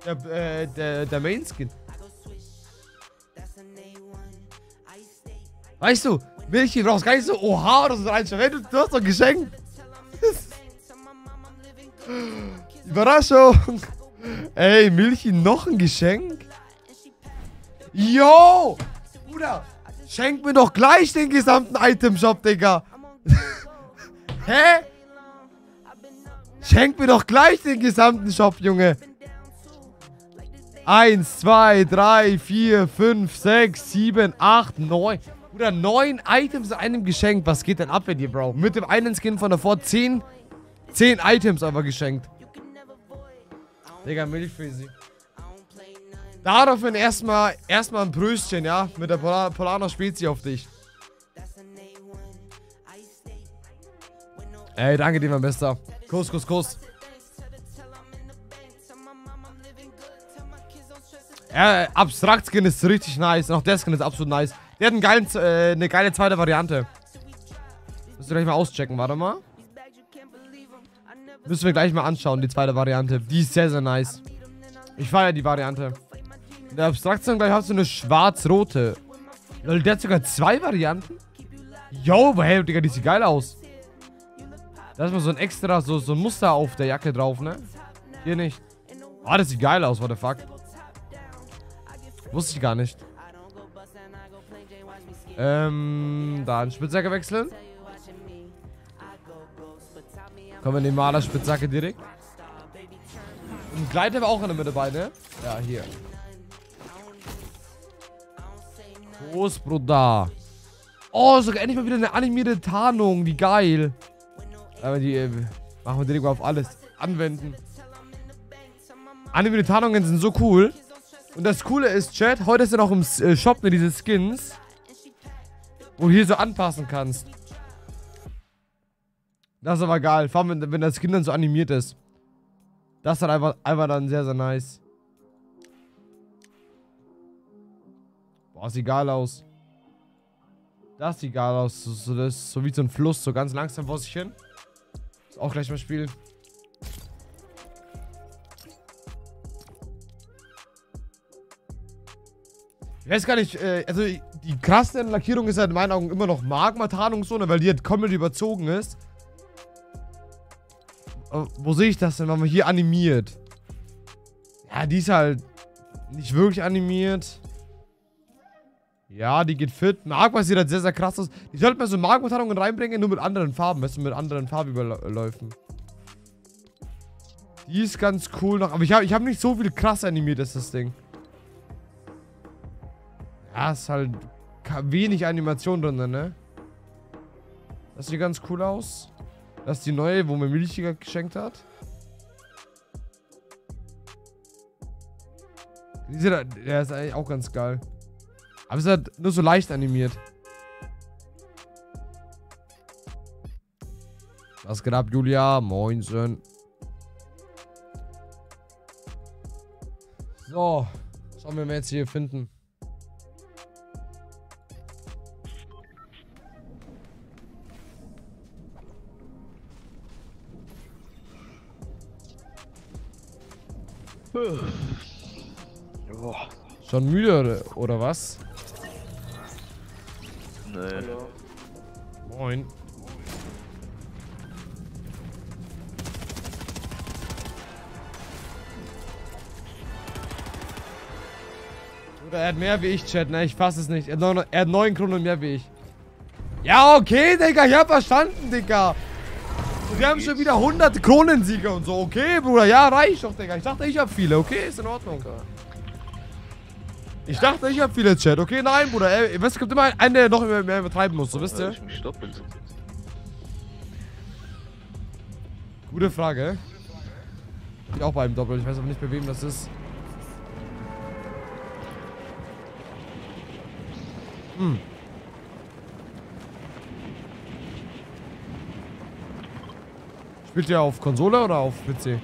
der, äh, der, der Main-Skin. Weißt du, Milchchen, du brauchst gar nicht so Oha oder so reinschauen. Du hast doch ein Geschenk. Überraschung. Ey, Milchchen, noch ein Geschenk? Yo! Bruder, schenk mir doch gleich den gesamten Itemshop, Digga. Hä? Schenk mir doch gleich den gesamten Shop, Junge. 1, 2, 3, 4, 5, 6, 7, 8, 9. Oder neun Items in einem Geschenk. Was geht denn ab mit dir, Bro? Mit dem einen Skin von davor zehn, zehn Items einfach geschenkt. Digga, Milch für sie. Daraufhin erstmal erstmal ein Bröstchen, ja? Mit der Pol Polano sie auf dich. Ey, danke dir, mein Bester. Kuss, Kuss, Kuss. Ja, Abstrakt-Skin ist richtig nice. Und auch der Skin ist absolut nice. Der hat einen geilen, äh, eine geile zweite Variante. Müssen wir gleich mal auschecken, warte mal. Müssen wir gleich mal anschauen, die zweite Variante. Die ist sehr, sehr nice. Ich feiere die Variante. In der Abstraktion gleich hast du eine schwarz-rote. Lol, der hat sogar zwei Varianten. Yo, hey, Digga, die sieht geil aus. Da ist mal so ein extra, so, so ein Muster auf der Jacke drauf, ne? Hier nicht. Ah, das sieht geil aus, what the fuck. Wusste ich gar nicht. Ähm, da einen Spitzhacke wechseln. Kommen wir in die Maler-Spitzhacke direkt. Und Gleiter war auch in der Mitte dabei, ne? Ja, hier. Groß, Bruder. Oh, sogar endlich mal wieder eine animierte Tarnung. Wie geil. Aber die äh, machen wir direkt mal auf alles. Anwenden. Animierte Tarnungen sind so cool. Und das Coole ist, Chat, heute ist ja noch im äh, Shop ne, diese Skins. Wo du hier so anpassen kannst. Das ist aber geil. Vor allem, wenn, das Skin dann so animiert ist. Das ist einfach, einfach dann sehr, sehr nice. Boah, sieht geil aus. Das sieht geil aus. So, das so wie so ein Fluss, so ganz langsam vor sich hin. Ist auch gleich mal spielen. Ich weiß gar nicht, äh, also die krasse Lackierung ist halt in meinen Augen immer noch Magma-Tarnung so, ne, weil die halt komplett überzogen ist. Wo sehe ich das denn, wenn man hier animiert? Ja, die ist halt nicht wirklich animiert. Ja, die geht fit. Magma sieht halt sehr, sehr krass aus. Die sollten mal so Magma-Tarnungen reinbringen, nur mit anderen Farben. Weißt du, mit anderen Farbüberläufen. Die ist ganz cool noch. Aber ich habe ich hab nicht so viel krass animiert, ist das Ding. Ja, ist halt wenig Animation drin, ne? Das sieht ganz cool aus. Das ist die neue, wo mir Milchiger geschenkt hat. Dieser, der ist eigentlich auch ganz geil. Aber es ist halt nur so leicht animiert. Was geht ab, Julia? Moinsen. So. Schauen wir jetzt hier finden. Schon müde oder, was? Nee. Moin. Oder er hat mehr wie ich, Chat, ne? Ich fass es nicht. Er hat neun, er hat neun Kronen mehr wie ich. Ja, okay, Digga, ich hab verstanden, Digga. Wir haben schon wieder 100 Kronensieger und so. Okay, Bruder, ja, reicht doch, Digga. Ich dachte, ich hab viele. Okay, ist in Ordnung. Ich dachte, ich hab viele, Chat. Okay, nein, Bruder. Ey, es gibt immer einen, der noch mehr, übertreiben muss, so wisst ihr? Stoppen. Gute Frage. Ich auch beim Doppel. Ich weiß aber nicht, bei wem das ist. Hm. Spielt ihr auf Konsole oder auf PC?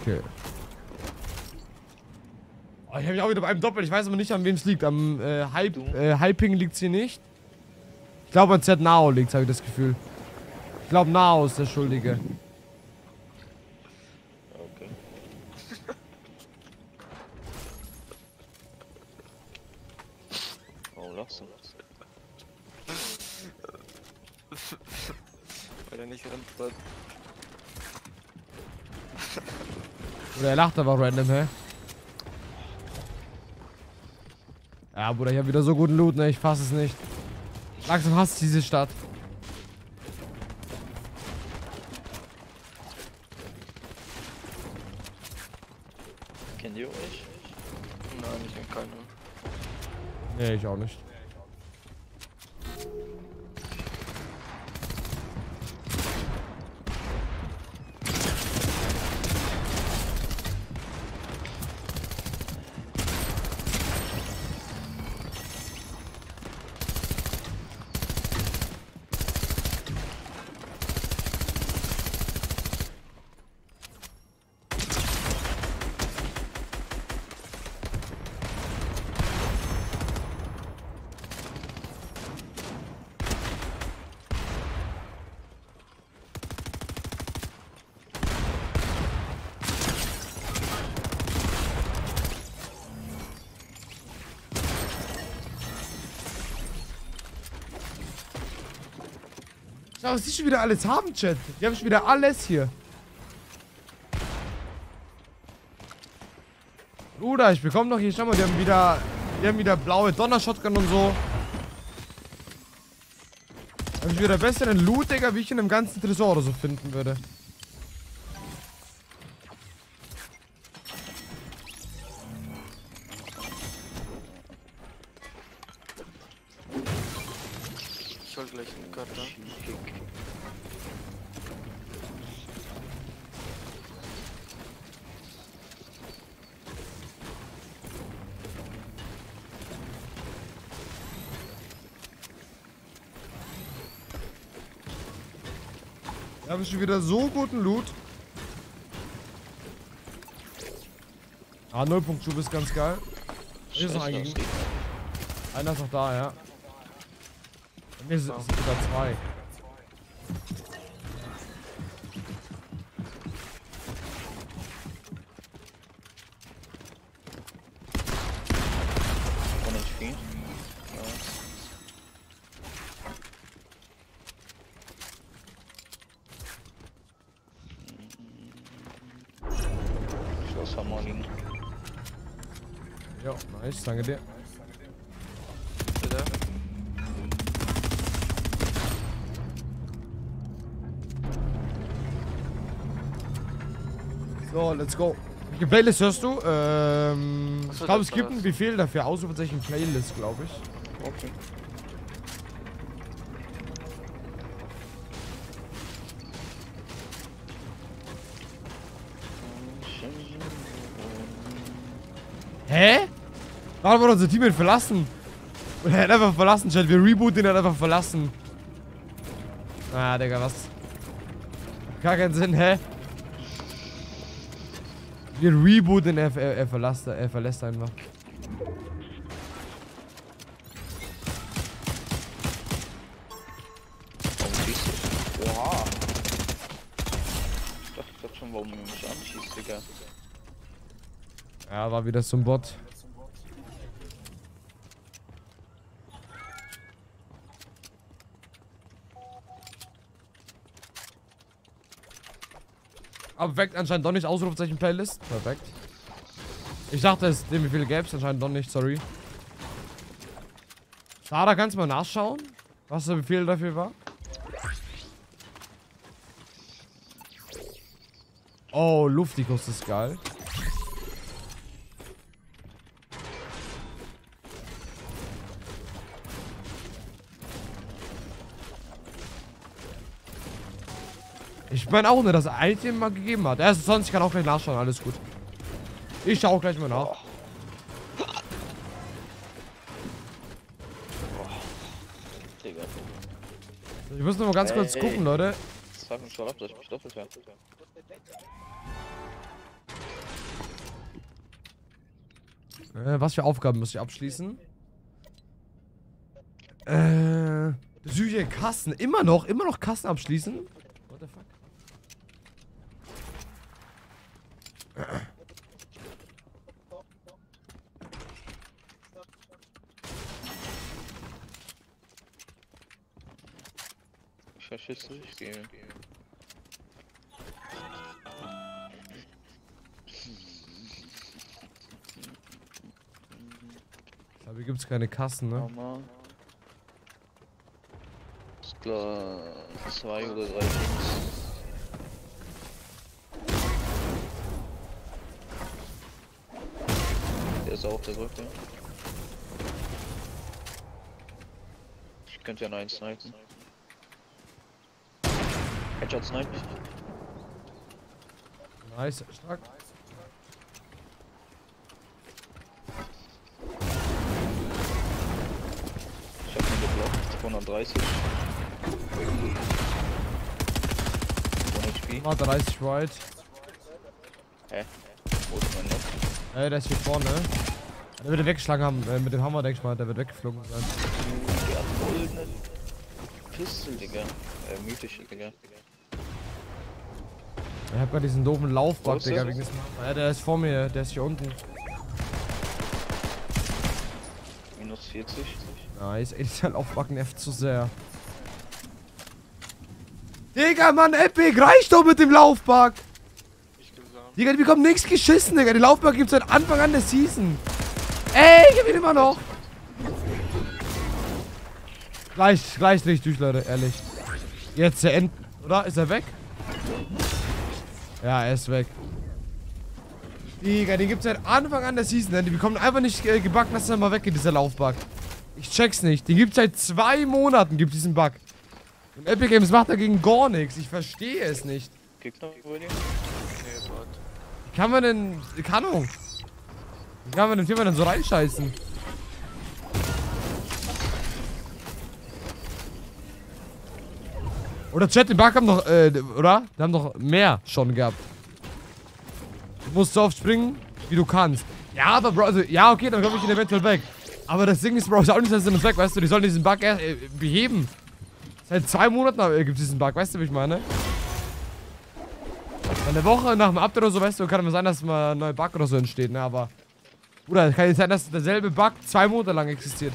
Okay. Oh, ich habe mich auch wieder beim Doppel. Ich weiß aber nicht, an wem es liegt. Am äh, Hype, äh, Hyping liegt hier nicht. Ich glaube, an Z Nao liegt, habe ich das Gefühl. Ich glaube, Nao ist der Schuldige. Okay. Warum lachst du? Er rennt hat. Oder er lacht aber random, hä? Ja, Bruder, ich habe wieder so guten Loot, ne? Ich fass es nicht. Langsam hasst diese Stadt. Kennt ihr euch? Nein, ich kenn keinen. Nee, ich auch nicht. Schau, was die schon wieder alles haben, Chat. Die haben schon wieder alles hier. Bruder, ich bekomme doch hier, schau mal, die haben wieder, die haben wieder blaue Donner-Shotgun und so. Hab ich wieder besseren Loot, Digga, wie ich in einem ganzen Tresor oder so finden würde. Da habe ich schon wieder so guten Loot. Ah, Nullpunktschub ist ganz geil. Hier ist noch ein. Einer ist noch da, ja. Bei mir sind sogar zwei. Von HP. Ja. Schlosshammer liegen. Ja, nice, danke dir. Bitte. So, let's go. Welche Playlist hörst du? Ähm, so, ich glaube, es gibt einen. Befehl dafür. Ausrufezeichen Playlist, glaube ich. Okay. Warum wurde unser Team verlassen? Und er hat einfach verlassen, Chat. Wir rebooten ihn, er hat einfach verlassen. Ah, Digga, was? Gar keinen Sinn, hä? Wir rebooten, er, er, er, verlässt, er verlässt einfach. Oha. Ich dachte schon, warum du mich anschießt, Digga. Ja, war wieder zum Bot. Perfekt, anscheinend doch nicht Ausrufezeichen Playlist. Perfekt. Ich dachte, es dem wie viele gäbe es anscheinend doch nicht, sorry. Sarah, kannst du mal nachschauen, was der Befehl dafür war? Oh, Luftikus ist geil. Meine auch nur, dass Item mal gegeben hat. Er ist sonst, ich kann auch gleich nachschauen, alles gut. Ich schau gleich mal nach. Digga. Ich muss noch mal ganz kurz Ey, gucken. Leute. Sag mich schon ab, dass ich mich doppelt werde. Äh, was für Aufgaben muss ich abschließen? Äh, Süche Kassen. Immer noch, immer noch Kassen abschließen? What the fuck? Ich glaube, hier gibt es keine Kassen, ne? Mama. Ist klar, zwei oder drei Teams. Der ist auf der Rücke. Ich könnte ja noch einen snipen. Headshot snipen. Nice, stark. Ich hab ihn geblockt. 230. 1 HP. Mal 30 Right. Hä? Wo ist mein Knock? Ey, der ist hier vorne. Der wird er weggeschlagen haben, äh, mit dem Hammer, denke ich mal. Der wird weggeflogen sein. Der hat goldene Pistol, Digga. Äh, mythische, Digga. Ich hab grad diesen doofen Laufbug, Digga, der? wegen des Ja, der ist vor mir, der ist hier unten. Minus 40. Nice, ey, dieser Laufbug nervt zu sehr. Digga, Mann, Epic, reicht doch mit dem Laufbug! Digga, die bekommen nichts geschissen, Digga. Die Laufbug gibt's seit Anfang an der Season. Ey, ich gewinne immer noch. Gleich, gleich ich durch, Leute, ehrlich. Jetzt der End, oder? Ist er weg? Ja, er ist weg. Digga, den gibt's seit Anfang an der Season, ne? Die bekommen einfach nicht äh, gebacken, dass er mal weggeht, dieser Laufbug. Ich check's nicht. Den gibt's seit zwei Monaten, gibt diesen Bug. Und Epic Games macht dagegen gar nichts. Ich verstehe es nicht. Gibt's noch. Wie kann man denn. Keine Ahnung. Wie kann man den denn so reinscheißen? Oder Chat, den Bug haben doch, äh, oder? Die haben doch mehr schon gehabt. Du musst so oft springen, wie du kannst. Ja, aber Bro, also, ja, okay, dann komme ich ihn eventuell weg. Aber das Ding ist, Bro, ist auch nicht, dass sie uns weg, weißt du? Die sollen diesen Bug erst, äh, beheben. Seit zwei Monaten äh, gibt es diesen Bug, weißt du, wie ich meine? Eine Woche nach dem Update oder so, weißt du, kann es sein, dass mal ein neuer Bug oder so entsteht, ne? Aber. Bruder, es kann nicht sein, dass derselbe Bug zwei Monate lang existiert.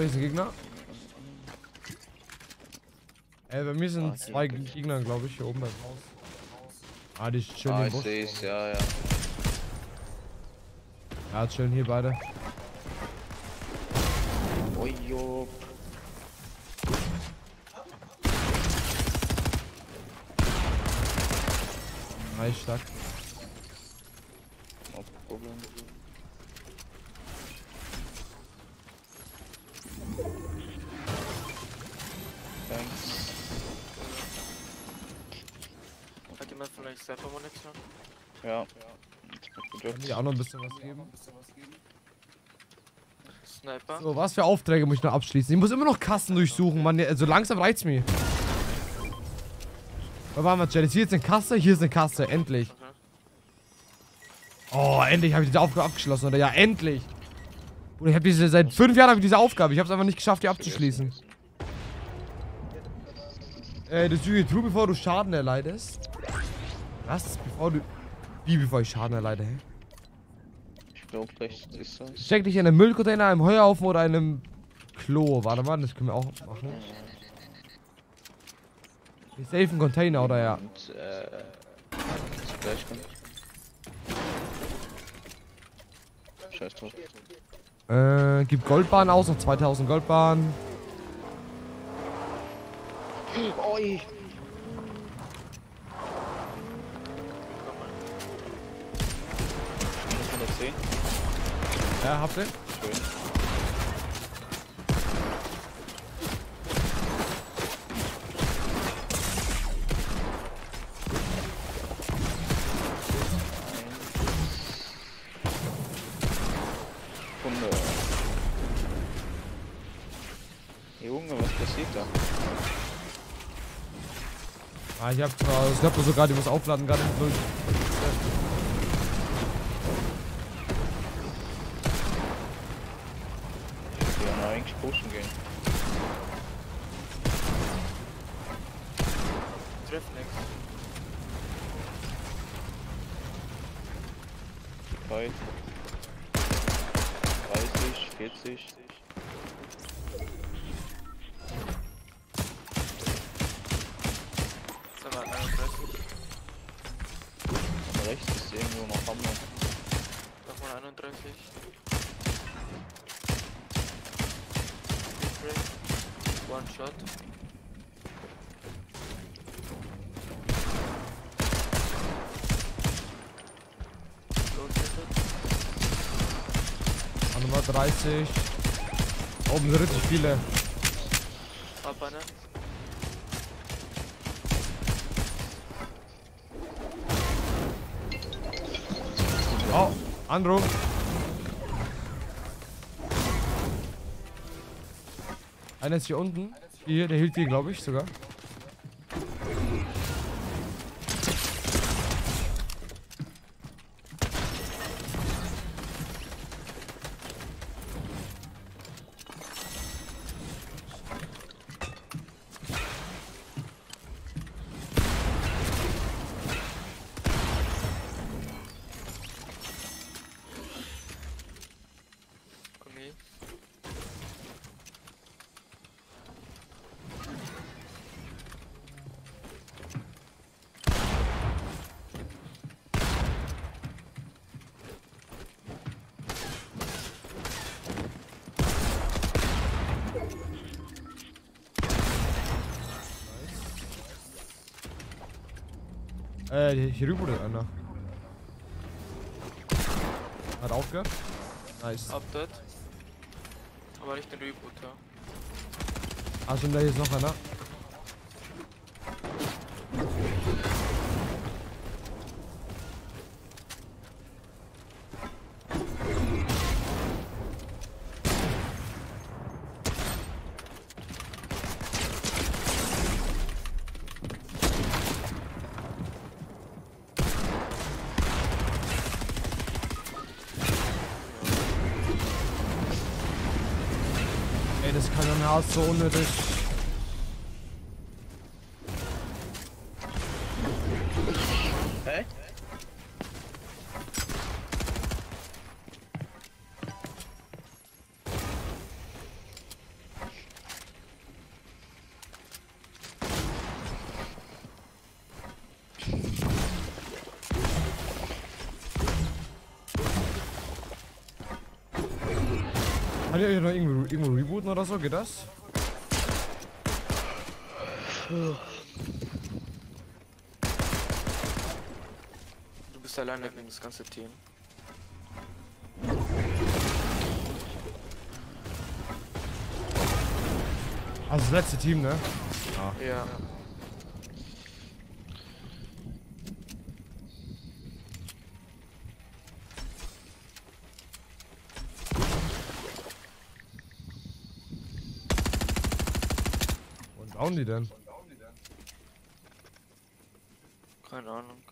Hier ist ein Gegner. Ey, bei mir sind Ah, zwei Gegner, glaube ich, hier oben beim Haus. Ah, die chillen Ah, ich seh's, ja, ja. Ja, chillen hier beide. Oi, jo. Nice, stark. No problem. Jemand vielleicht selber Munition? Ja. Jetzt wird Kann gedrückt. die auch noch ein bisschen was geben? Sniper. So, was für Aufträge muss ich noch abschließen? Ich muss immer noch Kassen durchsuchen, Mann. Also langsam reicht's mir. Wo waren wir, Janice? Hier ist eine Kasse, hier ist eine Kasse. Endlich. Oh, endlich habe ich diese Aufgabe abgeschlossen, oder? Ja, endlich. Bruder, ich habe diese, seit fünf Jahren habe ich diese Aufgabe. Ich habe es einfach nicht geschafft, die abzuschließen. Äh, das Süge tu, bevor du Schaden erleidest. Was? Bevor du... Wie, bevor ich Schaden erleide, hä? Ich glaube, rechts ist das. Steck dich in einem Müllcontainer, einem Heuhaufen oder einem Klo. Warte mal, das können wir auch machen. Ich safe einen Container, oder ja? Und, äh. ist gleich kommt. Scheiß drauf. Äh, gibt Goldbahn aus, noch 2000 Goldbahn. Oi! Ja, habt ihr? Schön. Junge, was passiert da? Ah, ich hab zwar, ich hab sogar, die muss aufladen gerade. Null. Ich will ja eigentlich pushen gehen. Treff nix. Bei 30, 40. Sind wir 31. Rechts ist irgendwo noch Hammer. Nochmal 31. Big break. One shot. Rotated. An Nummer 30. Oben sind richtig viele. Ab einer. Oh, Andrew. Einer ist hier unten. Hier, der hielt hier, glaube ich, sogar. Hier rüber ist einer. Hat aufgehört. Nice. Dort. Aber nicht den Reboot, ja. Ah, stimmt, da hier ist noch einer. Ist so unnötig. Rebooten oder so? Geht das? Du bist alleine gegen das ganze Team. Also das letzte Team, ne? Ja. Dauern die denn? Keine Ahnung.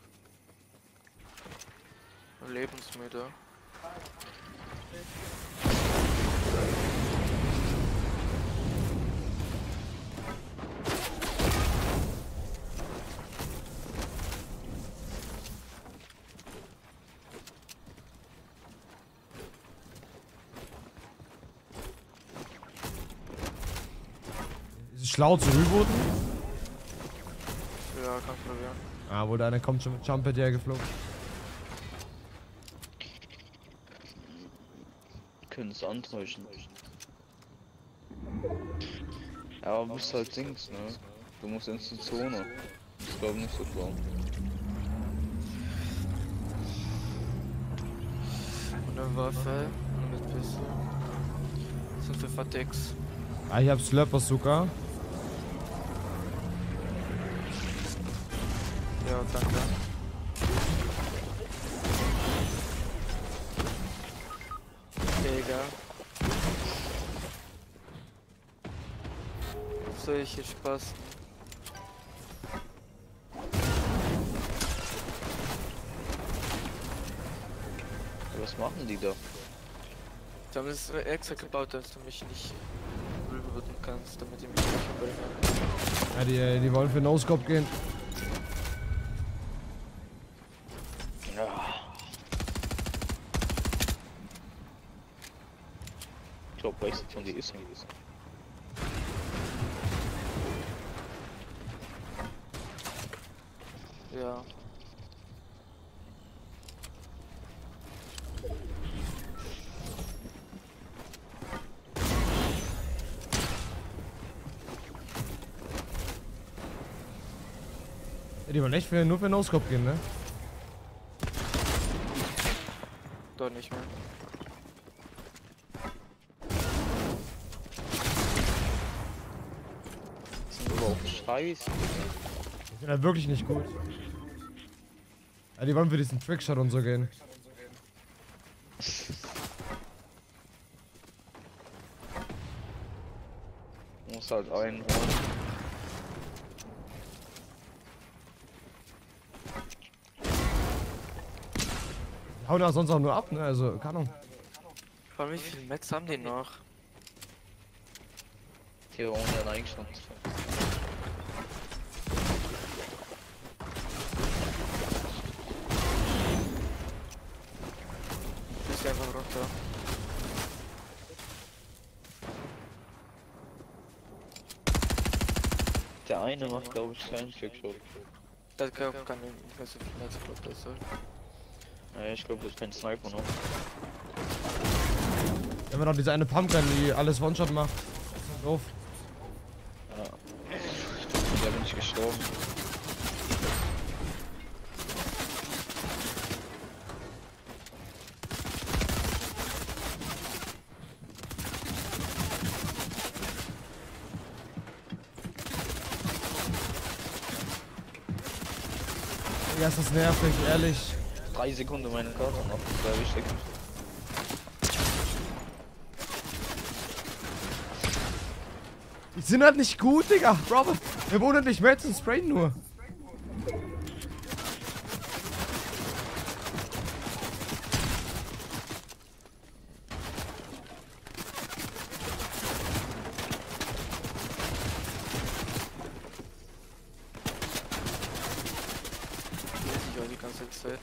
Lebensmüde. Ist es schlau zu rebooten? Ja, kannst probieren. Ah, wo der eine kommt schon mit Jumper her geflogen. Können es antäuschen. Ja, aber bist halt Dings, ne? Du musst ins die Zone. Ist glaube ich nicht so klar. Und eine Waffe mit Pistole. Das sind für Fatix. Ah, ich hab Slurper sogar. Solche Spaß. Was machen die da? Die haben es extra gebaut, dass du mich nicht rebooten kannst, damit die mich nicht umbringen. Ja, die, die wollen für No-Scope gehen. Ja. Ich glaube, welche von die ist gewesen. Ja. Wollen echt für, nur für No-Scope gehen, ne? Doch nicht mehr. Sind überhaupt scheiße. Die sind halt wirklich nicht gut. Ja, die wollen für diesen Trickshot und so gehen. Muss halt einen. Die hauen ja sonst auch nur ab, ne? Also, keine Ahnung. Vor allem, wie viele Mets haben die noch? Eingestand. Ist einfach runter. Der eine macht glaube ich keinen Trickshot. Das kann auch keine nicht mehr so viel Mets, glaub das soll. Ja, ich glaube, das ist kein Sniper noch. Wir haben noch diese eine Pumpgun, die alles One-Shot macht. Doof. Ja. Da bin ich gestorben. Ja, ist das nervig, ehrlich. Drei Sekunden meine Karte noch. Das wäre wichtig. Die sind halt nicht gut, Digga. Bro, wir wohnen nicht mehr und sprayen nur. Die hätte ich auch die ganze Zeit.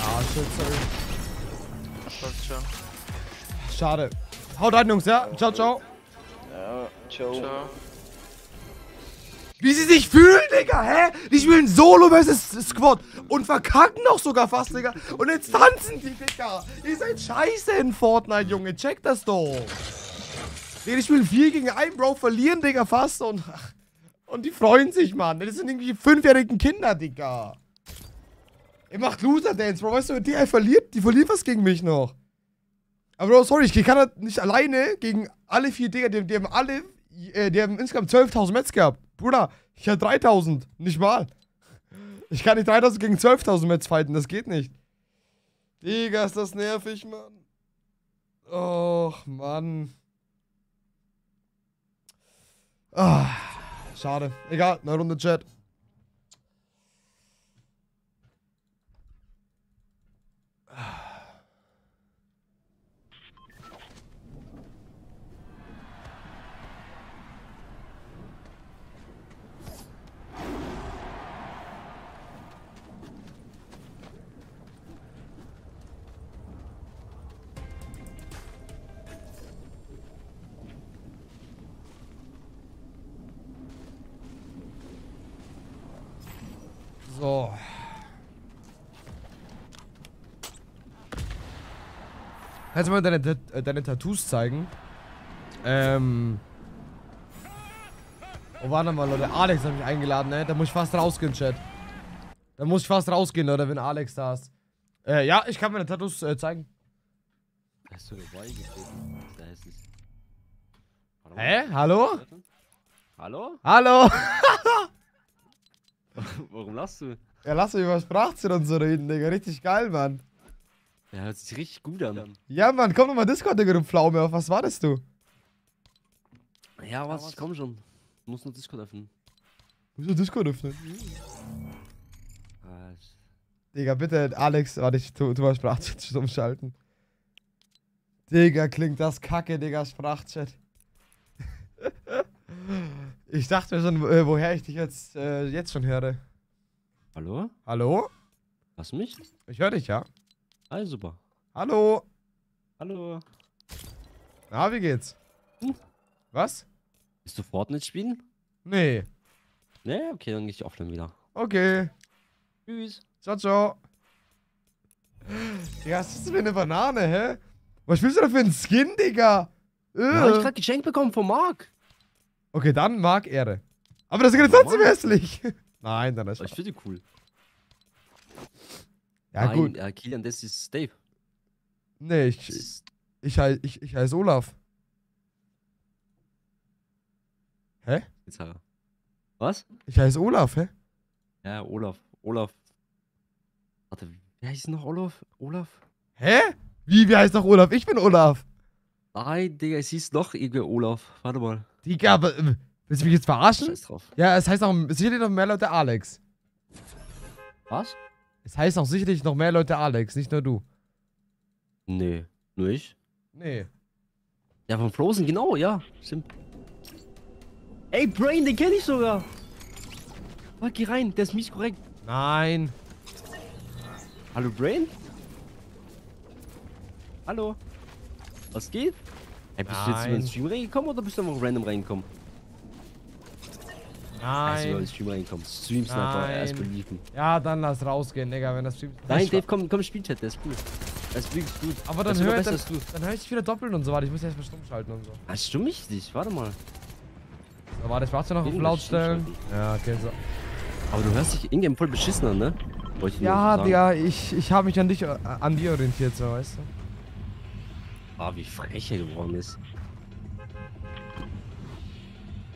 Ah, shit, sorry. Passt schon. Schade. Haut rein, Jungs, ja? Ciao, ciao. Ja, ciao. Ciao. Wie sie sich fühlen, Digga, hä? Die spielen Solo versus Squad und verkacken noch sogar fast, Digga. Und jetzt tanzen die, Digga. Ihr seid scheiße in Fortnite, Junge. Check das doch. Digga, die spielen 4 gegen 1, Bro, verlieren, Digga, fast und... Und die freuen sich, Mann. Das sind irgendwie fünfjährigen Kinder, Digga. Ihr macht Loser-Dance, Bro. Weißt du, die verliert, die verliert was gegen mich noch. Aber Bro, sorry, ich kann das nicht alleine gegen alle vier Digga. Die, die haben alle, äh, die haben insgesamt 12.000 Metz gehabt. Bruder, ich hatte 3.000. Nicht mal. Ich kann nicht 3.000 gegen 12.000 Metz fighten, das geht nicht. Digga, ist das nervig, Mann. Och, Mann. Ah, schade. Egal, eine Runde Chat. So. Kannst du mal deine, äh, deine Tattoos zeigen? Ähm. Wo waren mal, Leute? Alex hat mich eingeladen, ne? Da muss ich fast rausgehen, Chat. Da muss ich fast rausgehen, Leute, wenn Alex da ist. Äh, ja, ich kann meine Tattoos äh, zeigen. Hast du dabei getreten? Da ist es. Warte. Hä? Hallo? Hallo? Hallo? Warum lachst du? Ja, lass mich über Sprachzeit und so reden, Digga. Richtig geil, Mann. Ja, hört sich richtig gut an. Ja, Mann, komm doch mal Discord, Digga, du Pflaume. Auf was wartest du? Ja, was? Ich komm schon. Du musst nur Discord öffnen. Musst du Discord öffnen? Ich- Digga, bitte, Alex, warte, ich tu, tu mal Sprachchat umschalten. Digga, klingt das kacke, Digga, Sprachchat. ich dachte mir schon, äh, woher ich dich jetzt, äh, jetzt schon höre. Hallo? Hallo? Hörst du mich? Ich höre dich, ja. Ah, super. Hallo? Hallo. Na, wie geht's? Hm? Was? Bist du Fortnite spielen? Nee. Nee, okay, dann geh ich offline wieder. Okay. Tschüss. Ciao, ciao. Digga, was ist das für eine Banane, hä? Was spielst du da für einen Skin, Digga? Ja, hab ich Äh. grad geschenkt bekommen von Marc. Okay, dann mag Ehre. Aber das ist trotzdem hässlich. Nein, dann ist Ich finde die cool. Ja, Nein, gut. Äh, Kilian, das ist Dave. Nee, ich, ich, hei- ich, ich heiße Olaf. Hä? Jetzt hat er. Was? Ich heiße Olaf, hä? Ja, Olaf. Olaf. Warte, wie heißt noch Olaf? Olaf? Hä? Wie, wie heißt doch Olaf? Ich bin Olaf. Nein, Digga, es hieß noch irgendwie Olaf. Warte mal. Digga, aber, äh, willst du mich jetzt verarschen? Scheiß drauf. Ja, es heißt auch sicherlich noch mehr Leute Alex. Was? Es heißt auch sicherlich noch mehr Leute Alex, nicht nur du. Nee, nur ich. Nee. Ja, von Frozen, genau, ja. Stimmt. Ey, Brain, den kenne ich sogar. Oh, geh rein, der ist mies korrekt. Nein. Hallo, Brain? Hallo? Was geht? Ey, bist du jetzt über Nein. den Stream reingekommen oder bist du einfach random reingekommen? Also über den Nein. Stream reingekommen. Stream Sniper, er Nein. beliefen. Ja, dann lass rausgehen, Digga, wenn das Stream. Nein, Dave, komm, komm, Spielchat, der ist gut. Der ist wirklich gut. Aber dann ist sogar hör, besser dann, dann hör ich dich wieder doppelt und so. Warte, ich muss erstmal stumm schalten und so. Ah, stimmt mich nicht, warte mal. So, warte, ich warte noch auf Weniger laut stellen. stumm Ja, okay, so. Aber du hörst dich ingame voll beschissen an, ne? Ich Ja. Digga, ich, ich habe mich an dich, äh, an dir orientiert, so, weißt du? Ah, wie frech er geworden ist.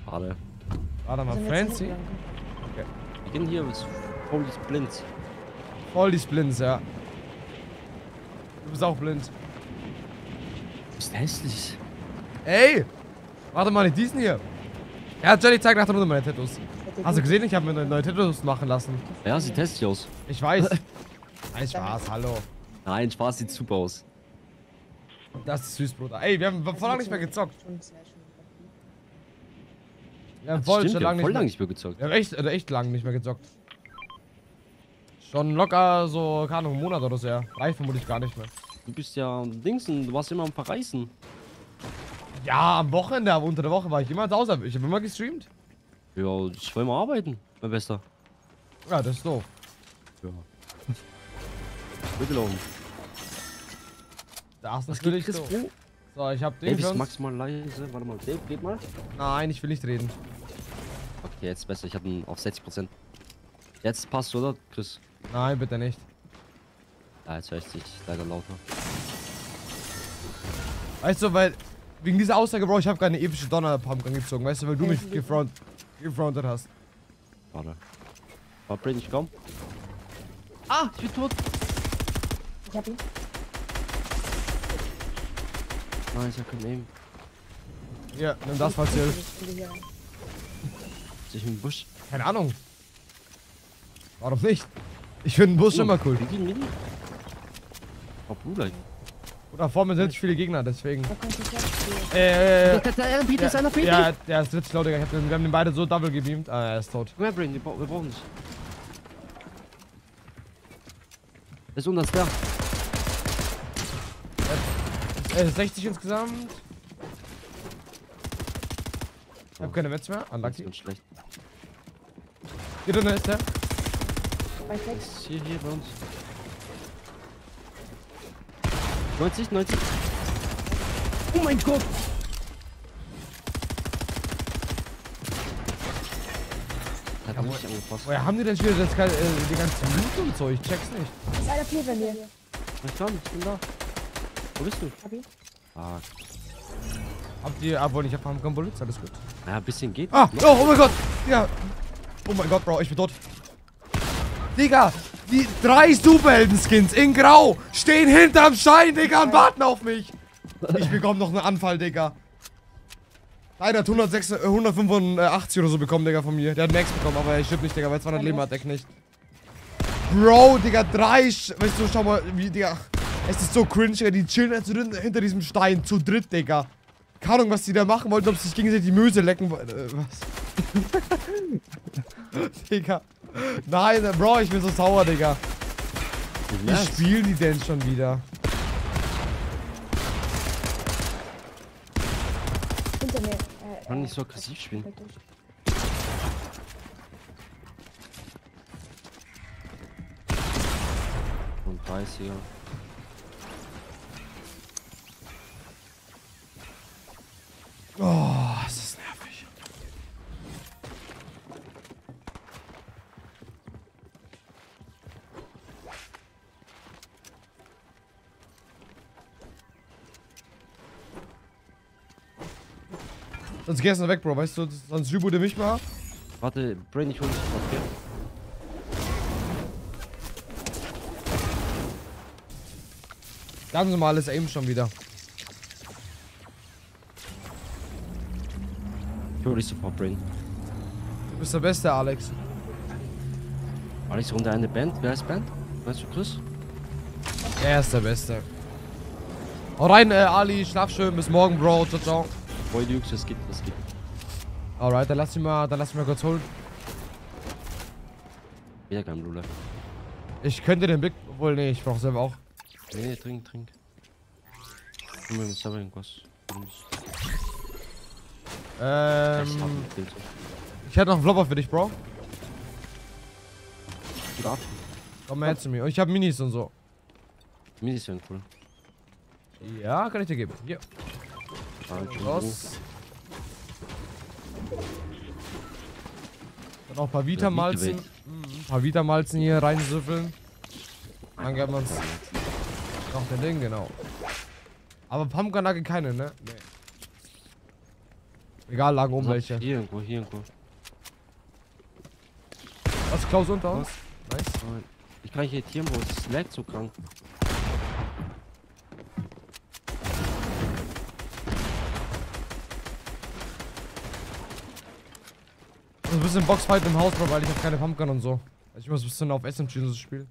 Schade. Warte mal, Francie? hingegangen? Okay. Ich bin hier bis Holy Blind. Voll die Splints, ja. Du bist auch blind. Du bist hässlich. Ey! Warte mal, nicht diesen hier. Ja, Jenny, zeig nach der Runde meine Tattoos. Hast du gesehen? Ich habe mir neue- neue Tattoos machen lassen. Ja, sieht hässlich aus. Ich weiß. Nein, Spaß, hallo. Nein, Spaß sieht super aus. Das ist süß, Bruder. Ey, wir haben voll lange nicht mehr gezockt. Wir haben voll stimmt, schon wir haben lange voll nicht, lange mehr- nicht mehr gezockt. Wir haben echt, also echt lange nicht mehr gezockt. Schon locker so, keine Ahnung, einen Monat oder so, ja. Reicht vermutlich gar nicht mehr. Du bist ja Dings und du warst immer am Verreisen. Ja, am Wochenende, aber unter der Woche war ich immer zu Hause. Ich habe immer gestreamt. Ja, ich will mal arbeiten, mein Bester. Ja, das ist doof. Ja. Bitte laufen. Das ist Was natürlich geht, Chris doof. Pro? So, ich hab den für ist uns. maximal leise. Warte mal, Dave, geht mal. Nein, ich will nicht reden. Okay, jetzt besser. Ich hatte ihn auf 60%. Jetzt passt, oder, Chris? Nein, bitte nicht. Ja, jetzt höre ich dich leider lauter. Weißt du, weil wegen dieser Aussage, Bro, ich habe keine epische Donnerpump angezogen, weißt du, weil du mich gefront, gefrontet hast. Warte. War Brain nicht kaum? Ah, ich bin tot. Ich hab ihn. Nice, er kommt neben. Ja, nimm das, falls ihr... Sich im Busch. Keine Ahnung. Warum nicht? Ich finde einen Bus immer cool. Mini, mini. Oh, Bruder. Oder vor mir sind nicht viele Gegner, deswegen. Äh, äh, der Peter ist einer, Peter. Ja, der ist richtig laut, Digga. Ich hab wir haben den beide so double gebeamt. Ah, er ist tot. Komm her, Brain, wir, bra- wir brauchen dich. Der ist unter uns da. Äh, 60 insgesamt. Ich hab keine Metz mehr. Unlucky. Ganz schlecht. Hier drin ist der. Bei Flex. Hier, hier bei uns. 90, 90. Oh mein Gott! Hat mich angepasst. Woher haben die denn schon wieder das, äh, die ganzen Loot und so? Ich check's nicht. Ist einer P bei mir. Ich kann, ich bin da. Wo bist du? Hab ihn. Ah, Habt ihr, obwohl ich hab keinen Bullets, alles gut. ja, ein bisschen geht. Ah, oh, oh mein Gott. Ja. Oh mein Gott, Bro, ich bin tot. Digga, die drei Superhelden-Skins in Grau stehen hinterm Stein, Digga, und warten auf mich. Ich bekomme noch einen Anfall, Digga. Leider hat 106, äh, 185 oder so bekommen, Digga, von mir. Der hat Max bekommen, aber er stirbt nicht, Digga, weil 200 Leben hat er nicht. Bro, Digga, drei, weißt du, schau mal, wie, Digga. Es ist so cringe, Digga, die chillen jetzt drin, hinter diesem Stein, zu dritt, Digga. Keine Ahnung, was die da machen wollten, ob sie sich gegenseitig die Möse lecken wollten. Äh, was? Digga. Nein, äh, Bro, ich bin so sauer, Digga. Wie spielen die denn schon wieder? Hinter mir. Äh, kann nicht so aggressiv spielen. durch. Und 30er. Oh, es ist nervig. Sonst gehst du weg, Bro, weißt du? Sonst reboot mich mal. Warte, Brain, ich hol dich sofort, okay? Ganz normales Aim schon wieder. Ich hol dich sofort, Brain. Du bist der Beste, Alex. Alex, runter eine Band. Wer ist Band? Weißt du, Chris? Er ist der Beste. Hau rein, äh, Ali. Schlaf schön. Bis morgen, Bro. Ciao, ciao. Boy, Jungs, es geht, es geht. Alright, dann lass mich mal, dann lass mich mal kurz holen. Wieder kein Blue. Ich könnte den Blick. Obwohl, nee, ich brauch selber auch. Nee, trink, trink. Nimm mir selber irgendwas. Ähm. Ich hätte noch einen Flopper für dich, Bro. Komm mal her zu mir. Und ich habe Minis und so. Minis wären cool. Ja, kann ich dir geben. Hier. Los. Dann noch ein paar Vita-Malzen. Mhm, Ein paar Vita-Malzen hier reinsüffeln. Dann geben wir uns noch den Ding, genau. Aber Pumpkin keine, ne? Nee. Egal, lagen oben welche. Hier irgendwo, hier irgendwo. Was, Klaus unter uns? Nice. Nein. Ich kann nicht editieren, Bro. Es laggt so krank. Muss ein bisschen Boxfight im Haus, Bro, weil ich habe keine Pumpgun und so. Also ich muss ein bisschen auf SMG und so spielen.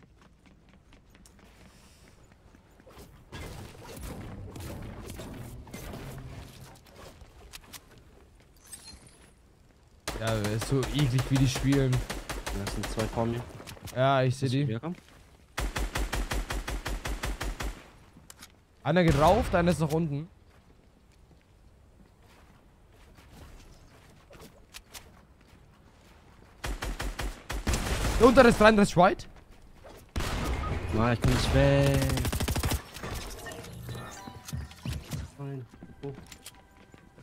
Ja, ist so eklig, wie die spielen. Da sind zwei vor mir. Ja, ich sehe die. Einer geht rauf, der eine ist noch unten. Der untere ist 33 White. Nein, ich kann nicht weg. Nein. Oh.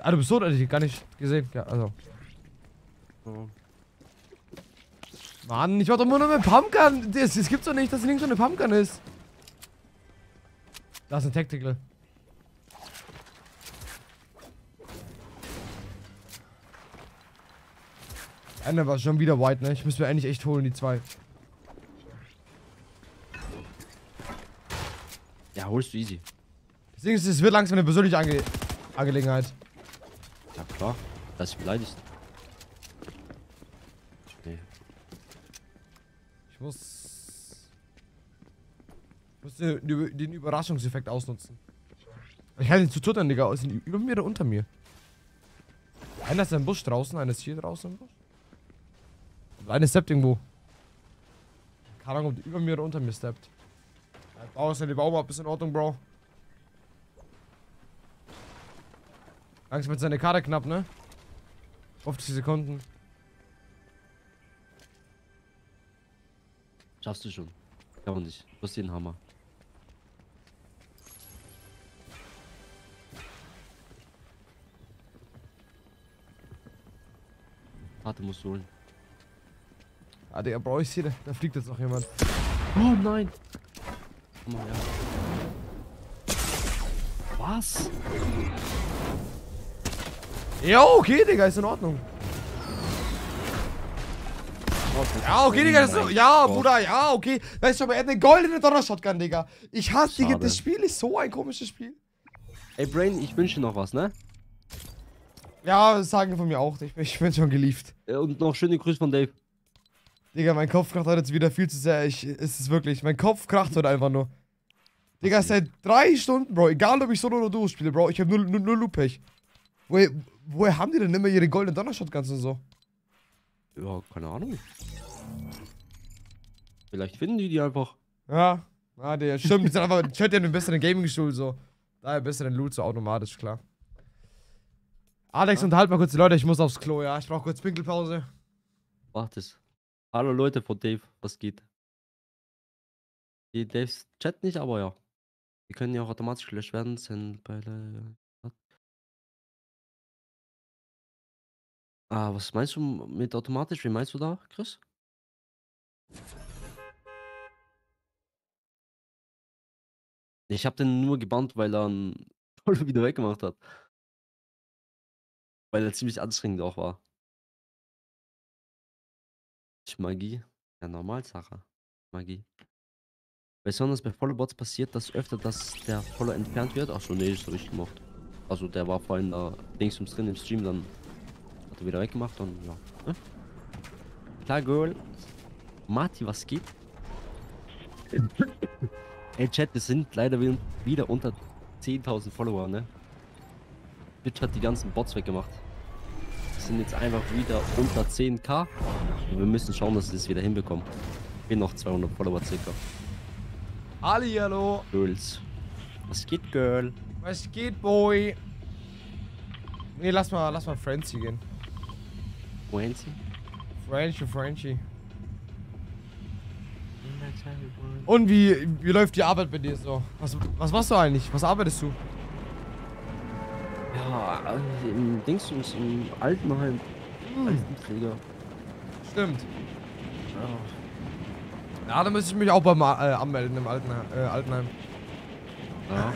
Ah, du bist tot, hätte ich gar nicht gesehen. Ja, also. Mann, ich war doch immer nur mit Pumpgun. Das, das gibt's doch nicht, dass links so eine Pumpgun ist. Da ist ein Tactical. Einer war schon wieder white, ne? Ich müsste mir eigentlich echt holen, die zwei. holst du easy. Deswegen ist es wird langsam eine persönliche Ange Angelegenheit. Ja klar. Das ist beleidigt. Nee. Ich muss. Ich muss den, Überraschungseffekt ausnutzen. Ich kann ihn zu tuttern, Digga. Die über mir oder unter mir? Einer ist im Busch draußen, einer ist hier draußen im Busch. Und einer steppt irgendwo. Keine Ahnung, ob über mir oder unter mir steppt. Bau ist ja die Baum ab, ist in Ordnung, Bro. Langsam mit seiner Karte knapp, ne? 50 Sekunden. Schaffst du schon. Kann man nicht. Du hast den Hammer. Warte, musst du holen. Ah, Digga, Bro, ich da, da fliegt jetzt noch jemand. Oh nein! Komm mal her. Was? Ja, okay, Digga, ist in Ordnung. Ja, okay, Digga, das ist so, ja, Bruder, ja, okay. Weißt du, aber er hat eine goldene Donner-Shotgun, Digga. Ich hasse, Digga, das Spiel ist so ein komisches Spiel. Ey, Brain, ich wünsche dir noch was, ne? Ja, sagen von mir auch. Ich bin, ich bin schon geliebt. Äh, Und noch schöne Grüße von Dave. Digga, mein Kopf kracht heute jetzt wieder viel zu sehr. Ich, es ist wirklich, mein Kopf kracht heute einfach nur. Digga, seit drei Stunden, Bro, egal ob ich Solo oder Duo spiele, Bro, ich hab nur, nur, nur Loop-Pech. Woher, woher haben die denn immer ihre goldenen Donner-Shotguns und so? Ja, keine Ahnung. Vielleicht finden die die einfach. Ja, ah, der stimmt. Die sind einfach, ich hätte ja einen besseren Gaming-Stuhl, so. Daher besseren Loot, so automatisch, klar. Alex, unterhalt mal kurz die Leute, ich muss aufs Klo, ja. Ich brauch kurz Pinkelpause. Macht es. Hallo Leute von Dave, was geht? Die Daves Chat nicht, aber ja. Die können ja auch automatisch gelöscht werden, sind bei der. Ah, was meinst du mit automatisch? Wie meinst du da, Chris? Ich hab den nur gebannt, weil er ein Follow wieder weggemacht hat. Weil er ziemlich anstrengend auch war. Magie? Ja, Normalsache. Magie. Besonders bei Followbots passiert das öfter, dass der Follow entfernt wird. Achso, nee, das habe ich gemacht. Also der war vorhin da links ums drin im Stream, dann er wieder weggemacht und ja. Ne? Klar, Girl. Marty, was geht? Ey, Chat, wir sind leider wi- wieder unter 10.000 Follower, ne? Twitch hat die ganzen Bots weggemacht. Wir sind jetzt einfach wieder unter 10k. Und wir müssen schauen, dass wir das wieder hinbekommen. Ich bin noch 200 Follower circa. Ali, hallo. Girls. Was geht, Girl? Was geht, Boy? Nee, lass mal, lass mal Frenzy gehen. Wancy? Frenchy, Frenchy. Und wie, wie läuft die Arbeit bei dir so? Was, was machst du eigentlich? Was arbeitest du? Ja, äh, im Dingsums, im Altenheim. Altenpfleger. Stimmt. Ja, da müsste ich mich auch beim äh, anmelden im Alten, äh, Altenheim. Ja.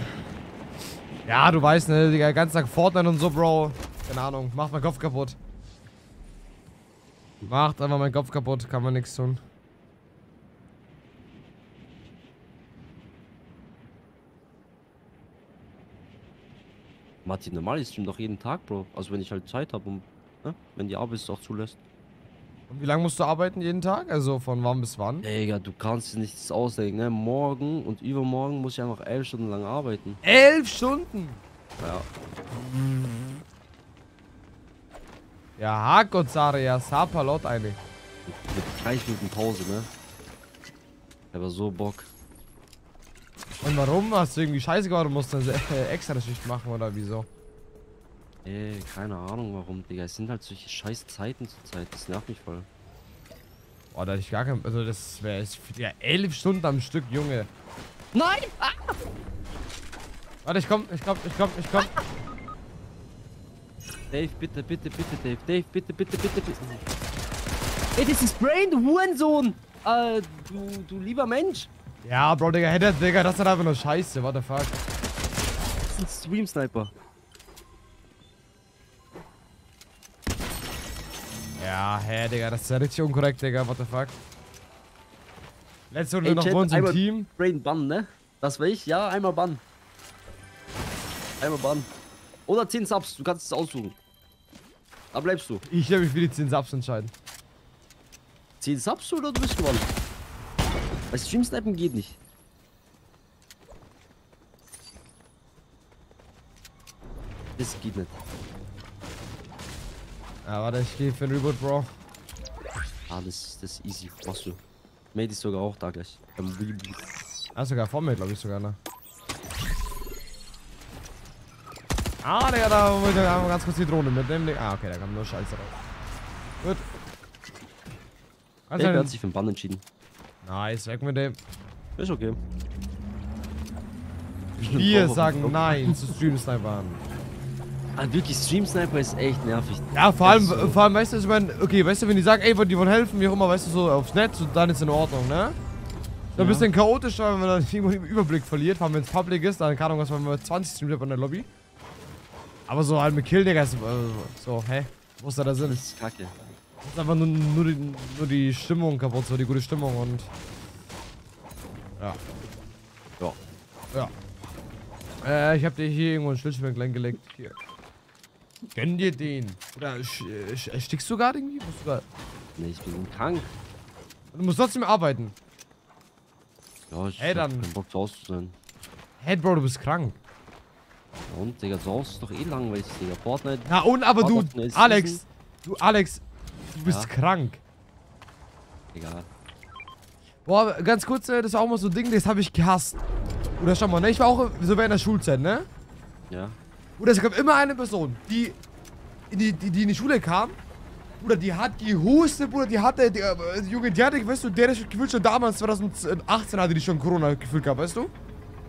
Ja, du weißt, ne, Digga, ganzen Tag Fortnite und so, Bro. Keine Ahnung, macht meinen Kopf kaputt. Macht einfach meinen Kopf kaputt, kann man nichts tun. Martin, normal, ich stream doch jeden Tag, Bro. Also wenn ich halt Zeit habe und ne? wenn die Arbeit es auch zulässt. Und wie lange musst du arbeiten jeden Tag? Also von wann bis wann? Digga, du kannst dir nichts ausdenken, ne? Morgen und übermorgen muss ich einfach elf Stunden lang arbeiten. Elf Stunden? Ja. Ja, Hakot ja, Sapalot eine. Mit 30 Minuten Pause, ne? Ich hab so Bock. Und warum? Hast du irgendwie Scheiße gemacht und musst eine äh, extra Schicht machen oder wieso? Ey, keine Ahnung warum, Digga. Es sind halt solche scheiß Zeiten zur Zeit. Das nervt mich voll. Boah, da hätte ich gar kein. Also, das wäre ja elf Stunden am Stück, Junge. Nein! Ah! Warte, ich komm, ich komm, ich komm, ich komm. Dave, bitte, bitte, bitte, Dave. Dave, bitte, bitte, bitte, bitte. Ey, das ist Brain, du Hurensohn! Äh, du, du lieber Mensch. Ja, Bro, Digga, hätte, Digga, das ist einfach nur Scheiße, what the fuck. Das ist ein Stream-Sniper. Ja, hä, Digga, das ist ja richtig unkorrekt, Digga, what the fuck. Letzte Runde Ey, noch Chat, bei uns im Team. Brain Bann, ne? Das war ich, ja, einmal Bann. Einmal Bann. Oder 10 Subs, du kannst es aussuchen. Da bleibst du. Ich werde mich für die 10 Subs entscheiden. 10 Subs oder du bist gewonnen? Bei Stream Snipen geht nicht. Das geht nicht. Ja, warte, ich gehe für den Reboot, Bro. Ah, das, das ist easy. Machst du. Mate ist sogar auch da gleich. Beim Reboot. Ah, sogar vor mir, glaube ich sogar, ne? Ah, Digga, da wollte ich ganz kurz die Drohne mitnehmen. Ah, okay, da kam nur Scheiße raus. Gut. Der hat sich für den Bann entschieden. Nice, weg mit dem. Ist okay. Wir sagen nein zu Stream Snipern. Ah, wirklich, Stream Sniper ist echt nervig. Ja, vor allem, so- vor allem, weißt du, ich meine, okay, weißt du, wenn die sagen, ey, die wollen helfen, wie auch immer, weißt du, so aufs Netz, und dann ist in Ordnung, ne? Ein Ja. bisschen chaotisch, weil wenn man dann irgendwo den Überblick verliert, vor allem wenn es Public ist, dann keine Ahnung, was man mit 20 streamt hat in der Lobby. Aber so halt mit Kill, Digga, ist, äh, so, hä? Wo ist da der Sinn? Das ist kacke. Das ist einfach nur, nur, die, nur die Stimmung kaputt, so die gute Stimmung und. Ja. Ja. Ja. Äh, ich hab dir hier irgendwo ein Schlüsselbein klein gelegt. Hier. Gönn dir den. Oder sch- sch- stickst du gerade irgendwie? Musst du, grad- Nee, ich bin krank. du musst trotzdem arbeiten. Ja, ich Hey, hab dann- keinen Bock zu Hause zu sein. Hey, Bro, du bist krank. Und, Digga, Hause ist doch eh langweilig, Digga. Fortnite. Na und, aber du, Fortnite ist Alex, Season. du, Alex, du bist Ja. krank. Egal. Boah, ganz kurz, äh, das war auch mal so ein Ding, das habe ich gehasst. Oder schau mal, ne, ich war auch so während der Schulzeit, ne? Ja. Oder es gab immer eine Person, die in die, die, die in die Schule kam. Oder die hat gehustet, Bruder, die hatte, die, äh, Junge, die hatte, weißt du, der ist gefühlt schon damals, 2018 hatte die schon Corona gefühlt gehabt, weißt du?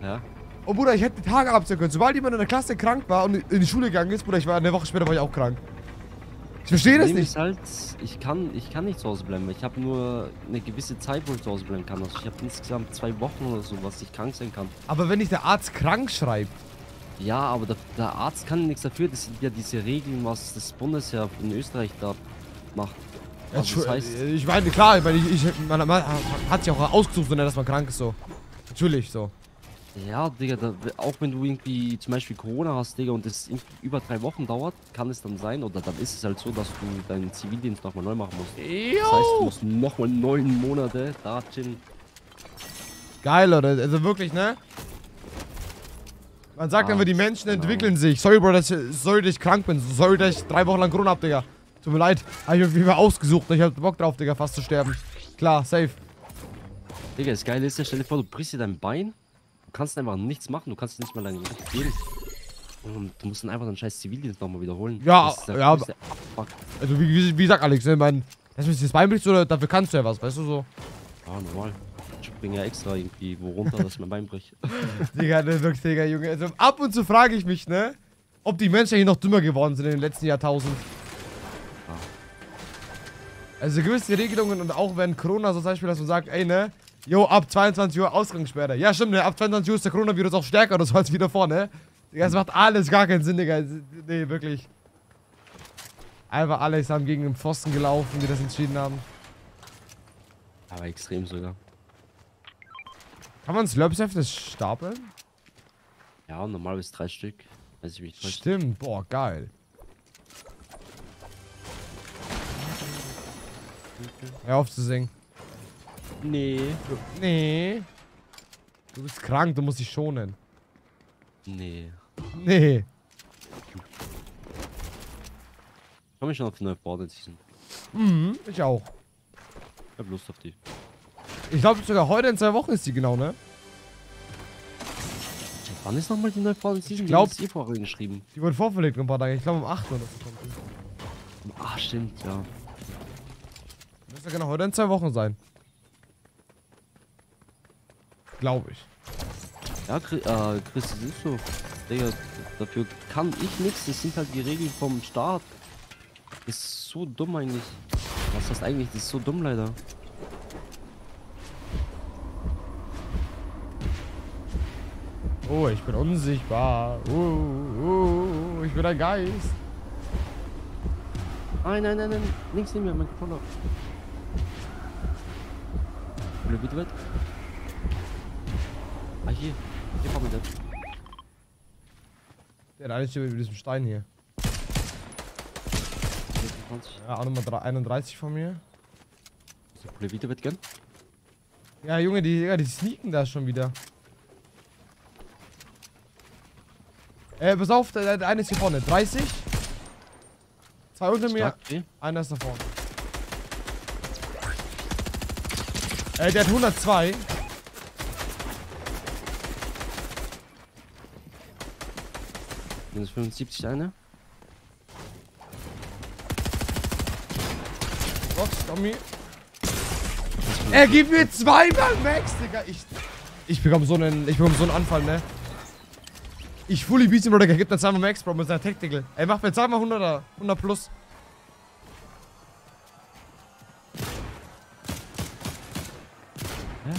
Ja. Und Bruder, ich hätte die Tage abzählen können. Sobald jemand in der Klasse krank war und in die Schule gegangen ist, Bruder, ich war eine Woche später war ich auch krank. Ich verstehe das nicht. Ist halt, ich kann, ich kann nicht zu Hause bleiben. Ich habe nur eine gewisse Zeit, wo ich zu Hause bleiben kann. Also ich habe insgesamt zwei Wochen oder so, was ich krank sein kann. Aber wenn dich der Arzt krank schreibt, Ja, aber der, der Arzt kann nichts dafür. Das sind ja diese Regeln, was das Bundesheer in Österreich da macht. Also das heißt, ich meine, klar, ich meine, ich, ich, man, man hat sich auch ausgesucht, ne, dass man krank ist, so. Natürlich, so. Ja, Digga, da, auch wenn du irgendwie zum Beispiel Corona hast, Digga, und es irgendwie über drei Wochen dauert, kann es dann sein, oder dann ist es halt so, dass du deinen Zivildienst nochmal neu machen musst. Das heißt, du musst nochmal neun Monate da chillen. Geil, oder? Also wirklich, ne? Man sagt Ah, immer, die Menschen genau. entwickeln sich. Sorry, Bro, dass ich, sorry, dass ich krank bin. Sorry, dass ich drei Wochen lang Corona hab, Digga. Tut mir leid. Hab ich jeden Fall ausgesucht. Ich hab Bock drauf, Digga, fast zu sterben. Klar, safe. Digga, das Geile ist ja, stell dir vor, du brichst dir dein Bein, kannst einfach nichts machen, du kannst nicht mal dein Recht gehen. Und du musst dann einfach deinen scheiß Zivildienst nochmal wiederholen. Ja, ist ja. Also, wie, wie, wie sagt Alex, ne? Mein, das Bein bricht, oder dafür kannst du ja was, weißt du so? Ja, normal. Ich bringe ja extra irgendwie wo runter, dass mein Bein bricht. Digga, ne, wirklich, Digga, Junge. Also, ab und zu frage ich mich, ne? Ob die Menschen eigentlich noch dümmer geworden sind in den letzten Jahrtausend. Also gewisse Regelungen und auch wenn Corona so zum Beispiel, dass man sagt, ey, ne? Jo, ab 22 Uhr Ausgangssperre. Ja, stimmt, ne? Ab 22 Uhr ist der Coronavirus auch stärker oder so als wieder vorne. Digga, das macht alles gar keinen Sinn, Digga. Nee, wirklich. Einfach alles haben gegen den Pfosten gelaufen, die das entschieden haben. Aber extrem sogar. Kann man Slurpsäfte stapeln? Ja, normal bis drei Stück. Weiß ich nicht. täusche. Stimmt, boah, geil. Hör auf zu singen. Nee. Nee. Du bist krank, du musst dich schonen. Nee. Nee. Ich freue mich schon auf die neue Fortnite Season. Mhm, ich auch. Ich hab Lust auf die. Ich glaube sogar heute in zwei Wochen ist die genau, ne? Wann ist nochmal die neue Fortnite Season? Ich glaub- Die ist eh vorher geschrieben. Die wurde vorverlegt in ein paar Tagen. Ich glaube um 8 oder so. Ah, stimmt, ja. Müsste genau heute in zwei Wochen sein. Glaube ich. Ja, Chris, äh, Chris, das ist so. Digga, dafür kann ich nichts. Das sind halt die Regeln vom Staat. Ist so dumm eigentlich. Was heißt eigentlich? Das ist so dumm leider. Oh, ich bin unsichtbar. Uh, uh, ich bin ein Geist. Nein, nein, nein, nein. Links neben mir, mein Controller. Oder bitte weit? Ah, hier. Hier kommt der. Der eine steht über diesem Stein hier. 26. Ja, auch nochmal 31 von mir. Ist der Kollege wieder wettgehen? Ja, Junge, die, ja, die sneaken da schon wieder. Äh, pass auf, der, der eine ist hier vorne. 30. Zwei unter mir. Okay. Einer ist da vorne. Äh, der hat 102. Minus 75 eine. Box, Tommy. Er gibt mir zweimal Max, Digga. Ich, ich bekomme so einen, ich bekomme so einen Anfall, ne? Ich fully beat ihn, Bro, der gibt mir zweimal Max, Bro, mit seiner Tactical. Ey, mach mir zweimal 100er, 100 plus. Hä?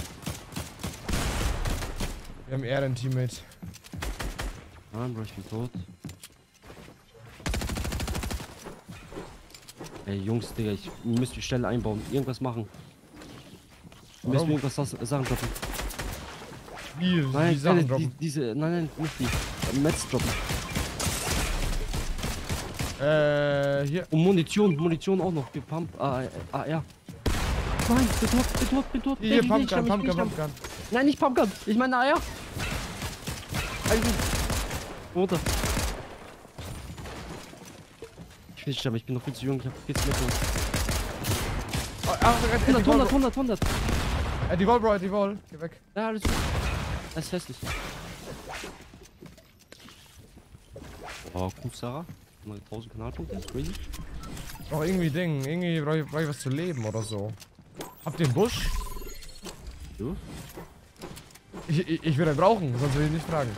Wir haben eher einen Teammate. Nein, Bro, ich bin tot. Ey, Jungs, Digga, ich ihr müsst die Stelle einbauen. Irgendwas machen. Wir müssen Warum? irgendwas Sachen droppen. Wie, Nein, wie Sachen droppen? Die, diese, nein, nein, nicht die. Metz droppen. Äh, hier. Und Munition, Munition auch noch. Wir Pump, ah, äh, ah, ja. Nein, bin tot, bin tot, bin tot. Hier, die Pumpgun, Pumpgun, Pumpgun. Nein, nicht Pumpgun. Ich meine, ah, ja. Eigentlich. Runter. Ich will nicht sterben, ich bin noch viel zu jung. Ich hab viel zu mitgenommen. Oh, ach, er hat die 100, Wall, 100, Bro. 100, 100. Er hat die Wall, Bro, die Wall. Geh weg. Ja, alles gut. Das ist hässlich. Oh, gut, Sarah. 1000 Kanalpunkte, ist crazy. Noch irgendwie Ding. Irgendwie brauche ich, brauch ich was zu leben oder so. Habt ihr einen Busch? Du? Ich, ich, ich würde einen brauchen, sonst will ich nicht fragen.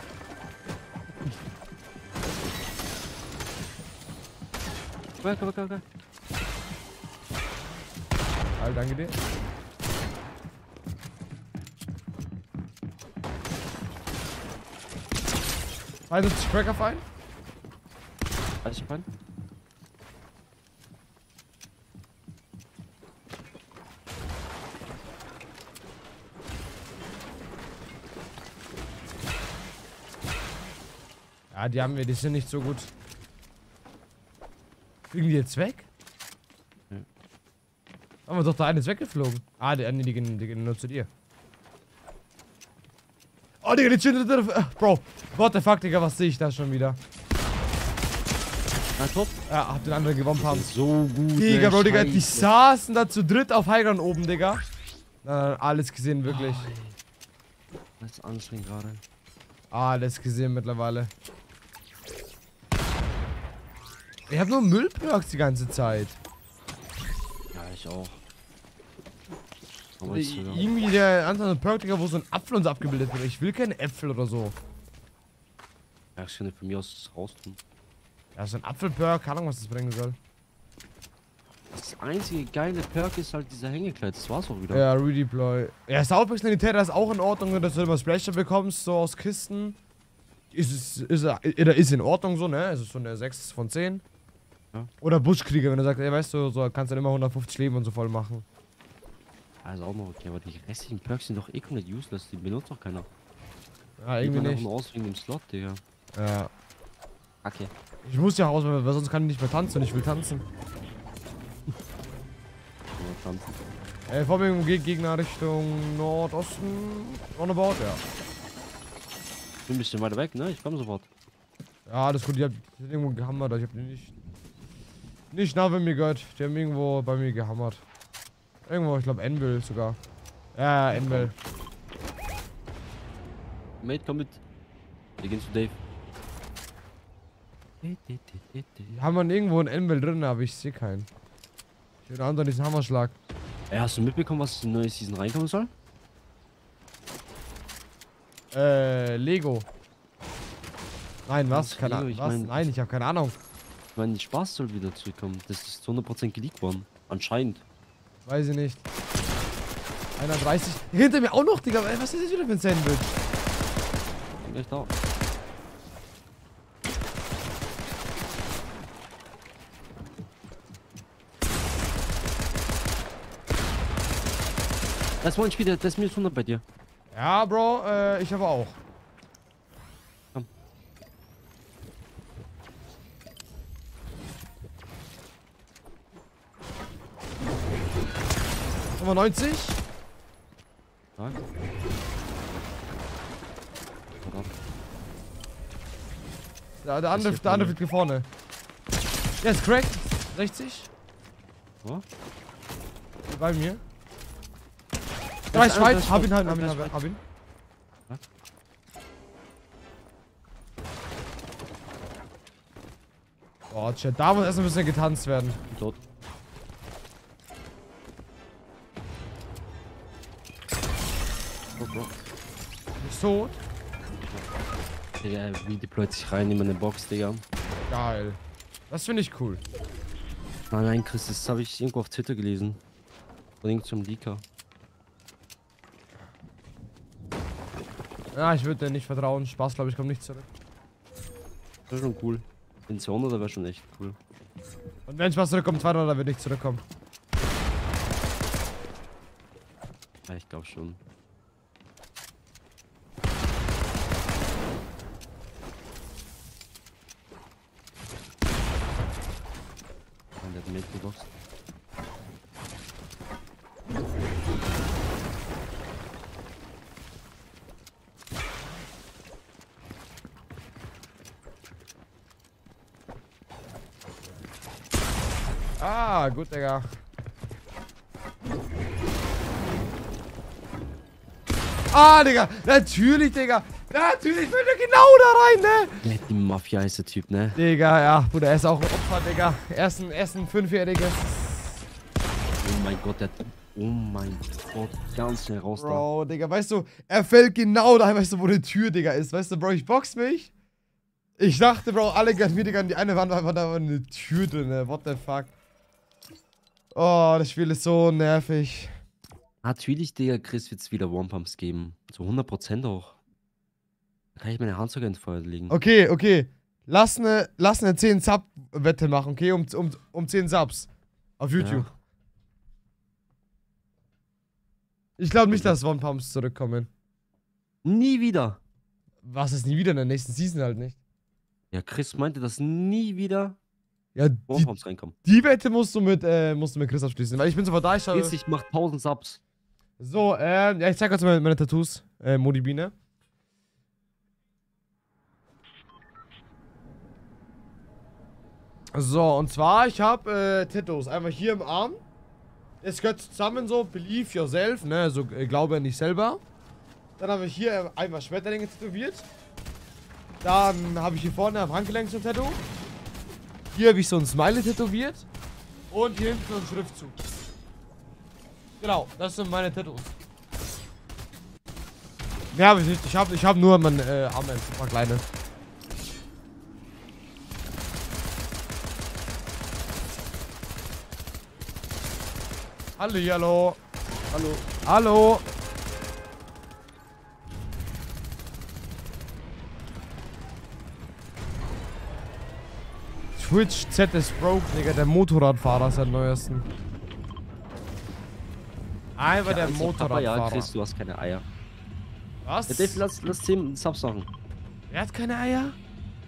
Komm, komm, komm, komm. All, danke dir. Also, Cracker fein? Alles fein? Ja, die haben wir, die sind nicht so gut. Fliegen die jetzt weg? Ja. Aber doch, der eine ist weggeflogen. Ah, die, nee, die, die nur zu dir. Oh, Digga, die chillen. Bro, what the fuck, Digga, was sehe ich da schon wieder? Na, top. Ja, hab den anderen gewonnen haben. So gut. Digga, ne, Bro, Digga, die saßen da zu dritt auf Highground oben, Digga. Na, alles gesehen, wirklich. Das ist anstrengend gerade. Alles gesehen mittlerweile. Ich hab nur Müllperks die ganze Zeit. Ja, ich auch. Aber ich sogar. Irgendwie der andere Perk, Digga, wo so ein Apfel uns abgebildet wird. Ich will keine Äpfel oder so. Ja, ich kann von mir aus raus tun. Ja, so ein Apfelperk, keine Ahnung, was das bringen soll. Das einzige geile Perk ist halt dieser Hängekleid. Das war's auch wieder. Ja, Redeploy. Ja, Sanitär ist auch in Ordnung, dass du immer Splasher bekommst, so aus Kisten. Ist es, ist, er- ist, ist in Ordnung so, ne? Es ist so eine 6 von 10. Ja. Oder Buschkrieger, wenn du sagst, ey, weißt du, so kannst du dann immer 150 Leben und so voll machen. Also auch noch okay, aber die restlichen Perks sind doch eh komplett useless. Die benutzt doch keiner. Ja, irgendwie nicht. davon aus wegen dem Slot, Digga. Ja. Okay. Ich muss ja raus, weil sonst kann ich nicht mehr tanzen und ich will tanzen. Aber tanzen. Äh, vor mir geht Gegner Richtung Nordosten. Roundabout, ja. Bin ein bisschen weiter weg, ne? Ich komme sofort. Ja, alles gut, die haben irgendwo gehammert, ich hab die nicht. Nicht nah bei mir gehört. Die haben irgendwo bei mir gehammert. Irgendwo, ich glaube Envil sogar. Ja, Envil. Mate, komm mit. Wir gehen zu Dave. Die haben wir irgendwo einen Envil drin, aber ich sehe keinen. Ich höre anderen diesen Hammerschlag. Ey, hast du mitbekommen, was in neue Season reinkommen soll? Äh, Lego. Nein, was? Was, Keine? Ahnung. Nein, ich habe keine Ahnung. Ich meine, Spaß soll wieder zurückkommen. Das ist zu 100% geleakt worden. Anscheinend. Weiß ich nicht. 31. Hinter mir auch noch, Digga. Was ist das wieder für ein Sandwich? Bin gleich da. Das war ein Spieler, das ist minus 100 bei dir. Ja, Bro, äh, ich aber auch. 95. Nein. Verdammt. Ja, der andere, der andere wird vorne. Der ist cracked. 60. Wo? Bei mir. Drei Schweiz. Hab ihn, halt, hab ihn, hab ihn, hab ihn. Chat, da muss erst ein bisschen getanzt werden. Dort. Ist tot. Digga, wie deployt sich rein in meine Box, Digga. Geil. Das finde ich cool. Nein, nein, Chris, das habe ich irgendwo auf Twitter gelesen. Von zum Leaker. Ja, ich würde dir nicht vertrauen. Spaß, glaube ich, kommt nicht zurück. Das wäre schon cool. In Zone, da wäre schon echt cool. Und wenn Spaß zurückkommt, zweiter oder wird nicht zurückkommen. Ja, ich glaube schon. Nein, der hat mitgeboxt. Gut, Digga. Ah, Digga. Natürlich, Digga. Natürlich will er genau da rein, ne? Die Mafia ist der Typ, ne? Digga, ja. Bruder, er ist auch ein Opfer, Digga. Er ist ein, er ist ein Fünfjähriges. Oh mein Gott, der. Oh mein Gott, ganz schnell raus da. Bro, Digga, weißt du, er fällt genau da, weißt du, wo die Tür, Digga, ist. Weißt du, Bro, ich box mich. Ich dachte, Bro, alle gehen mir, Digga, an die eine Wand war einfach da war eine Tür drin, ne? What the fuck? Oh, das Spiel ist so nervig. Natürlich, Digga, Chris wird es wieder One-Pumps geben. Zu 100% auch. Da kann ich meine Hand sogar ins Feuer legen. Okay, okay. Lass eine, lass eine 10-Sub-Wette machen, okay? Um, um, um 10 Subs. Auf YouTube. Ja. Ich glaube nicht, dass One Pumps zurückkommen. Nie wieder. Was ist nie wieder in der nächsten Season halt nicht? Ja, Chris meinte, dass nie wieder Ja, die, reinkommen. die Wette musst du mit, äh, musst du mit Chris abschließen, weil ich bin sofort da. Ich Chris, ich mach 1000 Subs. So, ähm, ja, ich zeig kurz meine, meine Tattoos. Äh, Modibine. So, und zwar, ich habe äh, Tattoos. Einmal hier im Arm. Es gehört zusammen so, believe yourself, ne, so äh, glaube an dich selber. Dann habe ich hier äh, einmal Schmetterlinge tätowiert. Dann habe ich hier vorne am Handgelenk so ein Tattoo. Hier habe ich so ein Smiley tätowiert. Und hier hinten so ein Schriftzug. Genau, das sind meine Tattoos. Mehr habe ich nicht. Ich habe ich hab nur mein äh, Arme, ein paar kleine. Hallo, hallo. Hallo. Hallo. Twitch Z ist broke, Digga. Der Motorradfahrer seit neuesten. Einfach der also, Papa, ja, Motorradfahrer. Chris, du hast keine Eier. Was? Ja, Dave, lass, lass 10 Subs machen. Er hat keine Eier?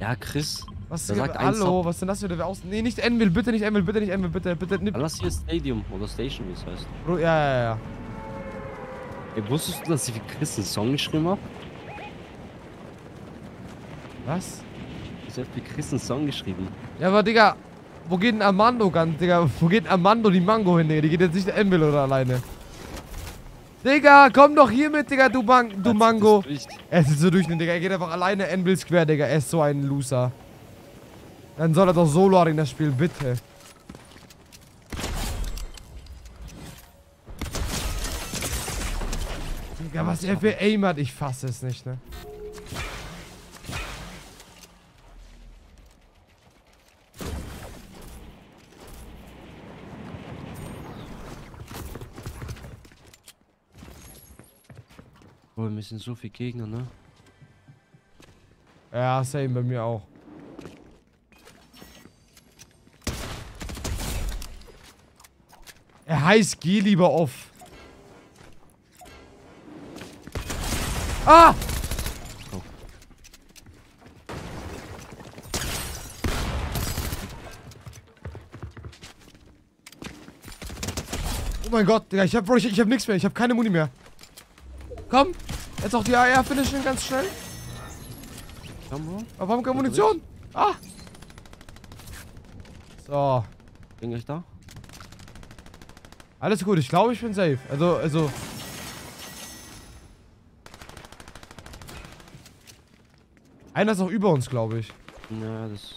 Ja, Chris. Was Der ist sagt Hallo, was ist denn das eine Aus... Nee, nicht Envil, bitte nicht Envil, bitte nicht Envil, bitte, bitte, Dann lass hier Stadium oder Station, wie es heißt. Bro, ja, ja, ja. Ey, wusstest du, dass ich für Chris einen Song geschrieben hab? Was? Ich hab für Chris einen Song geschrieben. Ja, aber Digga, wo geht denn Armando ganz, Digga? Wo geht Armando die Mango hin, Digga? Die geht jetzt nicht der Envil oder alleine. Digga, komm doch hier mit, Digga, du, Man du Mango. Er ist so durch, ne, Digga. Er geht einfach alleine Envil Square, Digga. Er ist so ein Loser. Dann soll er doch Solo Arena spielen, bitte. Digga, was er für Aim hat, ich fasse es nicht, ne? Boah, wir müssen so viel Gegner, ne? Ja, same bei mir auch. Er heißt, geh lieber off. Ah! Oh. Mein Gott, Digga, ich hab, ich, ich hab nichts mehr. Ich hab keine Muni mehr. Komm, jetzt auch die AR finishen ganz schnell. Aber warum keine Munition? Ah! So. Bin ich da? Alles gut, ich glaube, ich bin safe. Also, also. Einer ist noch über uns, glaube ich. Ja, das.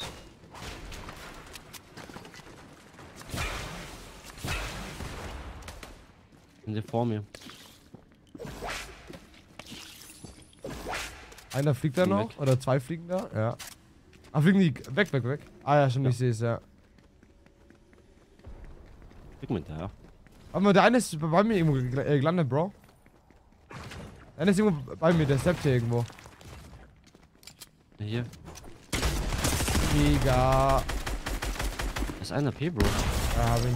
Sind die vor mir. Einer fliegt da noch. weg. Oder zwei fliegen da. Ja. Ah, fliegen die weg, weg, weg. Ah ja, schon, ich sehe es, ja. Guck mal da. Aber der eine ist bei mir irgendwo äh, gelandet, Bro. Der eine ist irgendwo bei mir, der steppt hier irgendwo. Hier. Mega. Das ist einer P, Bro. Ja, hab ihn.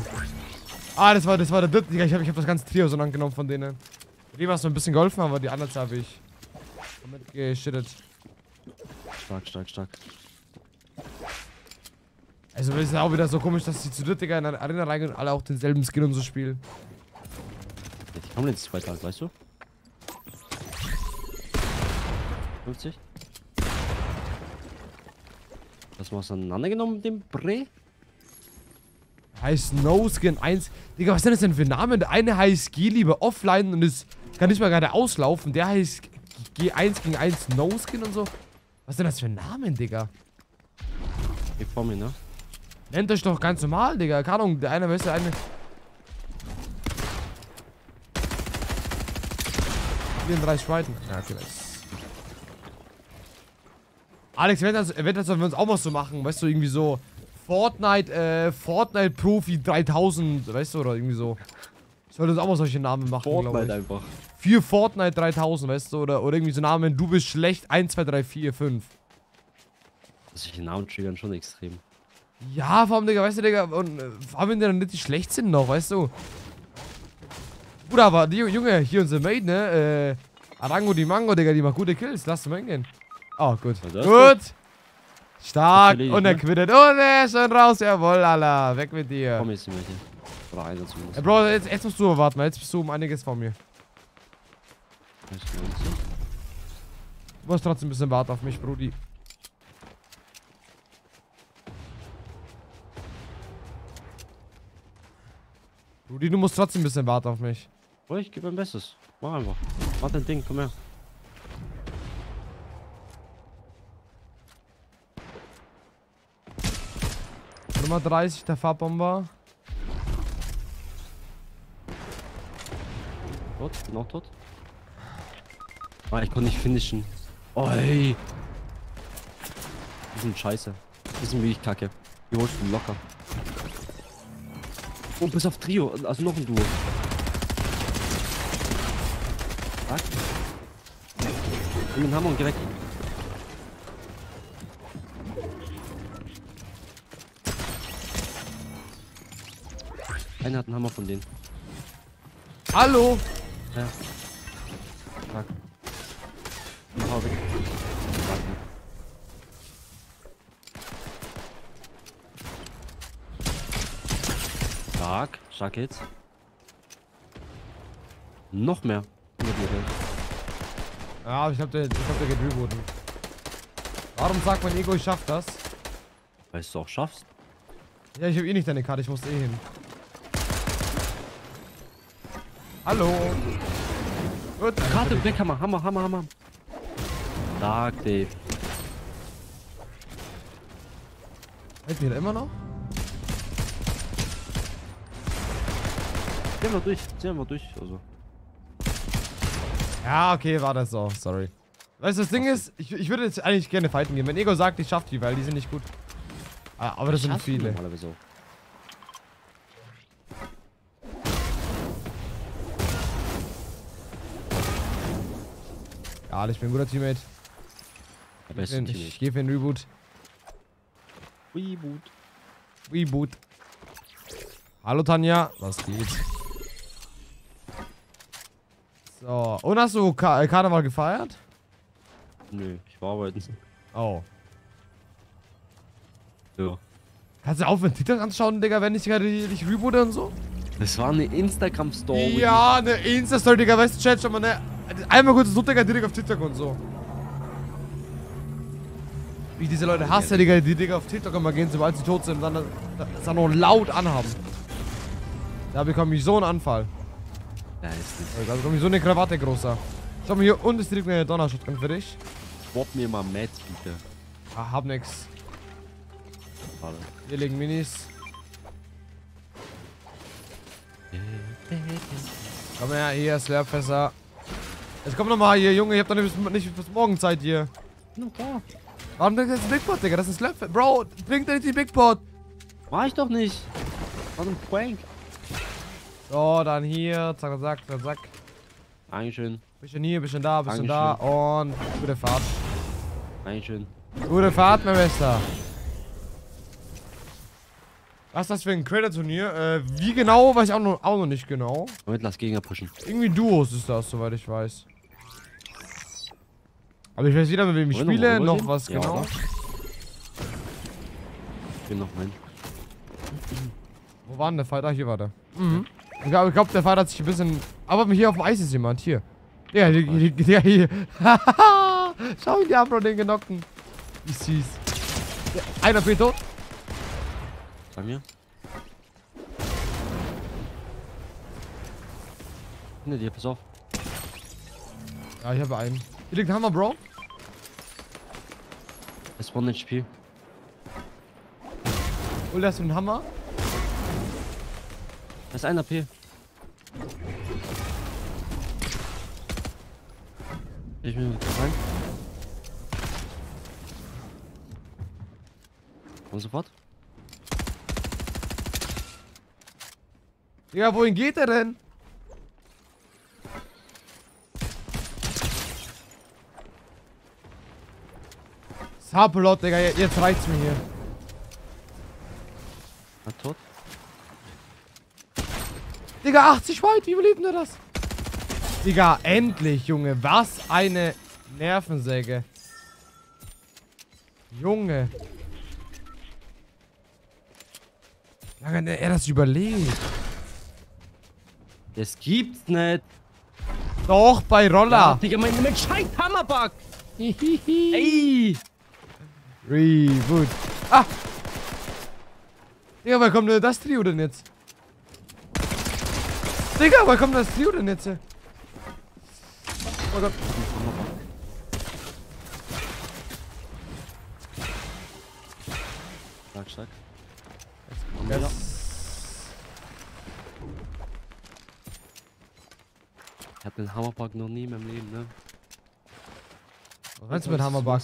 Ah, das war, das war der dritte. Ich habe ich hab das ganze Trio so angenommen von denen. Dem hast du ein bisschen geholfen, aber die anderen habe ich damit geschittet. Stark, stark, stark. Also, es ist auch wieder so komisch, dass die zu dritt, Digga, in eine Arena reingehen und alle auch denselben Skin und so spielen. Ich komme jetzt zwei Tage, weißt du? 50? Das mal auseinandergenommen mit dem Bre? Heißt No Skin 1. Digga, was sind das denn für Namen? Der eine heißt Geh lieber offline und ist, kann nicht mal gerade auslaufen. Der heißt G1 gegen 1 No Skin und so. Was sind das für Namen, Digga? Hier vor mir, ne? Nennt euch doch ganz normal, Digga. Keine Ahnung, der eine, weißt du, eine. 34 Schweiten. Ja, okay, das. Alex, wenn das, wenn das sollen wir uns auch mal so machen, weißt du, irgendwie so Fortnite, äh, Fortnite Profi 3000, weißt du, oder irgendwie so. Sollte uns auch mal solche Namen machen, Fortnite ich. einfach. Für Fortnite 3000, weißt du, oder, oder irgendwie so Namen, du bist schlecht, 1, 2, 3, 4, 5. Solche Namen triggern schon extrem. Ja, vor allem, Digga, weißt du, Digga, und äh, vor allem, wenn die dann nicht schlecht sind noch, weißt du. Gut, aber die Junge, hier unser Mate, ne, äh, Arango die Mango, Digga, die macht gute Kills, lass mal hingehen. Oh, gut. Gut. Stark, und er ne? quittet. Und er ist schon raus, jawohl, Alter, weg mit dir. Komm, jetzt sind wir hier. Oder einer zumindest. Ey, Bro, jetzt, jetzt musst du warten, jetzt bist du um einiges vor mir. Du musst trotzdem ein bisschen warten auf mich, Brudi. Brudi, du musst trotzdem ein bisschen warten auf mich. Oh, ich gebe mein Bestes. Mach einfach. Mach dein Ding, komm her. Nummer 30, der Farbbomber. Tot, noch tot. Ah, ich konnte nicht finishen. Oh, ey. Die sind scheiße. Die sind wirklich kacke. Die holst du locker. Und bis auf Trio, also noch ein Duo. Was? Nimm den Hammer und geh weg. Einer hat einen Hammer von denen. Hallo! Ja. Fuck. Hau weg. Warte. Stark. Stark Hits. Noch mehr. Ja, ich glaube, der, ich glaub, der geht rebooten. Warum sagt mein Ego, ich schaff das? Weil du auch schaffst. Ja, ich habe eh nicht deine Karte, ich muss eh hin. Hallo! Gut, Karte weg, Hammer, Hammer, Hammer, Hammer. Stark, Dave. Hält mir da immer noch? Zieh mal durch, zieh mal durch. Also. Ja, okay, war das so. Sorry. Weißt du, das Ding ist, ich, ich würde jetzt eigentlich gerne fighten gehen. Wenn Ego sagt, ich schaff die, weil die sind nicht gut. Ah, aber das sind viele. Normalerweise. Ja, ich bin ein guter Teammate. Der Ich, beste bin- Teammate. ich gebe einen Reboot. Reboot. Reboot. Hallo Tanja, was geht? So, und hast du Ka äh, Karneval gefeiert? Nö, ich war arbeiten. Oh. Ja. Kannst du aufhören, TikTok anzuschauen, Digga, wenn ich gerade dich reboote und so? Das war eine Instagram-Story. Ja, eine Insta-Story, Digga, weißt du, Chat, schon mal, ne? Einmal kurz so, Digga, direkt auf TikTok und so. Wie ich diese Leute hasse, Digga, die Digga auf TikTok immer gehen, sobald sie tot sind und dann das dann noch laut anhaben. Da bekomme ich so einen Anfall. Ja, ist nicht. Da bekomme ich so eine Krawatte, großer. Schau mal, hier unten ist direkt eine Donnershotgun für dich. Swap mir mal Mats, bitte. Ah, hab nix. Schade. Hier liegen Minis. Komm her, hier, Slurpfässer. Jetzt komm noch mal hier, Junge, ich hab doch nicht bis, nicht bis morgen Zeit hier. Na klar. Warum das ist ein Big Pot, Digga? Das ist Slurp. Bro, trink doch nicht die Big Pot. Mach ich doch nicht. War ein Prank. So, dann hier, zack, zack, zack, zack. Dankeschön. Bisschen hier, bisschen da, bisschen da und gute Fahrt. Dankeschön. Gute Fahrt, mein Bester. Was ist das für ein Credit-Turnier? Äh, wie genau, weiß ich auch noch, auch noch nicht genau. Moment, lass Gegner pushen. Irgendwie Duos ist das, soweit ich weiß. Aber ich weiß wieder, mit wem ich Wollen wir spiele, noch noch rübersehen? was Ja, genau. oder? Ich bin noch mein. Wo war denn der Fight? Ah, hier war der. Mhm. Ich glaube, glaub, der Fight hat sich ein bisschen... Aber hier auf dem Eis ist jemand, hier. Ja, hier, hier, hier, hier. Schau ihn dir an, Bro, den genockten. Wie süß. Ja, einer bin tot. Bei mir. Hinter dir, pass auf. Ja, ich habe einen. Hier liegt ein Hammer, Bro. War ein HP. Hol du einen Hammer? Da ist ein AP. Ich bin mit rein. Komm sofort. Digga, wohin geht er denn? Sapelot, Digga, je- jetzt reicht's mir hier. Na, tot. Digga, 80 weit, wie überlebt denn das? Digga, endlich, Junge. Was eine Nervensäge. Junge. Lange er das überlebt. Das gibt's nicht. Doch, bei Roller. Ja, Digga, mein, mein scheiß Hammerbug. Ey. Reboot. Ah! Digga, woher kommt das Trio denn jetzt? Digga, woher kommt das Trio denn jetzt? Oh Gott. Stark, stark. Yes. Ich hatte den Hammerbug noch nie in meinem Leben, ne? Was meinst du mit Hammerbug?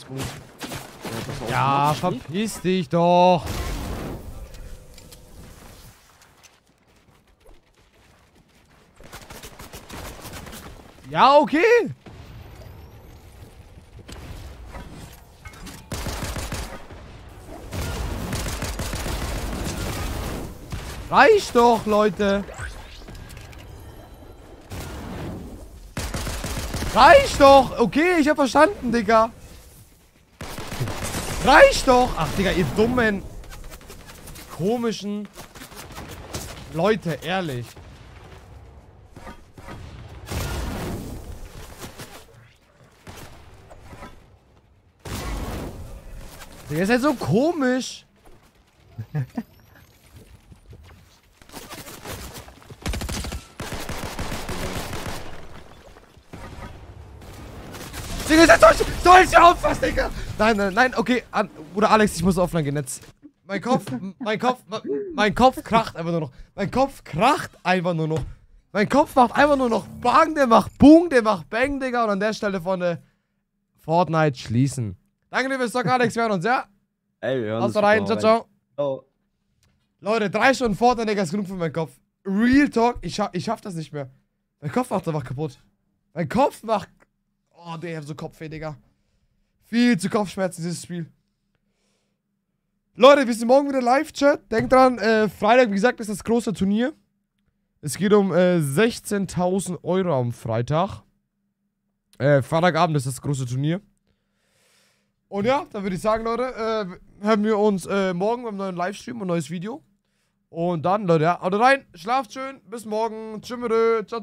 Ja, verpiss dich doch. Ja, okay. Reicht doch, Leute. Reicht doch. Okay, ich hab verstanden, Digga. Reicht doch. Ach, Digga, ihr dummen, komischen Leute, ehrlich. Digga, ist halt so komisch. Digga, soll ich, soll ich aufpassen, Digga? Nein, nein, nein, okay. An, Bruder Alex, ich muss offline gehen jetzt. Mein Kopf, mein Kopf, mein Kopf kracht einfach nur noch. Mein Kopf kracht einfach nur noch. Mein Kopf macht einfach nur noch Bang, der macht Boom, der macht Bang, Digga. Und an der Stelle vorne Fortnite schließen. Danke, liebes Stock Alex, wir hören uns, ja? Ey, wir hören uns rein, ciao, ciao. Ciao. Leute, drei Stunden Fortnite, Digga, ist genug für meinen Kopf. Real Talk, ich schaff, ich schaff das nicht mehr. Mein Kopf macht einfach kaputt. Mein Kopf macht. Oh, der hat so Kopfweh, Digga. Viel zu Kopfschmerzen, dieses Spiel. Leute, wir sind morgen wieder live, Chat. Denkt dran, äh, Freitag, wie gesagt, ist das große Turnier. Es geht um äh, 16.000 Euro am Freitag. Äh, Freitagabend ist das große Turnier. Und ja, dann würde ich sagen, Leute, äh, hören wir uns äh, morgen beim neuen Livestream und neues Video. Und dann, Leute, ja, haut rein, schlaft schön, bis morgen, tschüss, ciao.